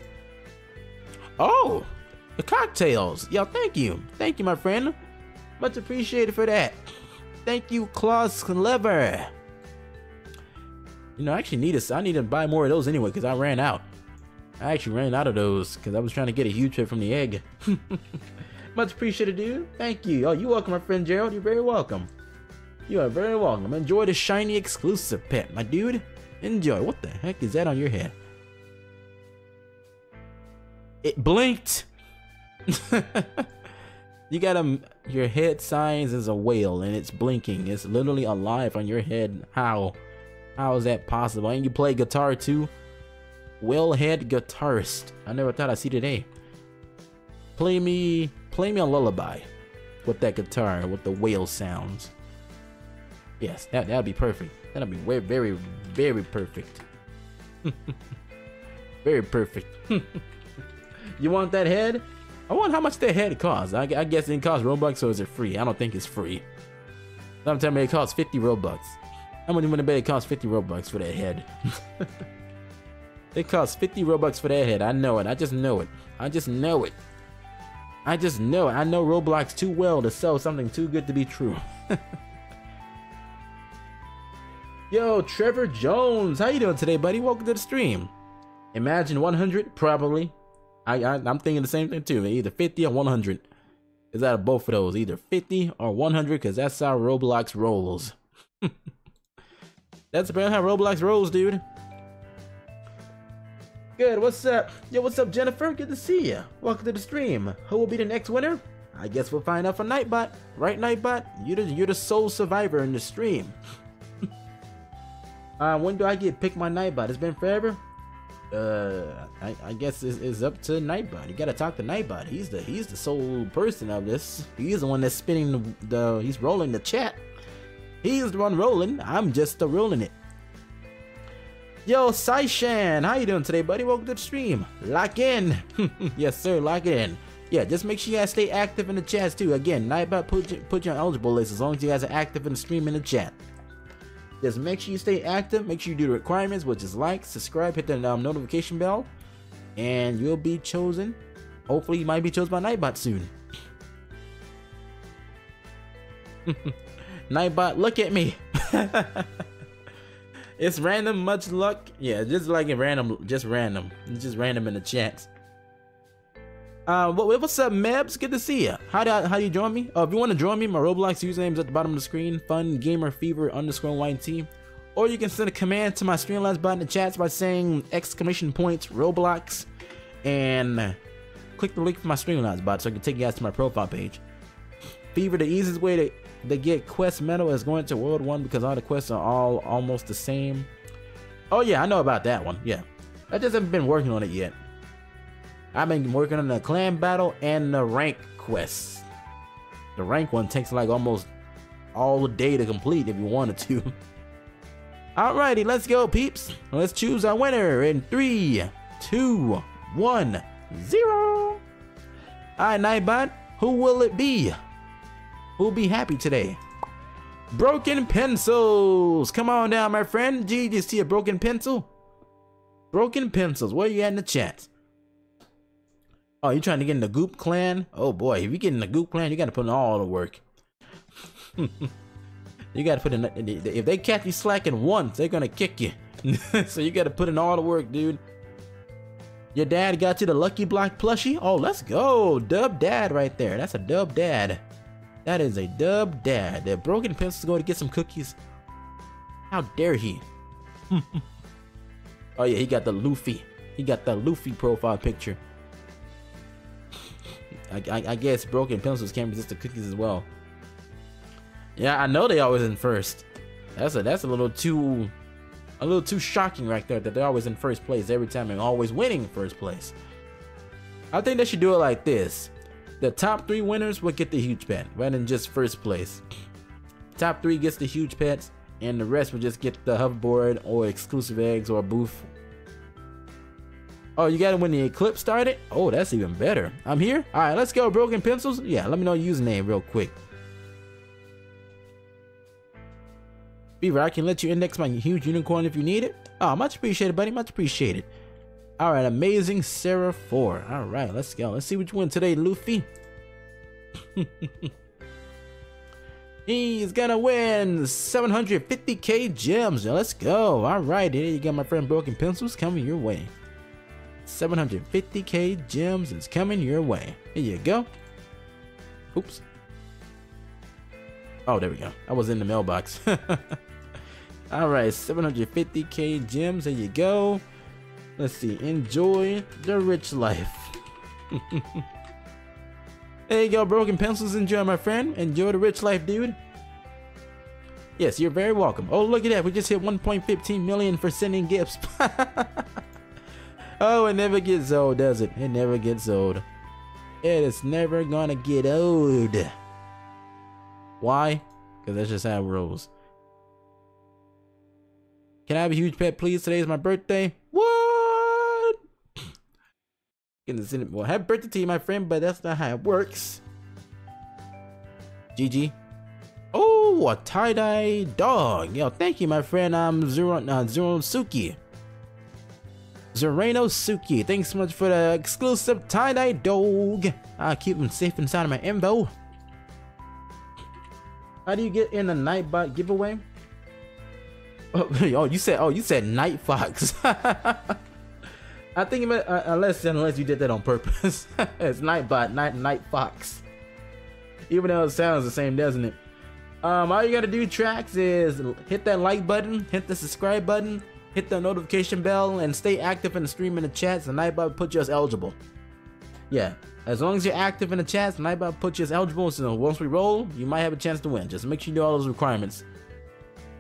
Oh, the cocktails. Yo, thank you. Thank you, my friend. Much appreciated for that. Thank you, Klaus Clever. You know, I actually need to, I need to buy more of those anyway because I ran out. I actually ran out of those because I was trying to get a huge hit from the egg. Much appreciated, dude. Thank you. Oh, you're welcome, my friend Gerald. You're very welcome. You are very welcome. Enjoy the shiny exclusive pet, my dude. Enjoy. What the heck is that on your head? It blinked. you got a your head size is a whale and it's blinking. It's literally alive on your head. How? How is that possible? And you play guitar too? Whalehead guitarist. I never thought I'd see today. Play me, play me a lullaby with that guitar with the whale sounds. Yes, that that'd be perfect. That'd be very, very, very perfect. very perfect. you want that head? I wonder how much that head costs. I, I guess it costs Robux or is it free? I don't think it's free. Me it costs 50 Robux. How much money bet it costs 50 Robux for that head? it costs 50 Robux for that head. I know it. I just know it. I just know it. I just know it. I know Roblox too well to sell something too good to be true. Yo, Trevor Jones. How you doing today, buddy? Welcome to the stream. Imagine 100? Probably. I, I am thinking the same thing too. Either 50 or 100. Is out of both of those, either 50 or 100, because that's how Roblox rolls. that's about how Roblox rolls, dude. Good, what's up? Yo, what's up, Jennifer? Good to see you. Welcome to the stream. Who will be the next winner? I guess we'll find out for Nightbot. Right, Nightbot? You're the, you're the sole survivor in the stream. uh, when do I get pick my Nightbot? It's been forever? uh, I, I guess it's, it's, up to Nightbot. You gotta talk to Nightbot. He's the he's the sole person of this. He's the one that's spinning the, the he's rolling the chat. He's the one rolling. I'm just the rolling it. Yo, Saishan, how you doing today, buddy? Welcome to the stream. Lock in. yes, sir, lock in. Yeah, just make sure you guys stay active in the chats too. Again, Nightbot put you, put you on eligible list as long as you guys are active in the stream in the chat. Just make sure you stay active. Make sure you do the requirements, which is like, subscribe, hit the um, notification bell, and you'll be chosen. Hopefully, you might be chosen by Nightbot soon. Nightbot, look at me. it's random, much luck. Yeah, just like in random, just random. It's just random in the chats. Uh, what, what's up, Mebs? Good to see you. How do I, how do you join me? Uh, if you want to join me, my Roblox username is at the bottom of the screen. Fun Gamer Fever underscore YT. Or you can send a command to my Streamlabs button in the chats by saying exclamation points Roblox, and click the link for my Streamlabs bot so I can take you guys to my profile page. Fever, the easiest way to, to get quest medal is going to World One because all the quests are all almost the same. Oh yeah, I know about that one. Yeah, I just haven't been working on it yet. I've been working on the clan battle and the rank quests. The rank one takes like almost all the day to complete if you wanted to. Alrighty, let's go, peeps. Let's choose our winner in three, two, one, zero. Alright, Nightbot, who will it be? Who'll be happy today? Broken pencils. Come on down, my friend. Gee, you see a broken pencil? Broken pencils. Where are you at in the chat? Oh, you trying to get in the Goop clan? Oh boy, if you get in the Goop clan, you gotta put in all the work. you gotta put in. If they catch you slacking once, they're gonna kick you. so you gotta put in all the work, dude. Your dad got you the Lucky Block plushie? Oh, let's go. Dub dad right there. That's a dub dad. That is a dub dad. That broken pencil's going to get some cookies. How dare he? oh yeah, he got the Luffy. He got the Luffy profile picture. I, I, I guess broken pencils can't resist the cookies as well. Yeah, I know they always in first. That's a that's a little too a little too shocking right there that they're always in first place every time and always winning first place. I think they should do it like this. The top three winners will get the huge pet rather than just first place. Top three gets the huge pets and the rest will just get the hoverboard or exclusive eggs or booth Oh, you got it when the eclipse started? Oh, that's even better. I'm here? Alright, let's go. Broken pencils? Yeah, let me know your username real quick. Beaver, I can let you index my huge unicorn if you need it. Oh, much appreciated, buddy. Much appreciated. Alright, amazing Sarah 4. Alright, let's go. Let's see which one today, Luffy. He's gonna win 750k gems. Let's go. Alright, here you got my friend Broken Pencils coming your way. 750k gems is coming your way. Here you go. Oops. Oh, there we go. I was in the mailbox. All right, 750k gems. There you go. Let's see. Enjoy the rich life. there you go, broken pencils. Enjoy, my friend. Enjoy the rich life, dude. Yes, you're very welcome. Oh, look at that. We just hit 1.15 million for sending gifts. Oh, it never gets old, does it? It never gets old. It is never gonna get old. Why? Because that's just how it rolls. Can I have a huge pet, please? Today is my birthday. What? Well, happy birthday to you, my friend, but that's not how it works. GG. Oh, a tie-dye dog. Yo, thank you, my friend. I'm Zero, uh, Zero Suki. Zoreno Suki, thanks so much for the exclusive tie-dye dog. I'll keep them safe inside of my info. How do you get in the Nightbot giveaway? Oh, oh, you said, oh, you said Night Fox. I think uh, unless unless you did that on purpose. it's Nightbot, Night Night Fox. Even though it sounds the same, doesn't it? Um, all you gotta do, tracks, is hit that like button, hit the subscribe button, hit the notification bell, and stay active in the stream in the chats. And Nightbot will put you as eligible. Yeah, as long as you're active in the chats, Nightbot will put you as eligible. So once we roll, you might have a chance to win. Just make sure you do all those requirements.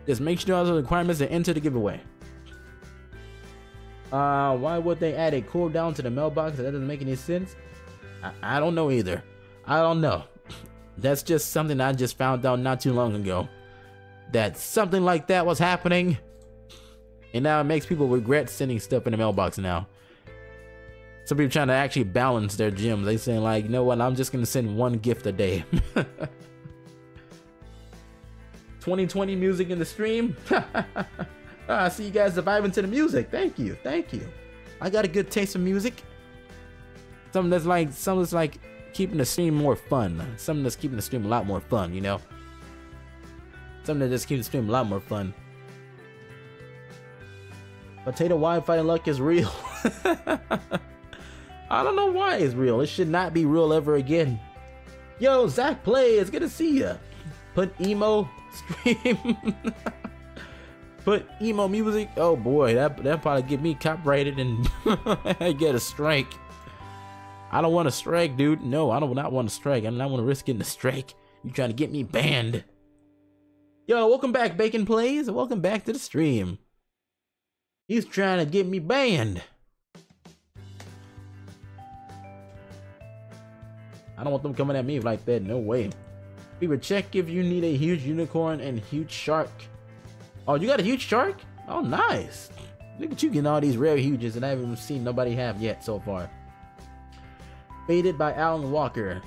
Just make sure you do all those requirements and enter the giveaway. Uh, why would they add a cooldown to the mailbox? That doesn't make any sense. I, I don't know either. I don't know. That's just something I just found out not too long ago. That something like that was happening. And now it makes people regret sending stuff in the mailbox now. Some people trying to actually balance their gyms. They saying like, you know what, I'm just gonna send one gift a day. 2020 music in the stream. I see you guys surviving to the music. Thank you, thank you. I got a good taste of music. Something that's like, something that's like keeping the stream more fun. Something that's keeping the stream a lot more fun, you know? Something that just keeps the stream a lot more fun. Potato Wi-Fi luck is real. I don't know why it's real. It should not be real ever again. Yo, Zach Play, it's good to see ya. Put emo stream. Put emo music. Oh boy, that that probably get me copyrighted and get a strike. I don't want a strike, dude. No, I do not not want a strike. I don't want to risk getting a strike. You trying to get me banned? Yo, welcome back, Bacon Plays. Welcome back to the stream. He's trying to get me banned. I don't want them coming at me like that. No way. We would check if you need a huge unicorn and huge shark. Oh, you got a huge shark? Oh, nice. Look at you getting all these rare huges that I haven't seen nobody have yet so far. Faded by Alan Walker.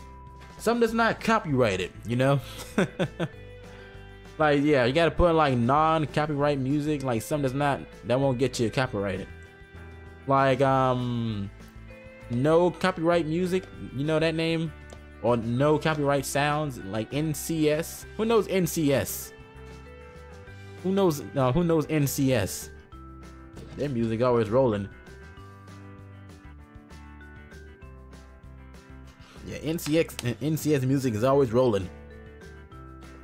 Something that's not copyrighted, you know? like, yeah, you gotta put like non-copyright music, like something that's not, that won't get you copyrighted. Like, um, no copyright music, you know that name? Or no copyright sounds, like NCS. Who knows NCS? Who knows? Uh, who knows NCS? Their music always rolling. Yeah, NCX NCS music is always rolling.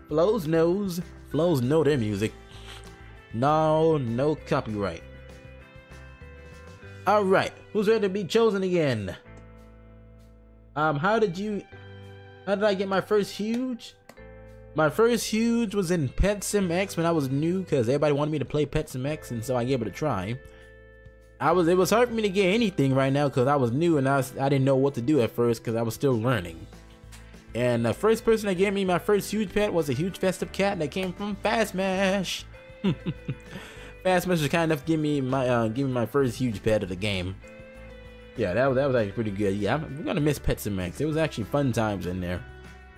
Flows knows. Flows know their music. No, no copyright. Alright, who's ready to be chosen again? Um, how did you how did I get my first huge? My first huge was in Pet Sim X when I was new because everybody wanted me to play Pet Sim X and so I gave it a try. I was it was hard for me to get anything right now because I was new and I, was, I didn't know what to do at first because I was still learning. And the first person that gave me my first huge pet was a huge festive cat that came from Fast Mash. Fast Mash was kind enough to give me my uh, give me my first huge pet of the game. Yeah, that was that was actually pretty good. Yeah, I'm, I'm gonna miss Pet Sim X. It was actually fun times in there.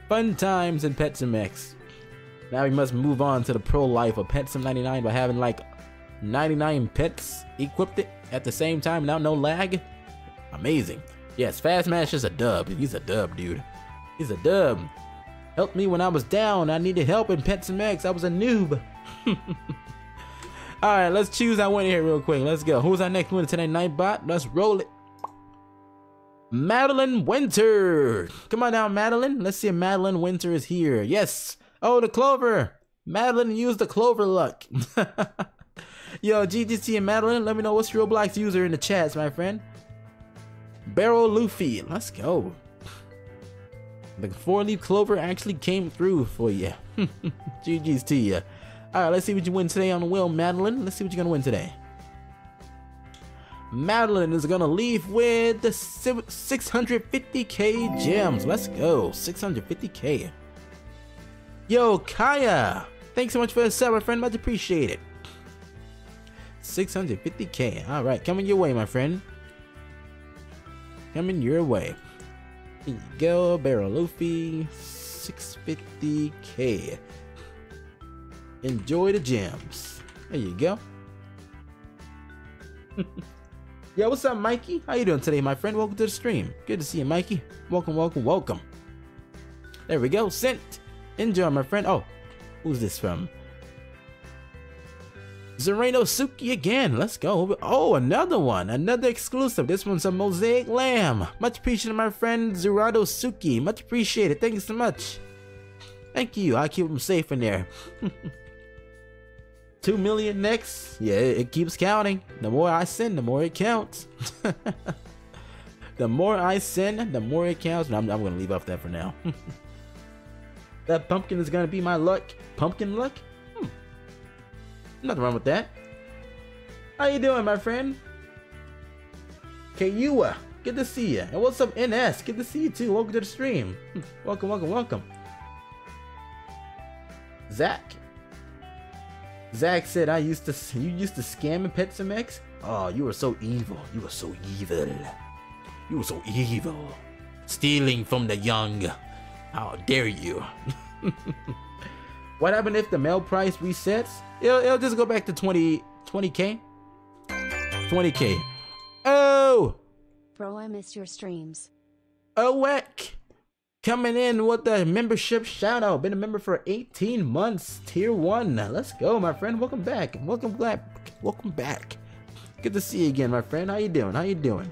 Fun times in Pet Sim X. Now we must move on to the pro life of Pet Sim 99 by having like 99 pets equipped it at the same time without no lag. Amazing. Yes, Fast Mash is a dub. He's a dub, dude. He's a dub. Helped me when I was down. I needed help in Pet Sim X. I was a noob. Alright, let's choose our winner here real quick. Let's go. Who's our next winner today, Nightbot? Let's roll it. Madeline Winter. Come on now, Madeline. Let's see if Madeline Winter is here. Yes. Oh, the clover. Madeline used the clover luck. Yo, GGC and Madeline, let me know what's your Roblox user in the chats, my friend. Barrel Luffy. Let's go. The four-leaf clover actually came through for you. GG's to you. Alright, let's see what you win today on the wheel, Madeline. Let's see what you're gonna win today. Madeline is gonna leave with the 650k gems. Let's go, 650k. Yo, Kaya, thanks so much for the sub, my friend. Much appreciated. 650k. All right, coming your way, my friend. Coming your way. Here you go, Barrel Luffy. 650k. Enjoy the gems. There you go. Yo, what's up, Mikey? How you doing today, my friend? Welcome to the stream. Good to see you, Mikey. Welcome, welcome, welcome. There we go. Sent. Enjoy, my friend. Oh, who's this from? Zereno Suki again. Let's go. Oh, another one. Another exclusive. This one's a Mosaic Lamb. Much appreciated, my friend Suki. Much appreciated. Thank you so much. Thank you. I'll keep them safe in there. Two million next. Yeah, it keeps counting. The more I send, the more it counts. the more I send, the more it counts. I'm, I'm gonna leave off that for now. that pumpkin is gonna be my luck. Pumpkin luck? Hmm. Nothing wrong with that. How you doing, my friend? Kayua, good to see you. And what's up, NS? Good to see you too. Welcome to the stream. welcome, welcome, welcome. Zach. Zach said, I used to, you used to scam in PetSimX? Oh, you were so evil. You were so evil. You were so evil. Stealing from the young. How dare you? what happened if the mail price resets? It'll, it'll just go back to 20, 20k? 20k. Oh! Bro, I missed your streams. Oh, heck. Coming in with the membership shout out. Been a member for 18 months. Tier 1. Let's go, my friend. Welcome back. Welcome back. Welcome back. Good to see you again, my friend. How you doing? How you doing?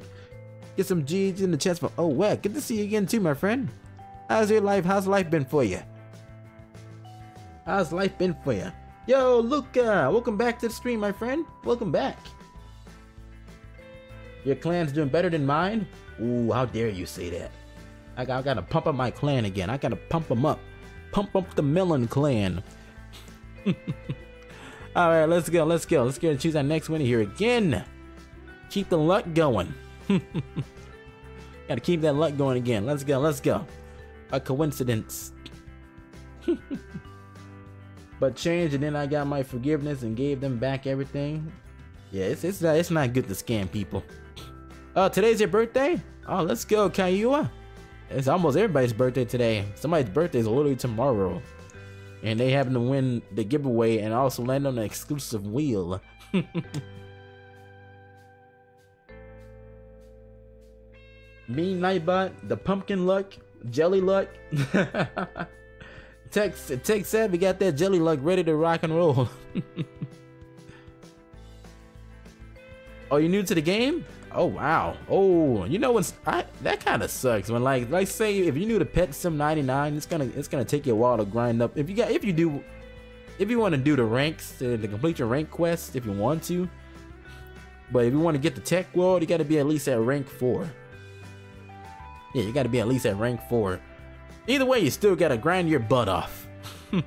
Get some G's in the chest for oh wow. Good to see you again too, my friend. How's your life? How's life been for you? How's life been for you? Yo, Luca, welcome back to the stream, my friend. Welcome back. Your clan's doing better than mine? Ooh, how dare you say that? I, got, I gotta pump up my clan again. I gotta pump them up. Pump up the Melon clan. All right, let's go. Let's go. Let's go and choose our next winner here again. Keep the luck going. gotta keep that luck going again. Let's go. Let's go. A coincidence. but change, and then I got my forgiveness and gave them back everything. Yeah, it's it's not, it's not good to scam people. Uh, today's your birthday? Oh, let's go, Kayua. It's almost everybody's birthday today. Somebody's birthday is literally tomorrow. And they happen to win the giveaway and also land on an exclusive wheel. Me, Nightbot, the pumpkin luck, jelly luck. Tex, Tex said we got that jelly luck ready to rock and roll. Are oh, you new to the game? Oh wow. Oh, you know what's I, that kind of sucks when like like say if you new to Pet Sim 99, it's gonna it's gonna take you a while to grind up. If you got if you do if you want to do the ranks to, to complete your rank quest if you want to. But if you want to get the tech world, you got to be at least at rank 4. Yeah, you got to be at least at rank 4. Either way, you still got to grind your butt off.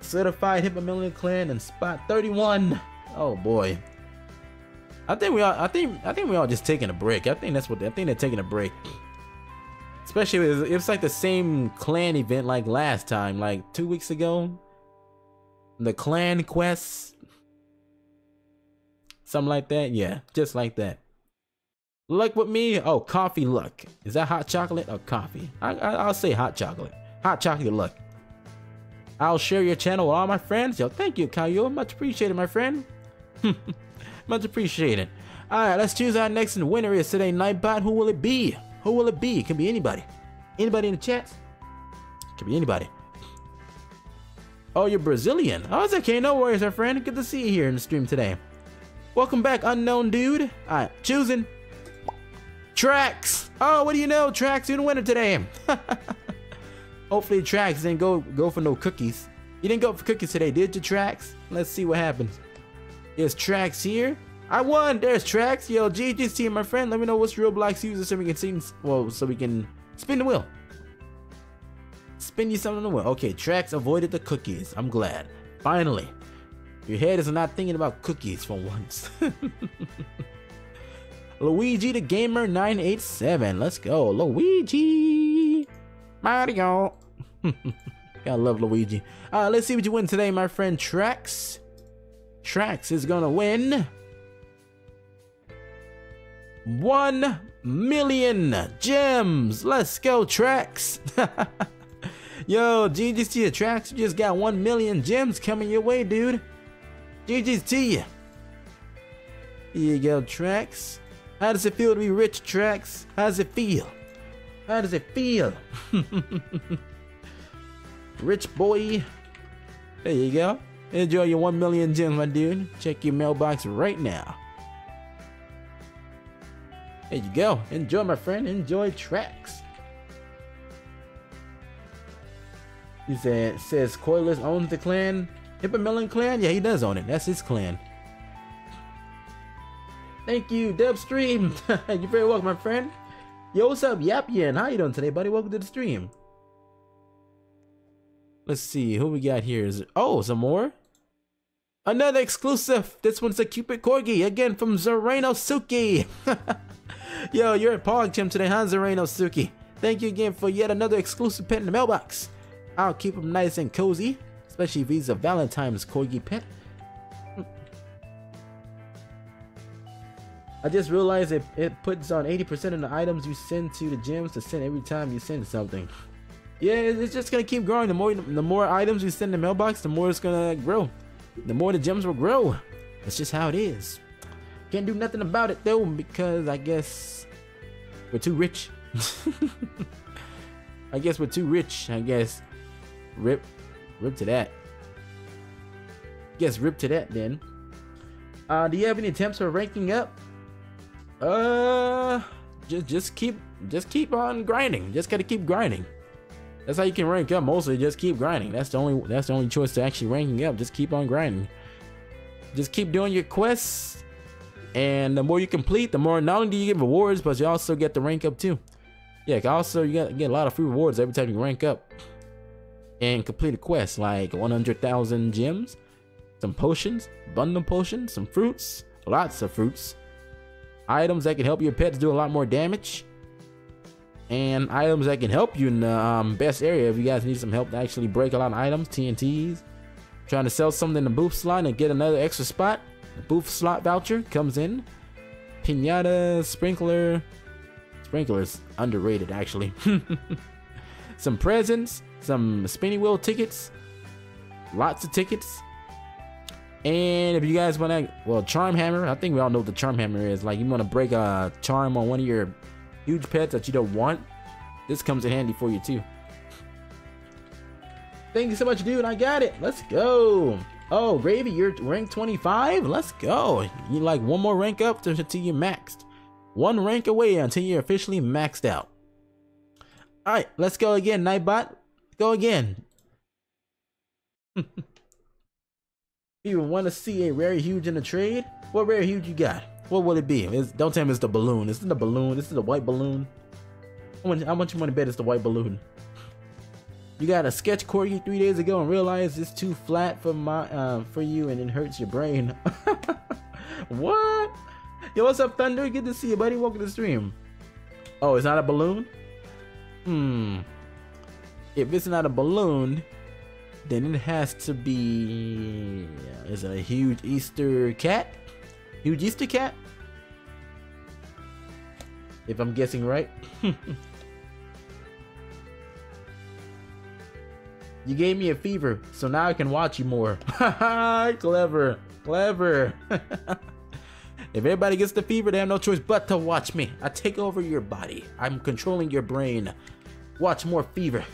Certified Hippomelon Clan and Spot 31. Oh boy. I think we all. I think. I think we all just taking a break. I think that's what. I think they're taking a break. Especially if it's like the same clan event like last time, like two weeks ago. The clan quest. Something like that. Yeah, just like that. Luck with me? Oh, coffee luck. Is that hot chocolate or coffee? I, I, will say hot chocolate. Hot chocolate luck. I'll share your channel with all my friends. Yo, thank you, Kyle. Much appreciated, my friend. Much appreciated. Alright, let's choose our next winner is today, Nightbot. Who will it be? Who will it be? It can be anybody. Anybody in the chat? Can be anybody. Oh, you're Brazilian. Oh, it's okay. No worries, our friend. Good to see you here in the stream today. Welcome back, unknown dude. Alright, choosing. Trax. Oh, what do you know? Trax, you're the winner today. Hopefully, Trax didn't go go for no cookies. You didn't go for cookies today, did you, Trax? Let's see what happens. There's Trax here. I won. There's Trax. Yo, team, my friend. Let me know what's Roblox user so we can see. Well, so we can spin the wheel. Spin you something on the wheel. Okay, Trax avoided the cookies. I'm glad. Finally. Your head is not thinking about cookies for once. Luigi the Gamer 987. Let's go. Luigi. Mario. Gotta love Luigi. Uh, let's see what you win today, my friend Trax. Trax is gonna win one million gems. Let's go, Trax. Yo, you, Trax. You just got one million gems coming your way, dude. GG's to you. Here you go, Trax. How does it feel to be rich, Trax? How does it feel? How does it feel? rich boy. There you go. Enjoy your 1 million gems, my dude. Check your mailbox right now. There you go. Enjoy, my friend. Enjoy Trax. He said, says Coilers owns the clan. Hippomelon clan? Yeah, he does own it. That's his clan. Thank you, Dubstream. You're very welcome, my friend. Yo, what's up, Yapian? How you doing today, buddy? Welcome to the stream. Let's see who we got here. Is oh, some more? Another exclusive. This one's a Cupid Corgi again from Zorano Suki. Yo, you're at PogChamp today, huh, Zorano Suki? Thank you again for yet another exclusive pet in the mailbox. I'll keep them nice and cozy, especially if he's a Valentine's Corgi pet. I just realized it, it puts on 80% of the items you send to the gyms to send every time you send something. Yeah, it's just gonna keep growing. The more the more items you send in the mailbox, the more it's gonna grow. The more the gems will grow. That's just how it is. Can't do nothing about it though, because I guess we're too rich. I guess we're too rich. I guess rip, rip to that. Guess rip to that then. Uh, do you have any attempts for ranking up? Uh, just just keep just keep on grinding. Just gotta keep grinding. That's how you can rank up. Mostly, just keep grinding. That's the only that's the only choice to actually ranking up. Just keep on grinding. Just keep doing your quests, and the more you complete, the more not only do you get rewards, but you also get the rank up too. Yeah, also you get, get a lot of free rewards every time you rank up and complete a quest, like 100,000 gems, some potions, bundle potions, some fruits, lots of fruits, items that can help your pets do a lot more damage and items that can help you in the um, best area. If you guys need some help to actually break a lot of items TNTs trying to sell something in the booth slot and get another extra spot the booth slot voucher comes in. Pinata sprinkler. Sprinklers underrated actually. Some presents some spinning wheel tickets lots of tickets. And if you guys want to, well, Charm Hammer, I think we all know what the Charm Hammer is. Like, you want to break a charm on one of your huge pets that you don't want, this comes in handy for you too. Thank you so much, dude. I got it. Let's go. Oh, Gravy, you're rank 25? Let's go. You like one more rank up until you're maxed. One rank away until you're officially maxed out. Alright, let's go again, Nightbot. Go again. You want to see a rare huge in the trade? What rare huge you got? What would it be? It's, don't tell me it's the balloon. It's the balloon. This is the white balloon. How much, how much you want to bet it's the white balloon? You got a sketch corgi three days ago and realized it's too flat for my uh, for you and it hurts your brain. what? Yo, what's up, Thunder? Good to see you, buddy. Welcome to the stream. Oh, it's not a balloon? Hmm. If it's not a balloon, then it has to be is it a huge Easter cat? Huge Easter cat? If I'm guessing right. you gave me a fever, so now I can watch you more. clever, clever. if everybody gets the fever, they have no choice but to watch me. I take over your body. I'm controlling your brain. Watch more fever.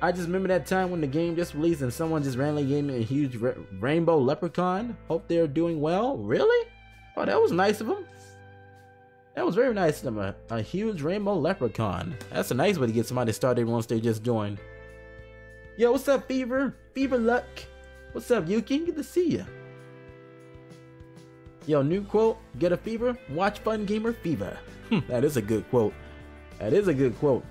I just remember that time when the game just released and someone just randomly gave me a huge rainbow leprechaun. Hope they're doing well. Really? Oh, that was nice of them. That was very nice of them. A, a huge rainbow leprechaun. That's a nice way to get somebody started once they just joined. Yo, what's up, Fever? Fever Luck. What's up, Yuki? Good to see ya. Yo, new quote. Get a fever? Watch Fun Gamer Fever. that is a good quote. That is a good quote.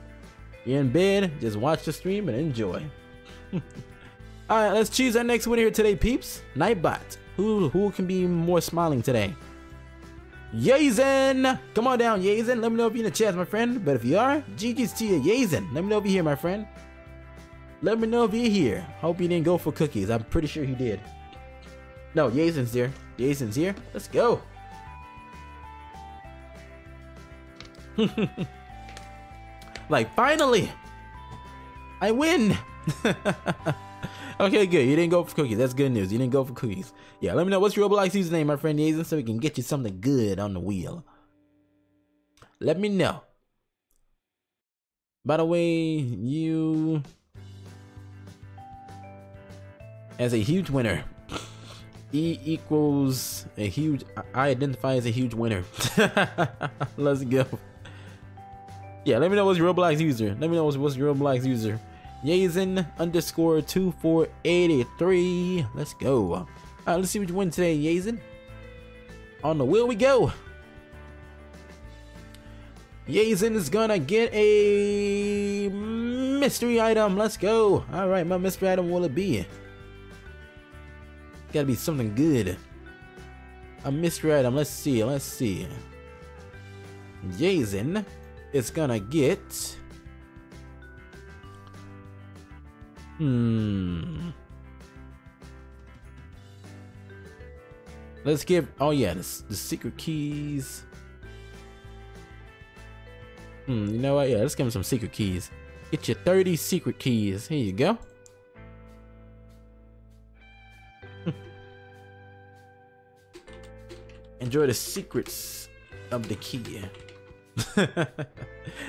You're in bed, just watch the stream and enjoy. Alright, let's choose our next winner here today, peeps. Nightbot. Who who can be more smiling today? Yazen! Come on down, Yazen. Let me know if you're in the chat, my friend. But if you are, GG's to you, Yazen. Let me know if you're here, my friend. Let me know if you're here. Hope you didn't go for cookies. I'm pretty sure he did. No, Yazen's here. Yazen's here. Let's go. Like, finally! I win! okay, good. You didn't go for cookies. That's good news. You didn't go for cookies. Yeah, let me know what's your Roblox username, my friend Yazen, so we can get you something good on the wheel. Let me know. By the way, you... as a huge winner. E equals a huge. I identify as a huge winner. Let's go. Yeah, let me know what's your Roblox user. Let me know what's, what's your Roblox user. Yazen underscore 2483. Let's go. All right, let's see what you win today, Yazen. On the wheel we go. Yazen is gonna get a mystery item. Let's go. All right, my mystery item will it be? Gotta be something good. A mystery item. Let's see. Let's see. Yazen is gonna get. Hmm. Let's give. Oh yeah, the, the secret keys. Hmm. You know what? Yeah, let's give him some secret keys. Get your 30 secret keys. Here you go. Enjoy the secrets of the key. there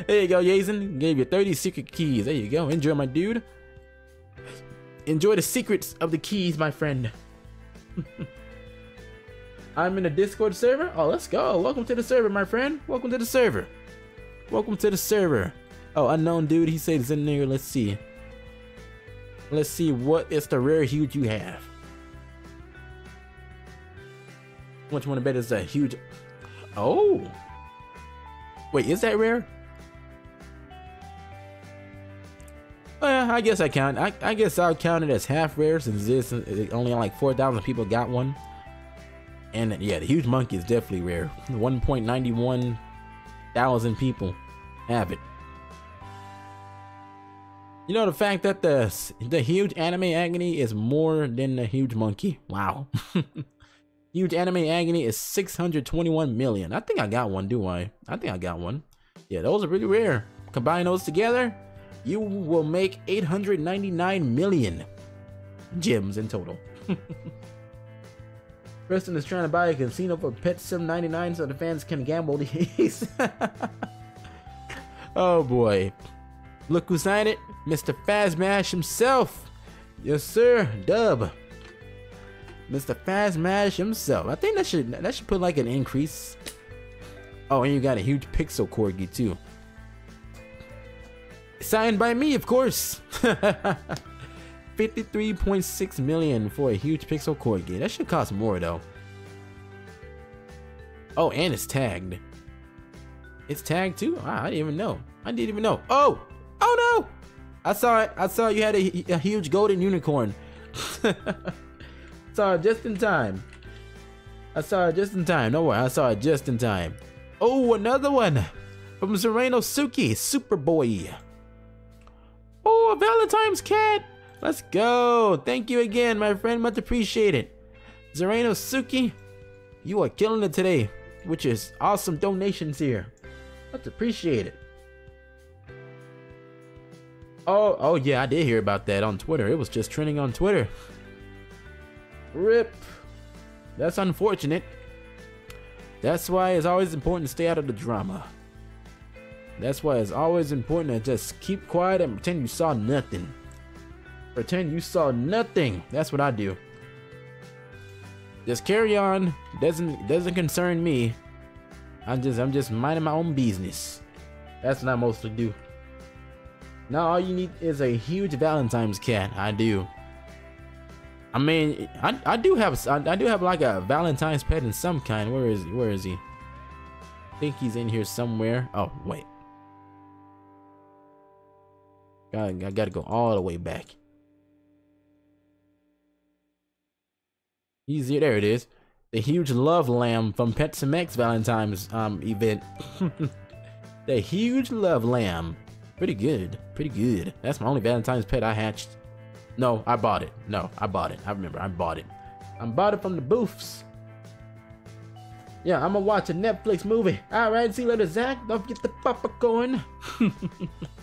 you go, Yazen. Gave you 30 secret keys. There you go. Enjoy, my dude. Enjoy the secrets of the keys, my friend. I'm in a Discord server. Oh, let's go. Welcome to the server, my friend. Welcome to the server. Welcome to the server. Oh, unknown dude. He says in there. Let's see. Let's see what is the rare huge you have. Which one to bet is a huge? Oh. Wait, is that rare? Well, I guess I count. I, I guess I'll count it as half rare since this only like 4,000 people got one. And yeah, the huge monkey is definitely rare. 1.91 thousand people have it. You know the fact that the the huge anime agony is more than the huge monkey. Wow. huge anime agony is 621 million. I think I got one, do I? I think I got one. Yeah, those are really rare. Combine those together, you will make 899 million gems in total. Preston is trying to buy a casino for Pet Sim 99 so the fans can gamble these. oh boy. Look who signed it. Mr. Fazmash himself. Yes, sir. Dub. Mr. Fazmash himself. I think that should that should put like an increase. Oh, and you got a huge pixel corgi too. Signed by me, of course. 53.6 million for a huge pixel corgi. That should cost more though. Oh, and it's tagged. It's tagged too? Ah, I didn't even know. I didn't even know. Oh! Oh no! I saw it. I saw you had a, a huge golden unicorn. saw it just in time. I saw it just in time. No worry, I saw it just in time. Oh, another one from Zerano Suki, Superboy. Oh, a Valentine's cat. Let's go. Thank you again, my friend. Much appreciated. Zerano Suki, you are killing it today, which is awesome donations here. Much appreciated. Oh, oh yeah, I did hear about that on Twitter. It was just trending on Twitter. Rip. That's unfortunate. That's why it's always important to stay out of the drama. That's why it's always important to just keep quiet and pretend you saw nothing. Pretend you saw nothing. That's what I do. Just carry on. Doesn't doesn't concern me. I'm just I'm just minding my own business. That's what I mostly do. Now all you need is a huge Valentine's cat. I do. I mean, I, I do have I, I do have like a Valentine's pet in some kind. Where is he? Where is he? I think he's in here somewhere. Oh wait. I, I gotta go all the way back. Easier, there it is. The huge love lamb from PetSimX Valentine's um event. the huge love lamb. Pretty good. Pretty good. That's my only Valentine's pet I hatched. No, I bought it. No, I bought it. I remember, I bought it. I bought it from the booths. Yeah, I'm gonna watch a Netflix movie. Alright, see you later, Zach. Don't forget the popcorn.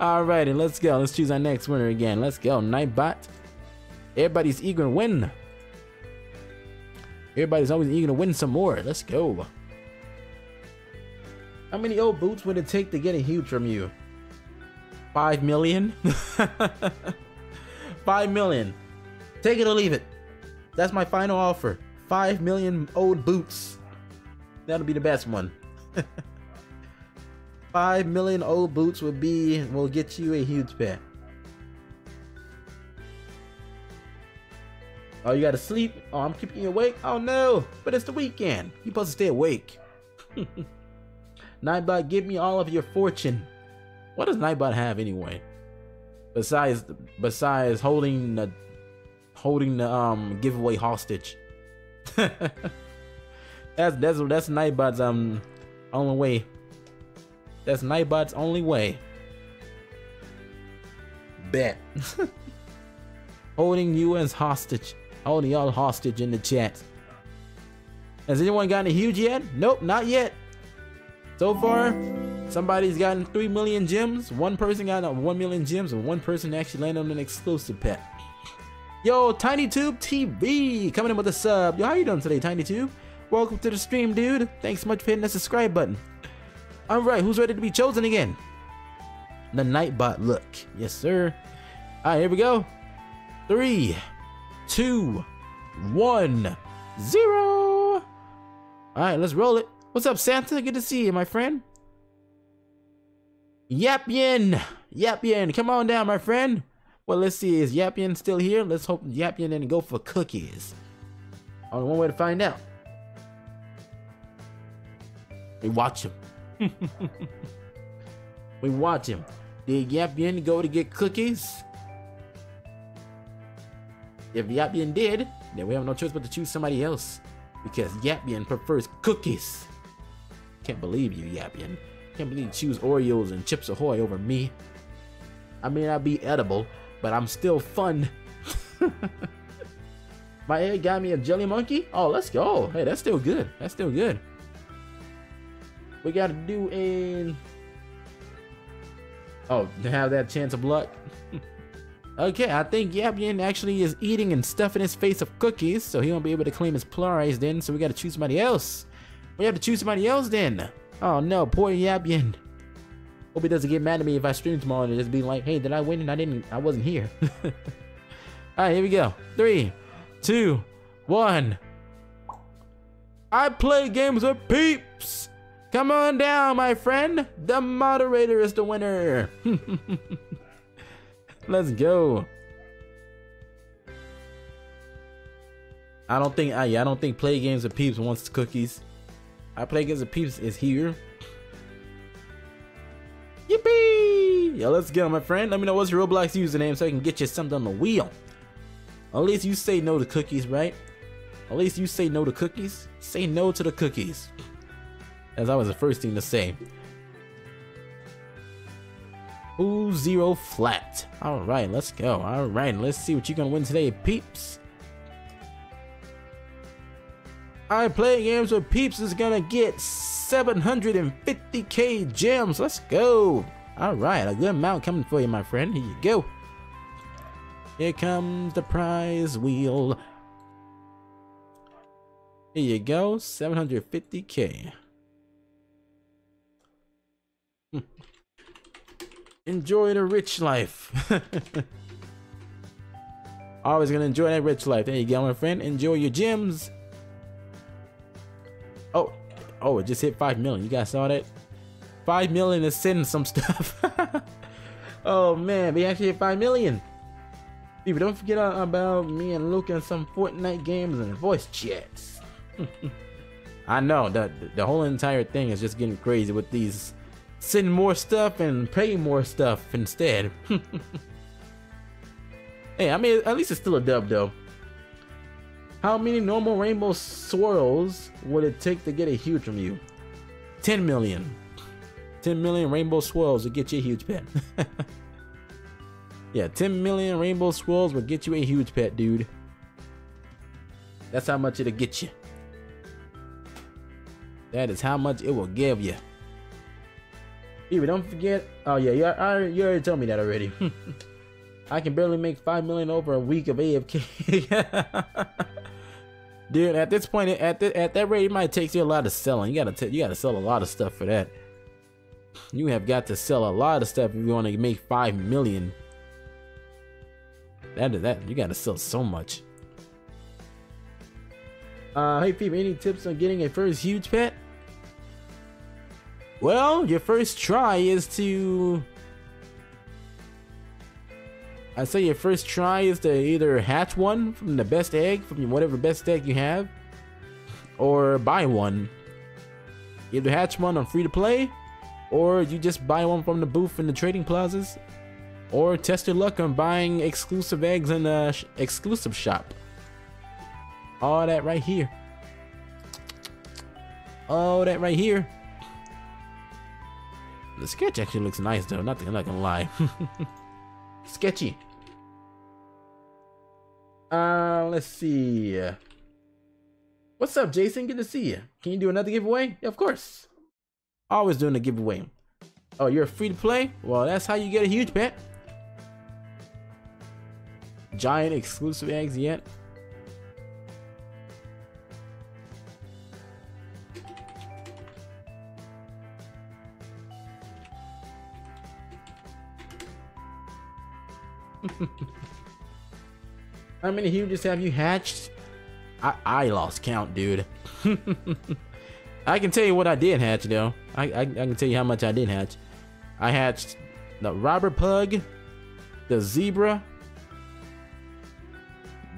Alrighty, let's go. Let's choose our next winner again. Let's go. Nightbot. Everybody's eager to win. Everybody's always eager to win some more. Let's go. How many old boots would it take to get a huge from you? Five million? Five million. Take it or leave it. That's my final offer. Five million old boots. That'll be the best one. Five million old boots would be will get you a huge pair. Oh, you gotta sleep? Oh, I'm keeping you awake? Oh no! But it's the weekend. You supposed to stay awake. Nightbot, give me all of your fortune. What does Nightbot have anyway? Besides, besides holding the, holding the um giveaway hostage. that's that's that's Nightbot's um only way. That's Nightbot's only way. Bet. holding you as hostage. Holding y'all hostage in the chat. Has anyone gotten a huge yet? Nope, not yet. So far, somebody's gotten 3 million gems, one person got 1 million gems, and one person actually landed on an exclusive pet. Yo, TinyTube TV coming in with a sub. Yo, how you doing today, TinyTube? Welcome to the stream, dude. Thanks so much for hitting the subscribe button. Alright, who's ready to be chosen again? The Nightbot look. Yes, sir. Alright, here we go. Three, two, one, zero. Alright, let's roll it. What's up, Santa? Good to see you, my friend. Yapien! Yapien, come on down, my friend. Well, let's see, is Yapien still here? Let's hope Yapien didn't go for cookies. Only one way to find out. We watch him. we watch him. Did Yapien go to get cookies? If Yapien did, then we have no choice but to choose somebody else. Because Yapien prefers cookies. Can't believe you, Yapien. Can't believe you choose Oreos and Chips Ahoy over me. I may not be edible, but I'm still fun. My egg got me a jelly monkey? Oh, let's go. Hey, that's still good. That's still good. We gotta do in. Oh, to have that chance of luck. okay, I think Yabian actually is eating and stuffing his face of cookies, so he won't be able to claim his prize then, so we gotta choose somebody else. We have to choose somebody else then. Oh no, poor Yabian. Hope he doesn't get mad at me if I stream tomorrow and just be like, hey, did I win and I didn't, I wasn't here. Alright, here we go. Three, two, one. I play games with peeps. Come on down, my friend. The moderator is the winner. Let's go. I don't think I I don't think play games with peeps wants cookies. I play games with peeps is here. Yippee! Yo, let's go, my friend. Let me know what's your Roblox username so I can get you something on the wheel. At least you say no to cookies, right? At least you say no to cookies. Say no to the cookies. As I was the first thing to say. Ooh, zero flat. Alright, let's go. Alright, let's see what you're gonna win today, peeps. I play games with peeps is gonna get 750k gems. Let's go. Alright, a good amount coming for you, my friend. Here you go. Here comes the prize wheel. Here you go, 750k. Enjoy the rich life. Always gonna enjoy that rich life. There you go, my friend. Enjoy your gems. Oh, oh, it just hit 5 million. You guys saw that? 5 million is sending some stuff. oh man, we actually hit 5 million. People, don't forget uh, about me and Luke and some Fortnite games and voice chats. I know, the, the whole entire thing is just getting crazy with these send more stuff and pay more stuff instead. hey, I mean, at least it's still a dub though. How many normal rainbow swirls would it take to get a huge from you? 10 million. 10 million rainbow swirls would get you a huge pet. yeah, 10 million rainbow swirls would get you a huge pet, dude. That's how much it'll get you. That is how much it will give you. Even don't forget. Oh yeah, you, you already told me that already. I can barely make five million over a week of AFK. Dude, at this point, at the, at that rate, it might take you a lot of selling. You gotta you gotta sell a lot of stuff for that. You have got to sell a lot of stuff if you want to make five million. That that you gotta sell so much. Uh, hey Phoebe, any tips on getting a first huge pet? Well, your first try is to. I say your first try is to either hatch one from the best egg, from whatever best egg you have, or buy one. Either hatch one on free to play, or you just buy one from the booth in the trading plazas, or test your luck on buying exclusive eggs in the sh- exclusive shop. All that right here. All that right here. The sketch actually looks nice though, not, I'm not gonna lie. Sketchy. Uh, let's see. What's up, Jason? Good to see you. Can you do another giveaway? Yeah, of course. Always doing a giveaway. Oh, you're free to play? Well, that's how you get a huge pet. Giant exclusive eggs yet? How many huges have you hatched? I, I lost count, dude. I can tell you what I did hatch, though. I, I, I can tell you how much I did hatch. I hatched the robber pug, the zebra,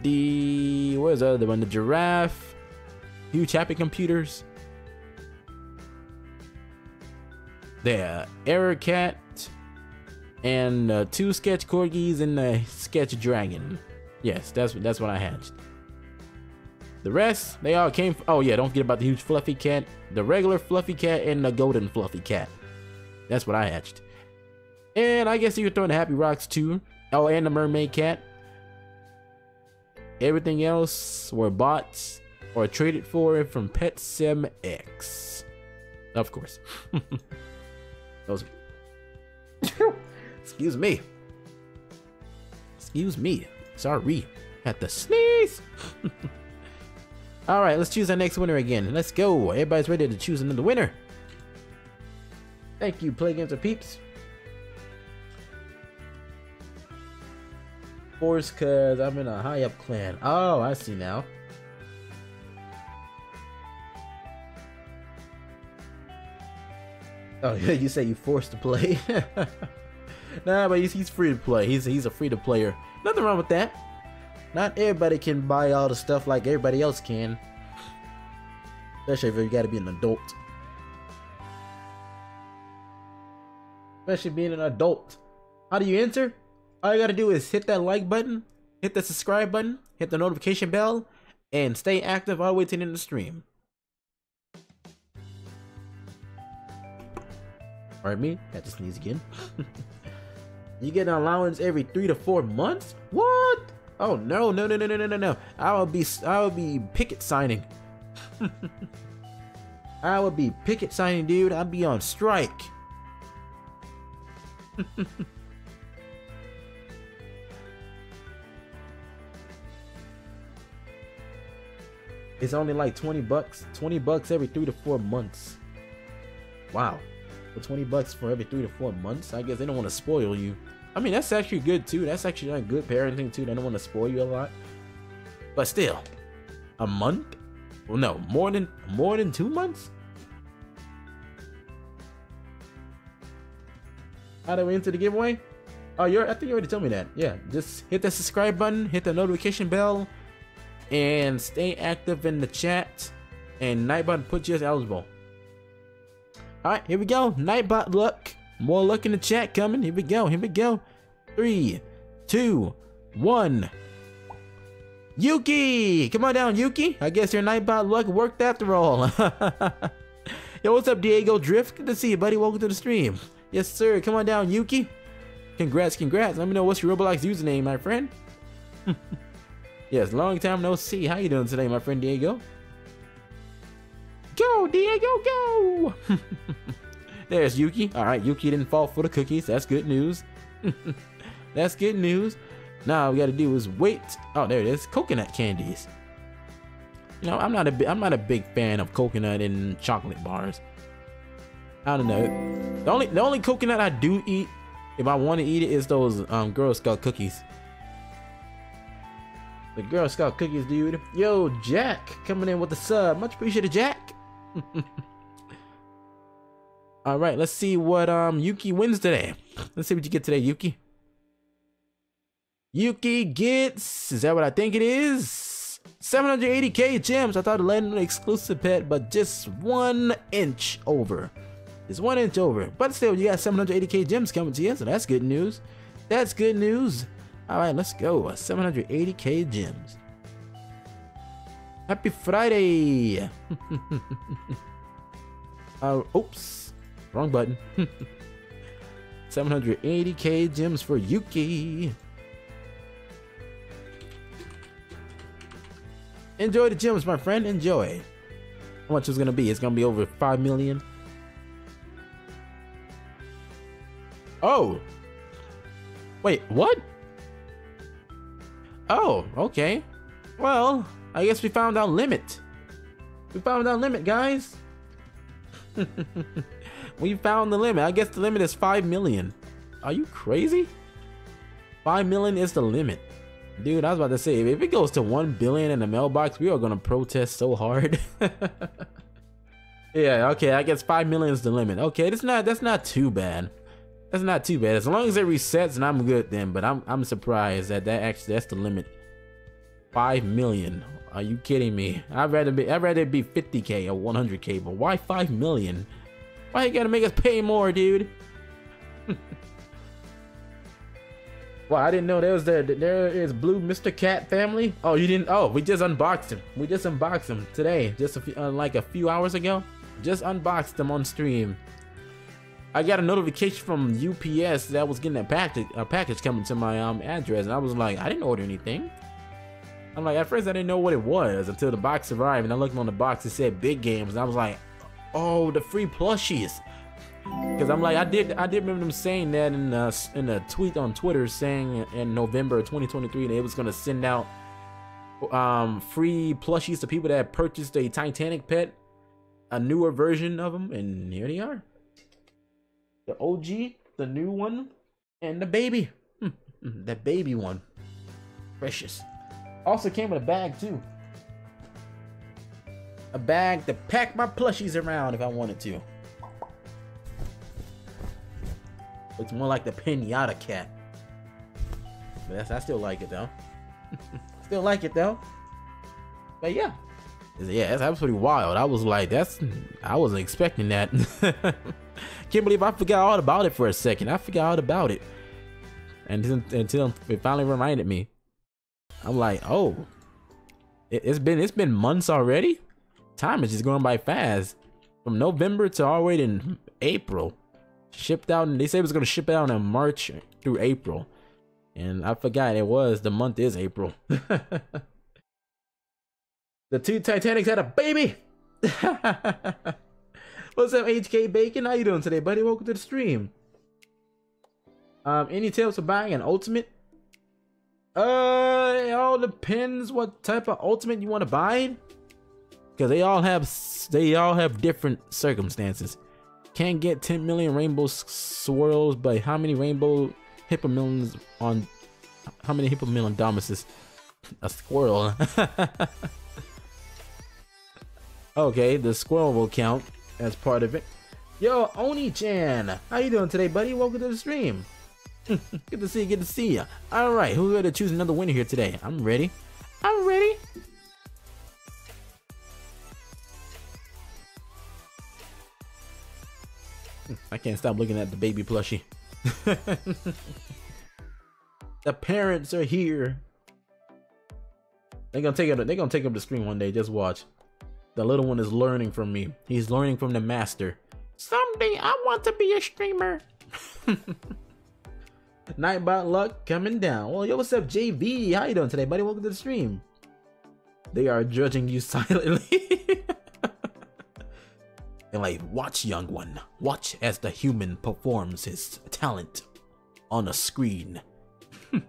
the what is the other one? The giraffe, huge happy computers, the error cat, and uh, two sketch corgis and a sketch dragon. Yes, that's that's what I hatched. The rest, they all came. oh yeah, don't forget about the huge fluffy cat, the regular fluffy cat, and the golden fluffy cat. That's what I hatched. And I guess you could throw in the happy rocks too. Oh, and the mermaid cat. Everything else were bought or traded for from PetSim X. Of course. Those. Excuse me. Excuse me. Sorry. Had to sneeze. All right, let's choose our next winner again. Let's go. Everybody's ready to choose another winner. Thank you, Play Games with Peeps. Force, cause I'm in a high up clan. Oh, I see now. Oh yeah, you say you forced to play. nah, but he's, he's free to play. He's he's a free to player. Nothing wrong with that. Not everybody can buy all the stuff like everybody else can. Especially if you gotta be an adult. Especially being an adult. How do you enter? All you gotta do is hit that like button, hit the subscribe button, hit the notification bell, and stay active all the way to the end of the stream. Pardon me, had to sneeze again. you get an allowance every three to four months? What? Oh no, no, no, no, no, no, no. I will be I will be picket signing. I would be picket signing, dude. I'd be on strike. it's only like 20 bucks. 20 bucks every three to four months. Wow. For 20 bucks for every three to four months? I guess they don't want to spoil you. I mean, that's actually good too. That's actually like good parenting too. They don't want to spoil you a lot. But still, a month? Well, no, more than more than two months. How do we enter the giveaway? Oh, you're. I think you already told me that. Yeah, just hit the subscribe button, hit the notification bell, and stay active in the chat. And Nightbot put you as eligible. All right, here we go. Nightbot luck. More luck in the chat coming. Here we go. Here we go. Three, two, one. Yuki! Come on down, Yuki. I guess your Nightbot luck worked after all. Yo, what's up, Diego Drift? Good to see you, buddy. Welcome to the stream. Yes, sir. Come on down, Yuki. Congrats, congrats. Let me know what's your Roblox username, my friend. yes, long time no see. How you doing today, my friend Diego? Go, Diego, go! There's Yuki. All right, Yuki didn't fall for the cookies. That's good news. That's good news. Now all we got to do is wait. Oh, there it is. Coconut candies. You know, I'm not a I'm not a big fan of coconut and chocolate bars. I don't know. The only the only coconut I do eat, if I want to eat it, is those um, Girl Scout cookies. The Girl Scout cookies, dude. Yo, Jack, coming in with the sub. Much appreciated, Jack. All right, let's see what um Yuki wins today. Let's see what you get today, Yuki. Yuki gets, is that what I think it is? 780k gems. I thought it landed an exclusive pet, but just one inch over. Just one inch over. But still, you got 780k gems coming to you, so that's good news. That's good news. All right, let's go. 780k gems. Happy Friday. uh, oops. Wrong button. 780k gems for Yuki. Enjoy the gems, my friend. Enjoy. How much is gonna be? It's gonna be over 5 million. Oh. Wait, what? Oh, okay. Well, I guess we found our limit. We found our limit, guys. we found the limit. I guess the limit is 5 million. Are you crazy? 5 million is the limit. Dude, I was about to say, if it goes to 1 billion in the mailbox, we are going to protest so hard. yeah, okay, I guess 5 million is the limit. Okay, that's not that's not too bad. That's not too bad. As long as it resets and I'm good then, but I'm I'm surprised that that actually that's the limit. 5 million. Are you kidding me? I'd rather be I'd rather be 50k or 100k, but why 5 million? Why you gotta make us pay more, dude? well, I didn't know there was there there is blue Mr. Cat family. Oh, you didn't? Oh, we just unboxed him. We just unboxed him today, just a few, uh, like a few hours ago. Just unboxed them on stream. I got a notification from UPS that I was getting a package a package coming to my um address, and I was like, I didn't order anything. I'm like, at first I didn't know what it was until the box arrived, and I looked on the box. It said big games, and I was like, oh, the free plushies. Because I'm like, I did, I did remember them saying that in a, in a tweet on Twitter, saying in November 2023 they was gonna send out um free plushies to people that purchased a Titanic pet, a newer version of them, and here they are. The OG, the new one, and the baby, the baby one, precious. Also came with a bag too. A bag to pack my plushies around if I wanted to. Looks more like the pinata cat. But that's, I still like it though. still like it though. But yeah. Yeah, that was pretty wild. I was like, that's I wasn't expecting that. Can't believe I forgot all about it for a second. I forgot all about it. And until it finally reminded me. I'm like, oh, it, has been it's been months already. Time is just going by fast. From November to all the way in April, shipped out, and they said it was gonna ship out in March through April, and I forgot it was the month is April. the two Titanics had a baby. What's up, HK Bacon? How you doing today, buddy? Welcome to the stream. Um, any tips for buying an ultimate? Uh, it all depends what type of ultimate you want to buy. Because they all have they all have different circumstances. Can't get 10 million rainbow swirls, but how many rainbow hippomelons on how many hippomelon? A squirrel. okay, the squirrel will count as part of it. Yo, Oni-chan, how you doing today, buddy? Welcome to the stream. good to see you. Good to see you. All right, who's ready to choose another winner here today? I'm ready. I'm ready. Hmm, I can't stop looking at the baby plushie. the parents are here. They're gonna take it. They're gonna take up the screen one day. Just watch. The little one is learning from me. He's learning from the master. Someday I want to be a streamer. Nightbot luck coming down. Well, yo, what's up, JV? How you doing today, buddy? Welcome to the stream. They are judging you silently. and like, watch, young one. Watch as the human performs his talent on a screen.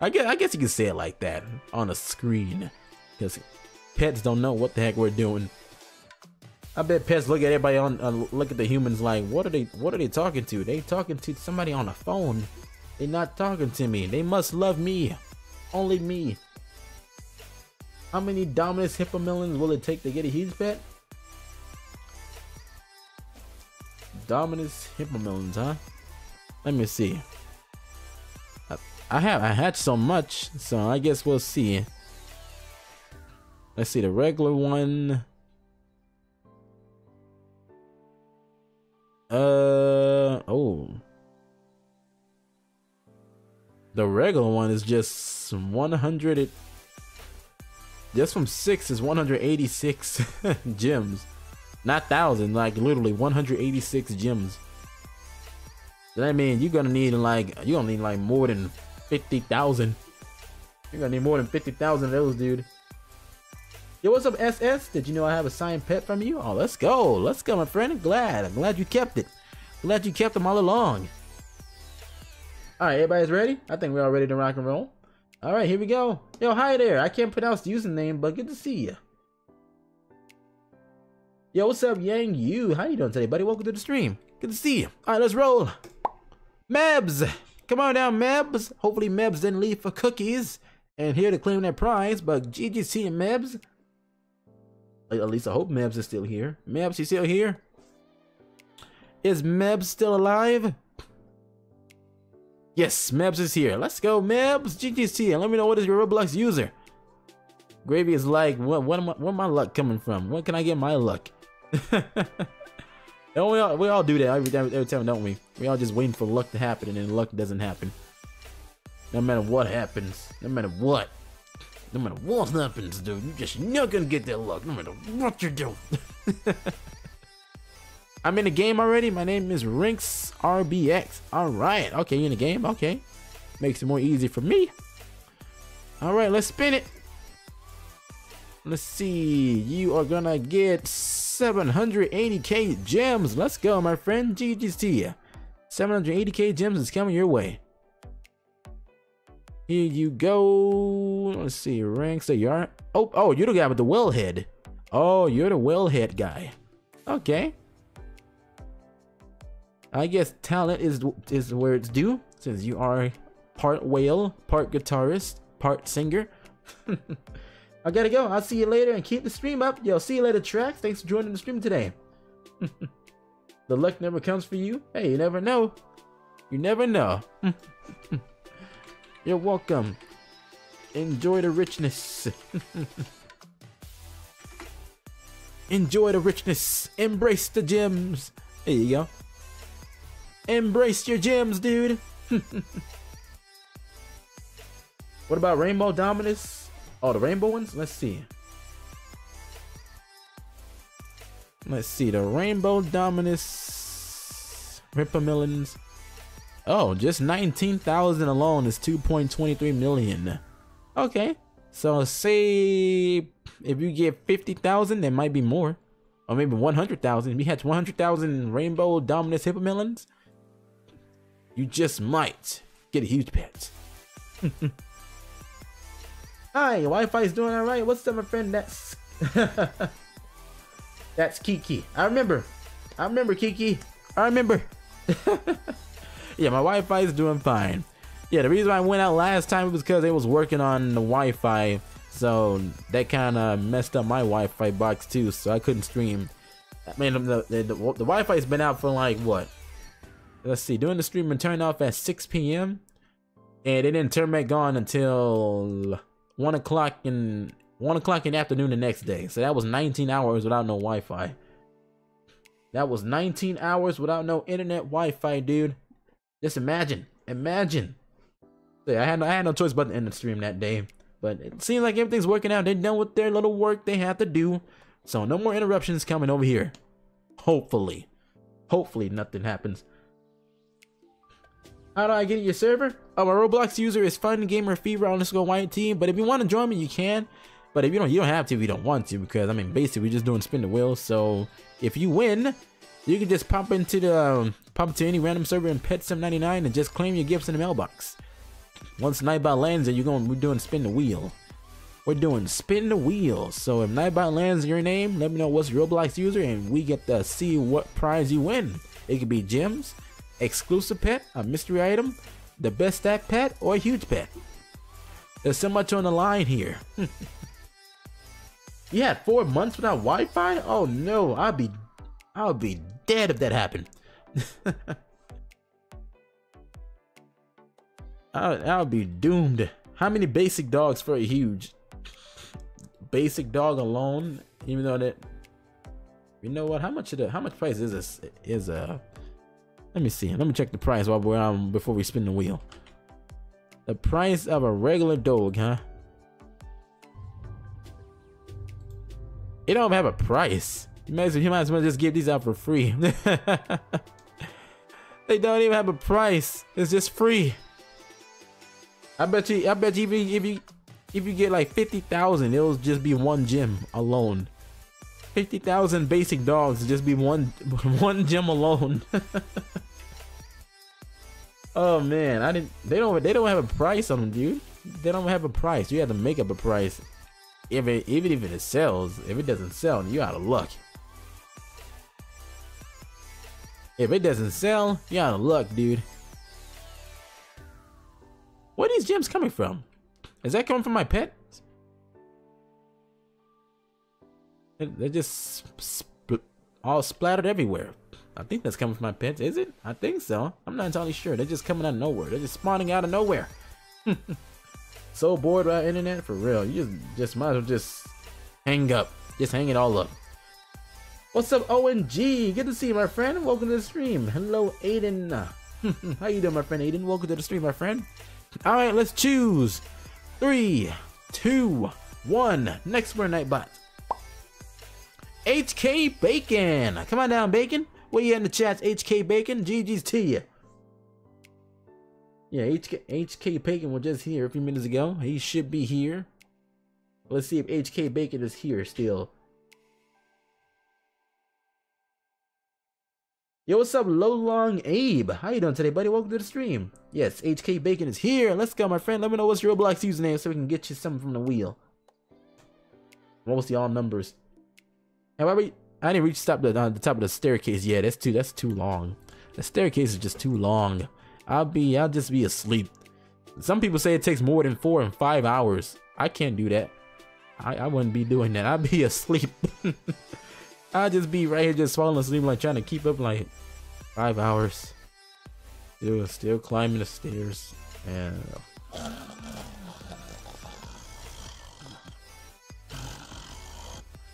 I guess I guess you can say it like that on a screen, because pets don't know what the heck we're doing. I bet pets look at everybody on uh, look at the humans like what are they what are they talking to? They talking to somebody on a phone. They're not talking to me. They must love me. Only me. How many Dominus Hippomelons will it take to get a huge pet? Dominus Hippomelons, huh? Let me see. I, I have I had so much, so I guess we'll see. Let's see the regular one. Uh oh. The regular one is just 100. Just from six is 186 gems, not thousand. Like literally 186 gems. That means you're gonna need like you're gonna need like more than 50,000. You're gonna need more than 50,000 of those, dude. Yo, what's up, SS? Did you know I have a signed pet from you? Oh, let's go. Let's go, my friend. I'm glad. I'm glad you kept it. Glad you kept them all along. All right, everybody's ready? I think we're all ready to rock and roll. All right, here we go. Yo, hi there. I can't pronounce the username, but good to see you. Yo, what's up, Yang Yu? How you doing today, buddy? Welcome to the stream. Good to see you. All right, let's roll. Mebs, come on down, Mebs. Hopefully, Mebs didn't leave for cookies and here to claim that prize. But GGC and Mebs. At least I hope Mebs is still here. Mebs, you still here? Is Mebs still alive? Yes, Mebs is here. Let's go, Mebs. GGC. And let me know what is your Roblox user. Gravy is like, what, what am I, where my luck coming from? When can I get my luck? we all, we all do that every time, every time, don't we? We all just waiting for luck to happen, and then luck doesn't happen. No matter what happens, no matter what, no matter what happens, dude, you're just not gonna get that luck, no matter what you do. I'm in the game already. My name is Rinks RBX. All right. Okay, you in the game? Okay. Makes it more easy for me. All right, let's spin it. Let's see. You are gonna get 780k gems. Let's go, my friend. You. 780k gems is coming your way. Here you go. Let's see. Ranks that you are. Oh, oh, you're the guy with the wellhead. Oh, you're the wellhead guy. Okay. I guess talent is is where it's due, since you are part whale, part guitarist, part singer. I gotta go. I'll see you later and keep the stream up. Yo, see you later, Trax. Thanks for joining the stream today. the luck never comes for you. Hey, you never know. You never know. You're welcome. Enjoy the richness. Enjoy the richness. Embrace the gems. There you go. Embrace your gems, dude. what about Rainbow Dominus? Oh, the rainbow ones? Let's see. Let's see. The Rainbow Dominus Hippomelons. Oh, just 19,000 alone is 2.23 million. Okay. So say if you get 50,000, there might be more. Or maybe 100,000. If you had 100,000 Rainbow Dominus Hippomelons, you just might get a huge pet. Hi, Wi-Fi is doing all right. What's up, my friend? That's that's Kiki. I remember. I remember Kiki. I remember. yeah, my Wi-Fi is doing fine. Yeah, the reason I went out last time was because it was working on the Wi-Fi, so that kind of messed up my Wi-Fi box too. So I couldn't stream. I mean, the the, the, the Wi-Fi's been out for like what let's see, doing the stream and turned off at 6 p.m. And it didn't turn back on until one o'clock in one o'clock in the afternoon the next day. So that was 19 hours without no Wi-Fi. That was 19 hours without no internet Wi-Fi, dude. Just imagine, imagine. Yeah, I had no, I had no choice but to end the stream that day. But it seems like everything's working out. They're done with their little work they have to do. So no more interruptions coming over here. Hopefully. Hopefully nothing happens. How do I get your server? Oh, my Roblox user is Fun Gamer Fever underscore White Team. But if you want to join me, you can. But if you don't, you don't have to if you don't want to, because I mean, basically, we're just doing spin the wheel. So if you win, you can just pop into the um, pop to any random server in Pet Sim 99 and just claim your gifts in the mailbox. Once Nightbot lands, and you're going, we're doing spin the wheel. We're doing spin the wheel. So if Nightbot lands your name, let me know what's your Roblox user, and we get to see what prize you win. It could be gems, exclusive pet, a mystery item, the best stat pet, or a huge pet. There's so much on the line here. you had four months without Wi-Fi? Oh no, I'd be, I would be dead if that happened. I, I would be doomed. How many basic dogs for a huge? Basic dog alone, even though that. You know what? How much of the how much price is this? Is uh. Let me see. Let me check the price while we're on before we spin the wheel. The price of a regular dog, huh? It don't have a price. You might, as well, you might as well just give these out for free. they don't even have a price. It's just free. I bet you. I bet you if you if you, if you get like fifty thousand, it'll just be one gym alone. Fifty thousand basic dogs, just be one one gym alone. oh man, I didn't. They don't. They don't have a price on them, dude. They don't have a price. You have to make up a price. If it even if it sells, if it doesn't sell, you out of luck. If it doesn't sell, you're out of luck, dude. Where are these gems coming from? Is that coming from my pet? They're just all splattered everywhere. I think that's coming from my pets. Is it? I think so. I'm not entirely sure. They're just coming out of nowhere. They're just spawning out of nowhere. so bored by internet for real. You just just might as well just hang up. Just hang it all up. What's up, ONG? Good to see you, my friend. Welcome to the stream. Hello, Aiden. How you doing, my friend Aiden? Welcome to the stream, my friend. All right, let's choose. Three, two, one. Next for Nightbot. HK Bacon. Come on down, Bacon. Where you in the chat? HK Bacon. GG's to you. Yeah, HK, HK Bacon was just here a few minutes ago. He should be here. Let's see if HK Bacon is here still. Yo, what's up, Low Long Abe? How you doing today, buddy? Welcome to the stream. Yes, HK Bacon is here. Let's go, my friend. Let me know what's your Roblox username so we can get you something from the wheel. What was the all numbers? However, I didn't reach top the, uh, the top of the staircase yet. That's too. That's too long. The staircase is just too long. I'll be. I'll just be asleep. Some people say it takes more than four and five hours. I can't do that. I, I wouldn't be doing that. I'd be asleep. I'll just be right here just falling asleep like trying to keep up like five hours. Still still climbing the stairs and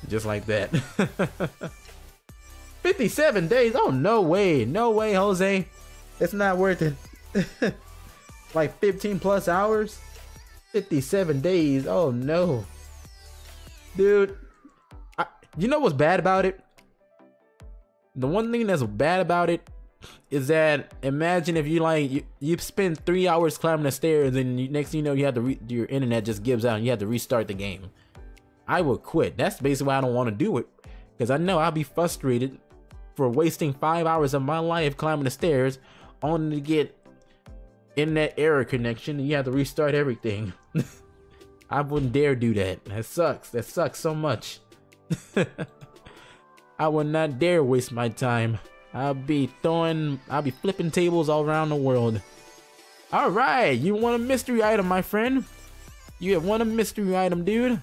just like that. 57 days? Oh no way. No way, Jose. It's not worth it. like 15 plus hours? 57 days. Oh no. Dude, you know what's bad about it? The one thing that's bad about it is that imagine if you like you, you spend three hours climbing the stairs and you, next thing you know you have to re- your internet just gives out and you have to restart the game. I would quit. That's basically why I don't want to do it because I know I'll be frustrated for wasting five hours of my life climbing the stairs only to get internet error connection and you have to restart everything. I wouldn't dare do that. That sucks. That sucks so much. I would not dare waste my time. I'll be throwing, I'll be flipping tables all around the world. All right, you want a mystery item, my friend? You have won a mystery item, dude.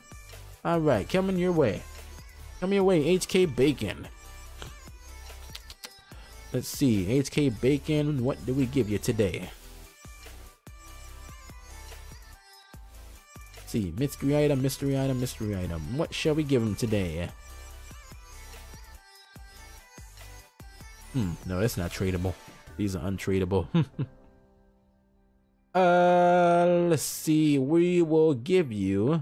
All right, coming your way. Coming your way, HK Bacon. Let's see, HK Bacon, what do we give you today? See, mystery item, mystery item, mystery item. What shall we give him today? Hmm, no, that's not tradable. These are untradeable. uh, let's see. We will give you.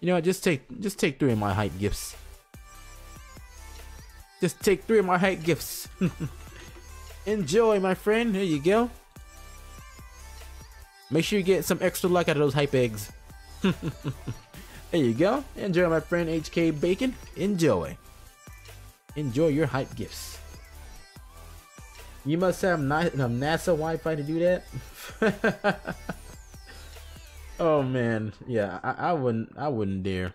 You know, what, just take just take three of my hype gifts. Just take three of my hype gifts. Enjoy, my friend. Here you go. Make sure you get some extra luck out of those hype eggs. there you go. Enjoy, my friend HK Bacon. Enjoy. Enjoy your hype gifts. You must have NASA Wi-Fi to do that. oh man, yeah, I, I wouldn't, I wouldn't dare.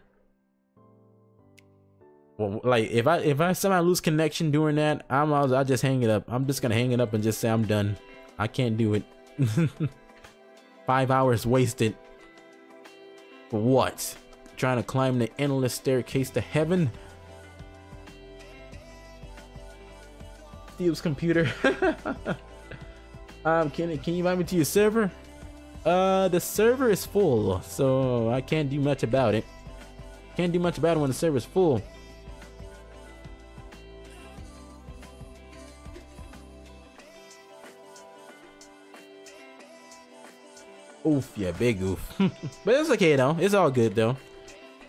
Like if I if I somehow lose connection during that, I'm I'll, I'll just hang it up. I'm just gonna hang it up and just say I'm done. I can't do it. Five hours wasted. What? Trying to climb the endless staircase to heaven? Steve's computer. um, can can you invite me to your server? Uh, the server is full, so I can't do much about it. Can't do much about it when the server's full. Oof, yeah, big oof. but it's okay though. It's all good though.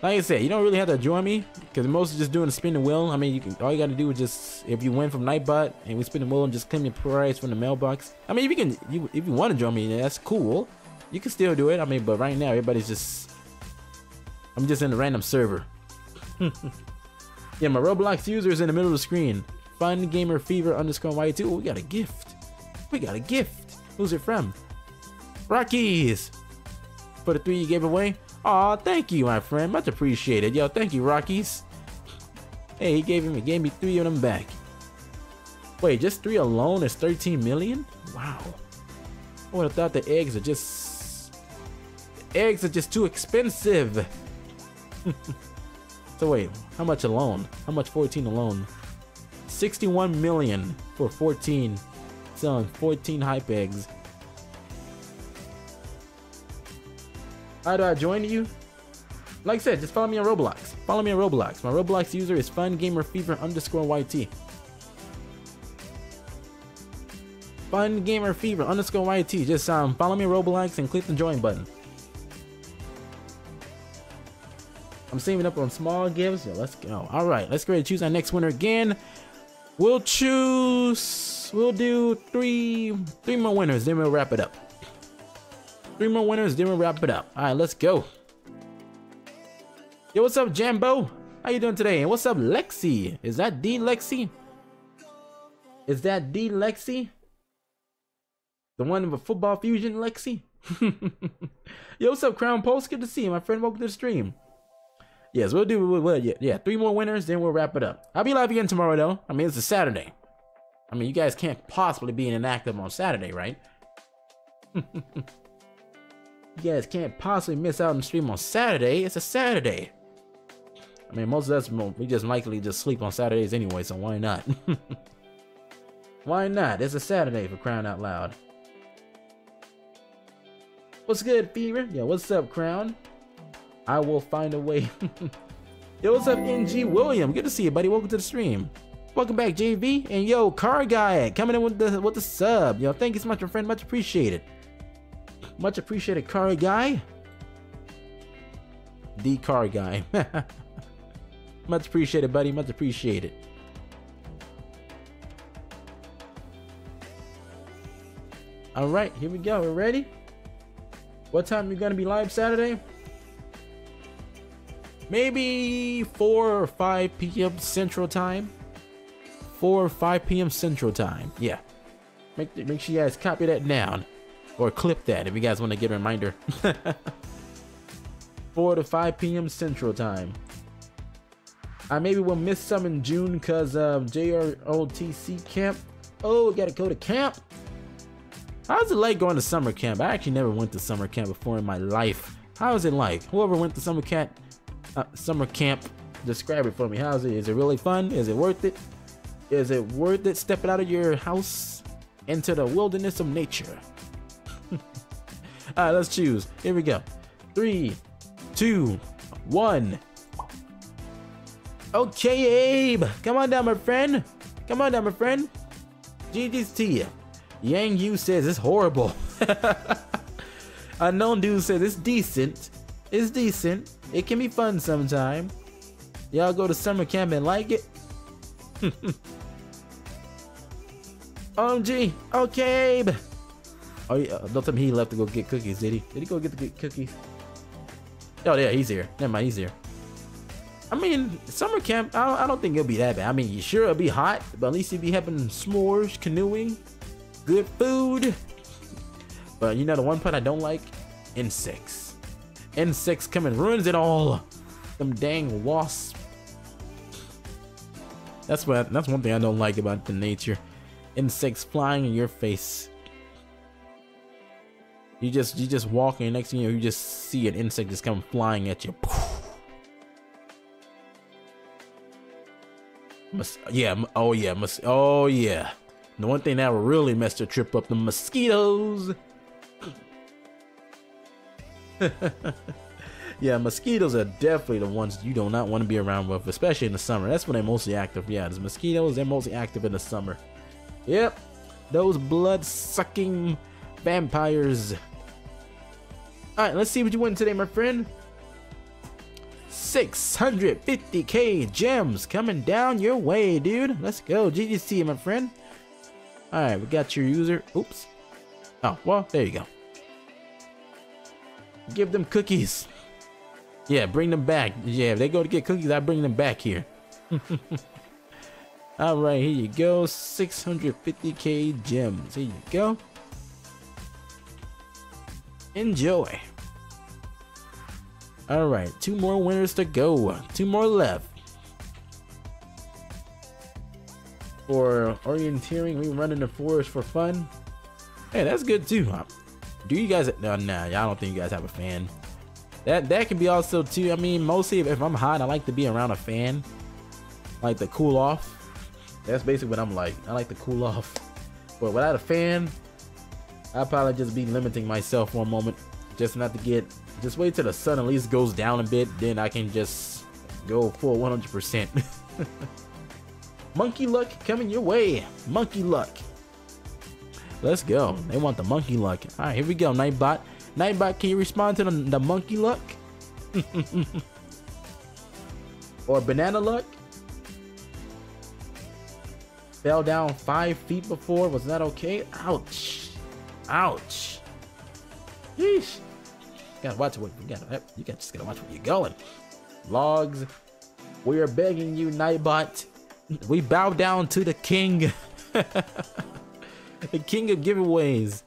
Like I said, you don't really have to join me because most just doing the spin the wheel. I mean, you can all you got to do is just if you win from Nightbot and we spin the wheel and just claim your prize from the mailbox. I mean, if you can, you, if you want to join me, that's cool. You can still do it. I mean, but right now everybody's just. I'm just in a random server. yeah, my Roblox user is in the middle of the screen. Fun Gamer Fever underscore Y2. Oh, we got a gift. We got a gift. Who's it from? Rockies! For the three you gave away? Aw, thank you, my friend. Much appreciated. Yo, thank you, Rockies. Hey, he gave me gave me three of them back. Wait, just three alone is 13 million? Wow. I would have thought the eggs are just the eggs are just too expensive. so wait, how much alone? How much 14 alone? 61 million for 14 selling 14 hype eggs. How do I join you? Like I said, just follow me on Roblox. Follow me on Roblox. My Roblox user is fungamerfever underscore YT. Fungamerfever underscore YT. Just um, follow me on Roblox and click the join button. I'm saving up on small gifts. Yeah, let's go. All right, let's go ahead and choose our next winner again. We'll choose. We'll do three, three more winners. Then we'll wrap it up. Three more winners, then we'll wrap it up. All right, let's go. Yo, what's up, Jambo? How you doing today? And what's up, Lexi? Is that D Lexi? Is that D Lexi? The one a football fusion, Lexi? Yo, what's up, Crown Post? Good to see you, my friend. Welcome to the stream. Yes, we'll do well, yeah, yeah, three more winners, then we'll wrap it up. I'll be live again tomorrow though. I mean, it's a Saturday. I mean, you guys can't possibly be inactive on Saturday, right? You guys can't possibly miss out on the stream on Saturday. It's a Saturday. I mean, most of us, we just likely just sleep on Saturdays anyway, so why not? why not? It's a Saturday for crying out loud. What's good, Fever? Yeah, what's up, Crown? I will find a way. yo, what's up, NG William? Good to see you, buddy. Welcome to the stream. Welcome back, JV. And yo, Car Guy coming in with the with the sub. Yo, thank you so much, my friend. Much appreciated. Much appreciated, car guy. The car guy. Much appreciated, buddy. Much appreciated. All right, here we go. We're ready. What time are you gonna be live Saturday? Maybe 4 or 5 p.m. Central Time. 4 or 5 p.m. Central Time. Yeah. Make, make sure you guys copy that down. Or clip that if you guys want to get a reminder. 4 to 5 p.m. Central Time. I maybe will miss some in June because of JROTC camp. Oh, gotta go to camp. How's it like going to summer camp? I actually never went to summer camp before in my life. How is it like? Whoever went to summer camp, uh, summer camp, describe it for me. How's it? Is it really fun? Is it worth it? Is it worth it stepping out of your house into the wilderness of nature? All right, let's choose. Here we go. Three, two, one. Okay, Abe. Come on down, my friend. Come on down, my friend. GG's to you. Yang Yu says it's horrible. Unknown dude says it's decent. It's decent. It can be fun sometime. Y'all go to summer camp and like it? Um, OMG. Okay, Abe. Oh, yeah. Uh, don't tell me he left to go get cookies, did he? Did he go get the cookies? Oh, yeah, he's here. Never mind, he's here. I mean, summer camp, I don't, I don't think it'll be that bad. I mean, sure, it'll be hot, but at least you'll be having s'mores, canoeing, good food. But you know, the one part I don't like? Insects. Insects come and ruins it all. Them dang wasps. That's what. That's one thing I don't like about the nature. Insects flying in your face. You just you just walking, and next thing you know, you just see an insect just come flying at you. Yeah, oh yeah, mos- oh yeah. The one thing that really messed your trip up the mosquitoes. yeah, mosquitoes are definitely the ones you do not want to be around with, especially in the summer. That's when they're mostly active. Yeah, the mosquitoes they're mostly active in the summer. Yep, those blood sucking vampires. All right, let's see what you win today, my friend. 650k gems coming down your way, dude. Let's go. GGC, my friend. All right, we got your user. Oops. Oh, well, there you go. Give them cookies. Yeah, bring them back. Yeah, if they go to get cookies, I bring them back here. All right, here you go. 650k gems. Here you go. Enjoy. All right, two more winners to go. Two more left. For orienteering, we run in the forest for fun. Hey, that's good too. Huh? Do you guys? No, nah, I don't think you guys have a fan. That that can be also too. I mean, mostly if, if I'm hot, I like to be around a fan, like to cool off. That's basically what I'm like. I like to cool off. But without a fan, I'll probably just be limiting myself for a moment, just not to get. Just wait till the sun at least goes down a bit, then I can just go full 100%. monkey luck coming your way. Monkey luck. Let's go. They want the monkey luck. All right, here we go. Nightbot. Nightbot, can you respond to the, the monkey luck? or banana luck? Fell down five feet before. Was that okay? Ouch. Ouch. Yeesh. You Gotta watch what you gotta. Eh, you gotta just gotta watch where you're going. Logs. We are begging you, Nightbot. We bow down to the king. the king of giveaways.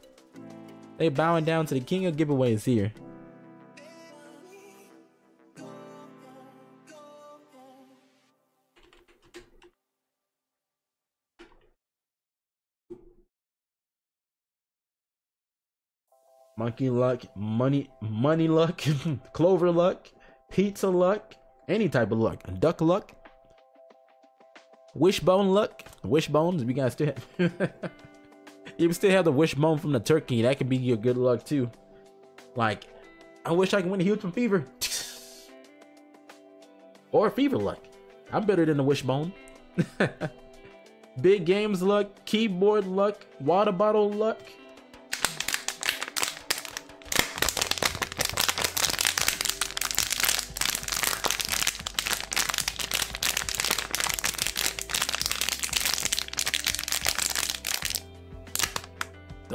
They bowing down to the king of giveaways here. Monkey luck, money, money luck, clover luck, pizza luck, any type of luck, duck luck, wishbone luck, wishbones. We guys still have, you still have the wishbone from the turkey, that could be your good luck too. Like, I wish I could win a huge from fever, or fever luck. I'm better than the wishbone. Big games luck, keyboard luck, water bottle luck.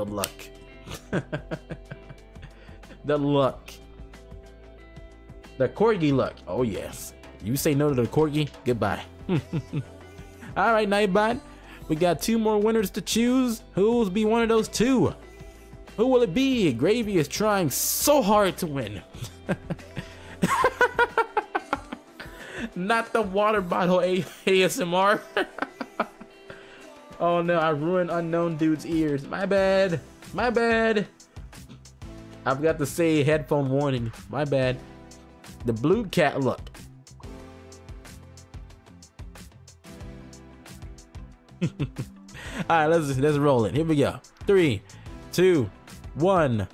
The luck. the luck. The corgi luck. Oh yes. You say no to the corgi, goodbye. All right, Nightbot. We got two more winners to choose. Who will be one of those two? Who will it be? Gravy is trying so hard to win. Not the water bottle A- ASMR. Oh no, I ruined unknown dude's ears. My bad. My bad. I forgot to say headphone warning. My bad. The blue cat look. All right, let's let's roll it. Here we go. Three, two, one.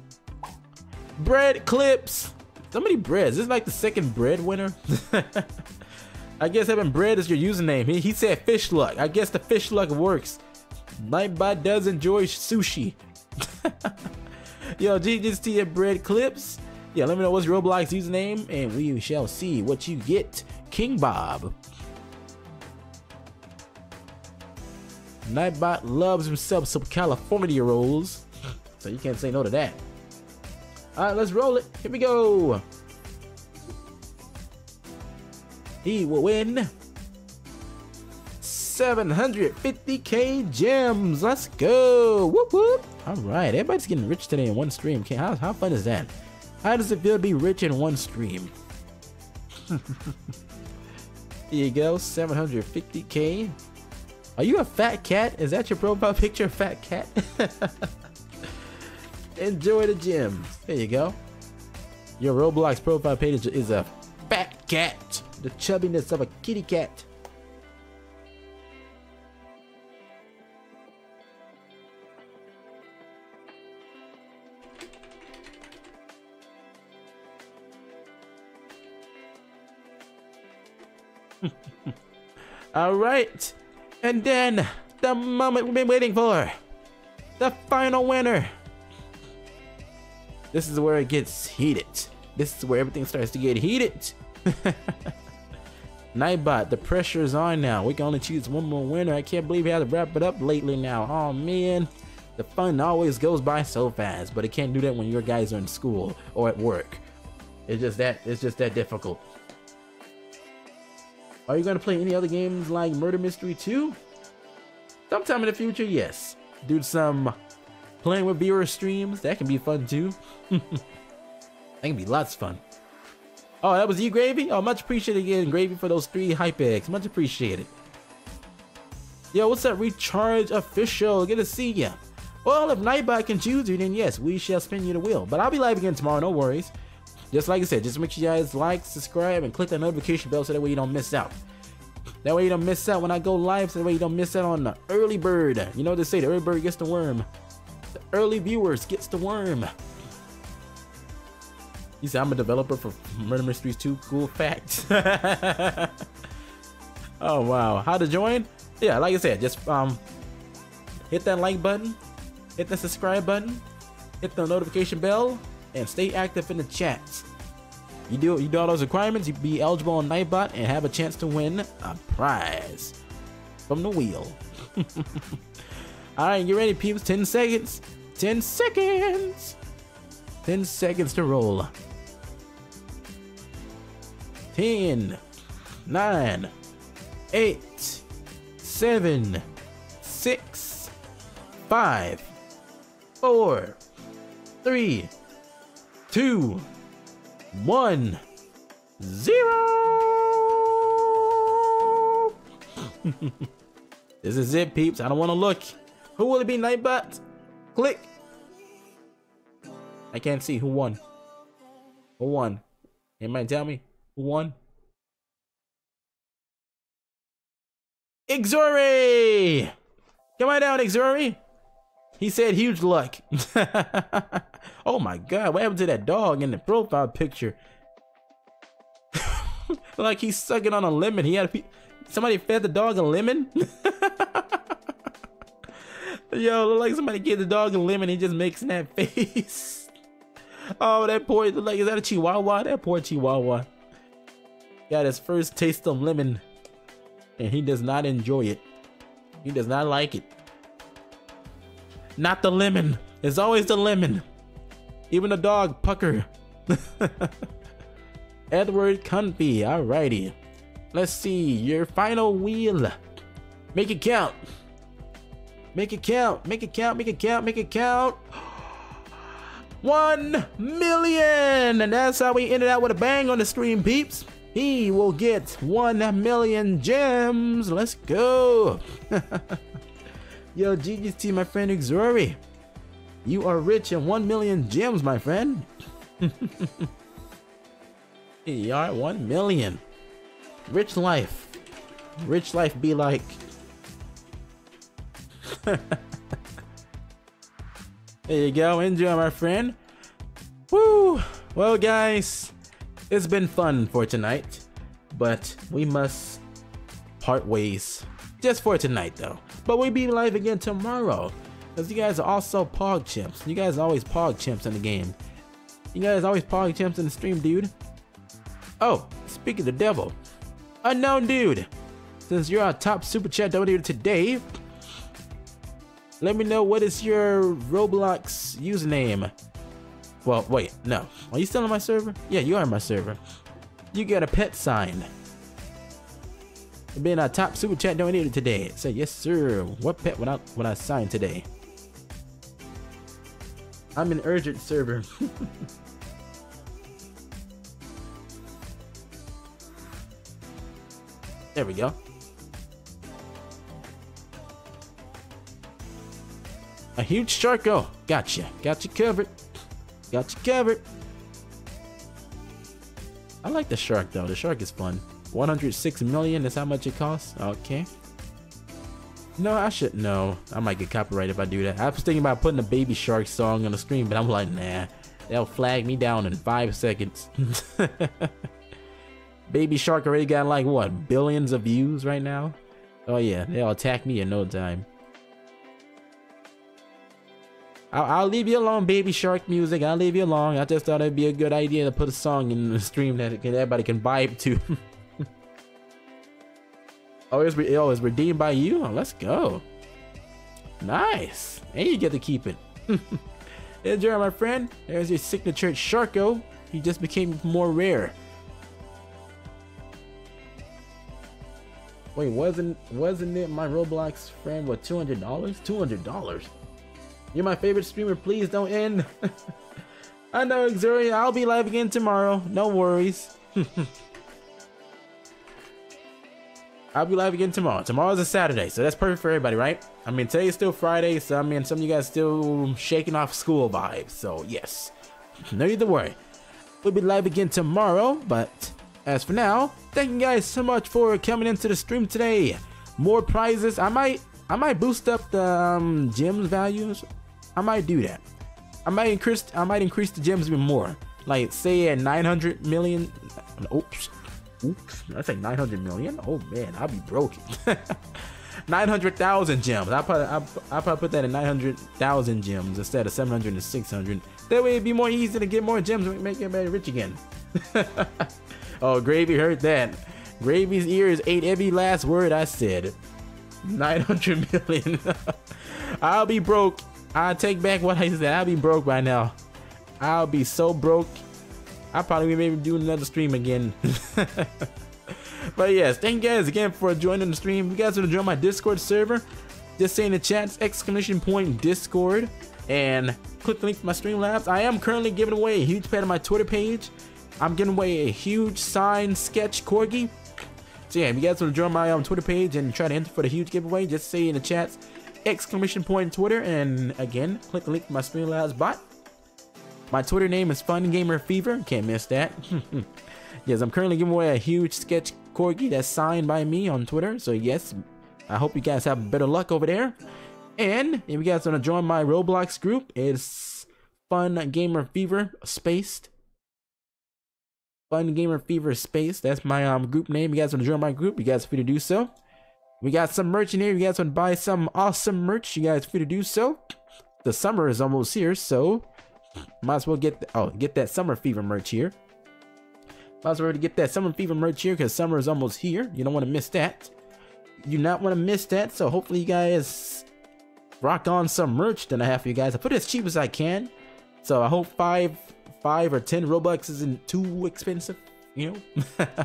Bread clips. So many breads. This is like the second bread winner. I guess having bread is your username. He, he said fish luck. I guess the fish luck works. Nightbot does enjoy sushi. Yo, GGT and bread clips. Yeah, let me know what's Roblox username, and we shall see what you get. King Bob. Nightbot loves himself some California rolls, so you can't say no to that. All right, let's roll it. Here we go. He will win 750k gems. Let's go. Whoop whoop. All right, everybody's getting rich today in one stream. Okay, how, how fun is that? How does it feel to be rich in one stream? Here you go, 750k. Are you a fat cat? Is that your profile picture, fat cat? Enjoy the gym. There you go. Your Roblox profile page is a fat cat. The chubbiness of a kitty cat. All right. And then the moment we've been waiting for. The final winner. This is where it gets heated. This is where everything starts to get heated. Nightbot, the pressure is on now. We can only choose one more winner. I can't believe we had to wrap it up lately now. Oh man. The fun always goes by so fast, but it can't do that when your guys are in school or at work. It's just that it's just that difficult. Are you gonna play any other games like Murder Mystery 2? Sometime in the future, yes. Do some playing with viewer streams. That can be fun too. that can be lots of fun. Oh, that was you, Gravy? Oh, much appreciated again, Gravy, for those three hype eggs. Much appreciated. Yo, what's up, Recharge Official? Good to see ya. Well, if Nightbot can choose you, then yes, we shall spin you the wheel. But I'll be live again tomorrow, no worries. Just like I said, just make sure you guys like, subscribe, and click that notification bell so that way you don't miss out. That way you don't miss out when I go live, so that way you don't miss out on the early bird. You know what they say, the early bird gets the worm. The early viewers gets the worm. You say I'm a developer for Murder Mysteries 2. Cool fact. oh wow. How to join? Yeah, like I said, just um hit that like button, hit the subscribe button, hit the notification bell, and stay active in the chats. You do you do all those requirements, you be eligible on Nightbot and have a chance to win a prize from the wheel. Alright, you ready, peeps? 10 seconds. 10 seconds. 10 seconds to roll. 10, 9, 8, 7, 6, 5, 4, 3, 2, 1, 0. this is it, peeps. I don't want to look. Who will it be, Nightbot? Click. I can't see who won. Who won? Anybody tell me won? Ixori! Come on down, Ixori! He said huge luck. oh my god, what happened to that dog in the profile picture? like he's sucking on a lemon. He had a, somebody fed the dog a lemon. Yo, look like somebody gave the dog a lemon. He just makes that face. Oh, that poor, like, is that a chihuahua? That poor chihuahua. Got his first taste of lemon, and he does not enjoy it. He does not like it. Not the lemon. It's always the lemon. Even the dog, Pucker. Edward Cunby, alrighty. Let's see, your final wheel. Make it count. Make it count, make it count, make it count, make it count. 1 million! And that's how we ended out with a bang on the stream, peeps. He will get 1 million gems. Let's go. Yo, GGT, my friend Ixori. You are rich in 1 million gems, my friend. you are 1 million. Rich life. Rich life be like. There you go. Enjoy, my friend. Woo! Well, guys, it's been fun for tonight, but we must part ways. Just for tonight, though. But we'll be live again tomorrow. Because you guys are also Pog Chimps. You guys are always Pog Chimps in the game. You guys always Pog Chimps in the stream, dude. Oh, speaking of the devil. Unknown dude. Since you're our top super chat donator today, let me know what is your Roblox username. Well, wait, no. Are you still on my server? Yeah, you are on my server. You got a pet sign. Being our top super chat donated today. Say yes, sir. What pet would I would I sign today? I'm an urgent server. there we go. A huge shark. Oh, gotcha. Got you covered. Got you covered. I like the shark though. The shark is fun. 106 million is how much it costs. Okay. No, I should know. I might get copyrighted if I do that. I was thinking about putting a baby shark song on the stream, but I'm like, nah. They'll flag me down in five seconds. baby shark already got like what billions of views right now. Oh yeah, they'll attack me in no time. I'll, I'll, leave you alone, baby shark music. I'll leave you alone. I just thought it'd be a good idea to put a song in the stream that everybody can vibe to. Oh, it's, oh, it's redeemed by you? Oh, let's go. Nice. And you get to keep it. Enjoy, my friend. There's your signature Sharko. He just became more rare. Wait, wasn't wasn't it my Roblox friend with two hundred dollars? Two hundred dollars. You're my favorite streamer. Please don't end. I know, Xuri. I'll be live again tomorrow. No worries. I'll be live again tomorrow. Tomorrow's a Saturday, so that's perfect for everybody, right? I mean, today is still Friday, so I mean, some of you guys still shaking off school vibes. So yes, no need to worry. We'll be live again tomorrow, but as for now, thank you guys so much for coming into the stream today. More prizes. I might, I might boost up the um, gems values. I might do that. I might increase, I might increase the gems even more. Like say at 900 million. Oops. Oops, I like 900 million. Oh man, I'll be broken. 900,000 gems. I probably I, probably put that in 900,000 gems instead of 700 and 600. That way it'd be more easy to get more gems and make everybody rich again. oh, Gravy heard that. Gravy's ears ate every last word I said. 900 million. I'll be broke. I take back what I said. I'll be broke by now. I'll be so broke I'll probably maybe do another stream again. but yes, thank you guys again for joining the stream. If you guys want to join my Discord server, just say in the chat exclamation point Discord and click the link to my Streamlabs. I am currently giving away a huge pet on my Twitter page. I'm giving away a huge signed sketch corgi. So yeah, if you guys want to join my um, Twitter page and try to enter for the huge giveaway, just say in the chat exclamation point Twitter and again click the link to my Streamlabs bot. My Twitter name is Fun Gamer Fever. Can't miss that. yes, I'm currently giving away a huge sketch corgi that's signed by me on Twitter. So yes, I hope you guys have better luck over there. And if you guys want to join my Roblox group, it's Fun Gamer Fever Spaced. Fun Gamer Fever Space. That's my um group name. You guys want to join my group? You guys are free to do so. We got some merch in here. You guys want to buy some awesome merch? You guys free to do so. The summer is almost here, so might as well get the, oh get that summer fever merch here. Might as well get that summer fever merch here because summer is almost here. You don't want to miss that. You not want to miss that. So hopefully you guys rock on some merch that I have for you guys. I put it as cheap as I can. So I hope five five or ten Robux isn't too expensive, you know.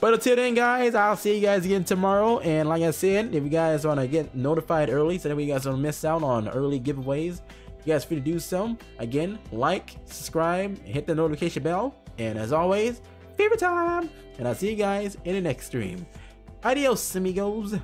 but until then, guys, I'll see you guys again tomorrow. And like I said, if you guys want to get notified early, so that way you guys don't miss out on early giveaways, you guys free to do so. Again, like, subscribe, hit the notification bell, and as always, favorite time. And I'll see you guys in the next stream. Adios, amigos.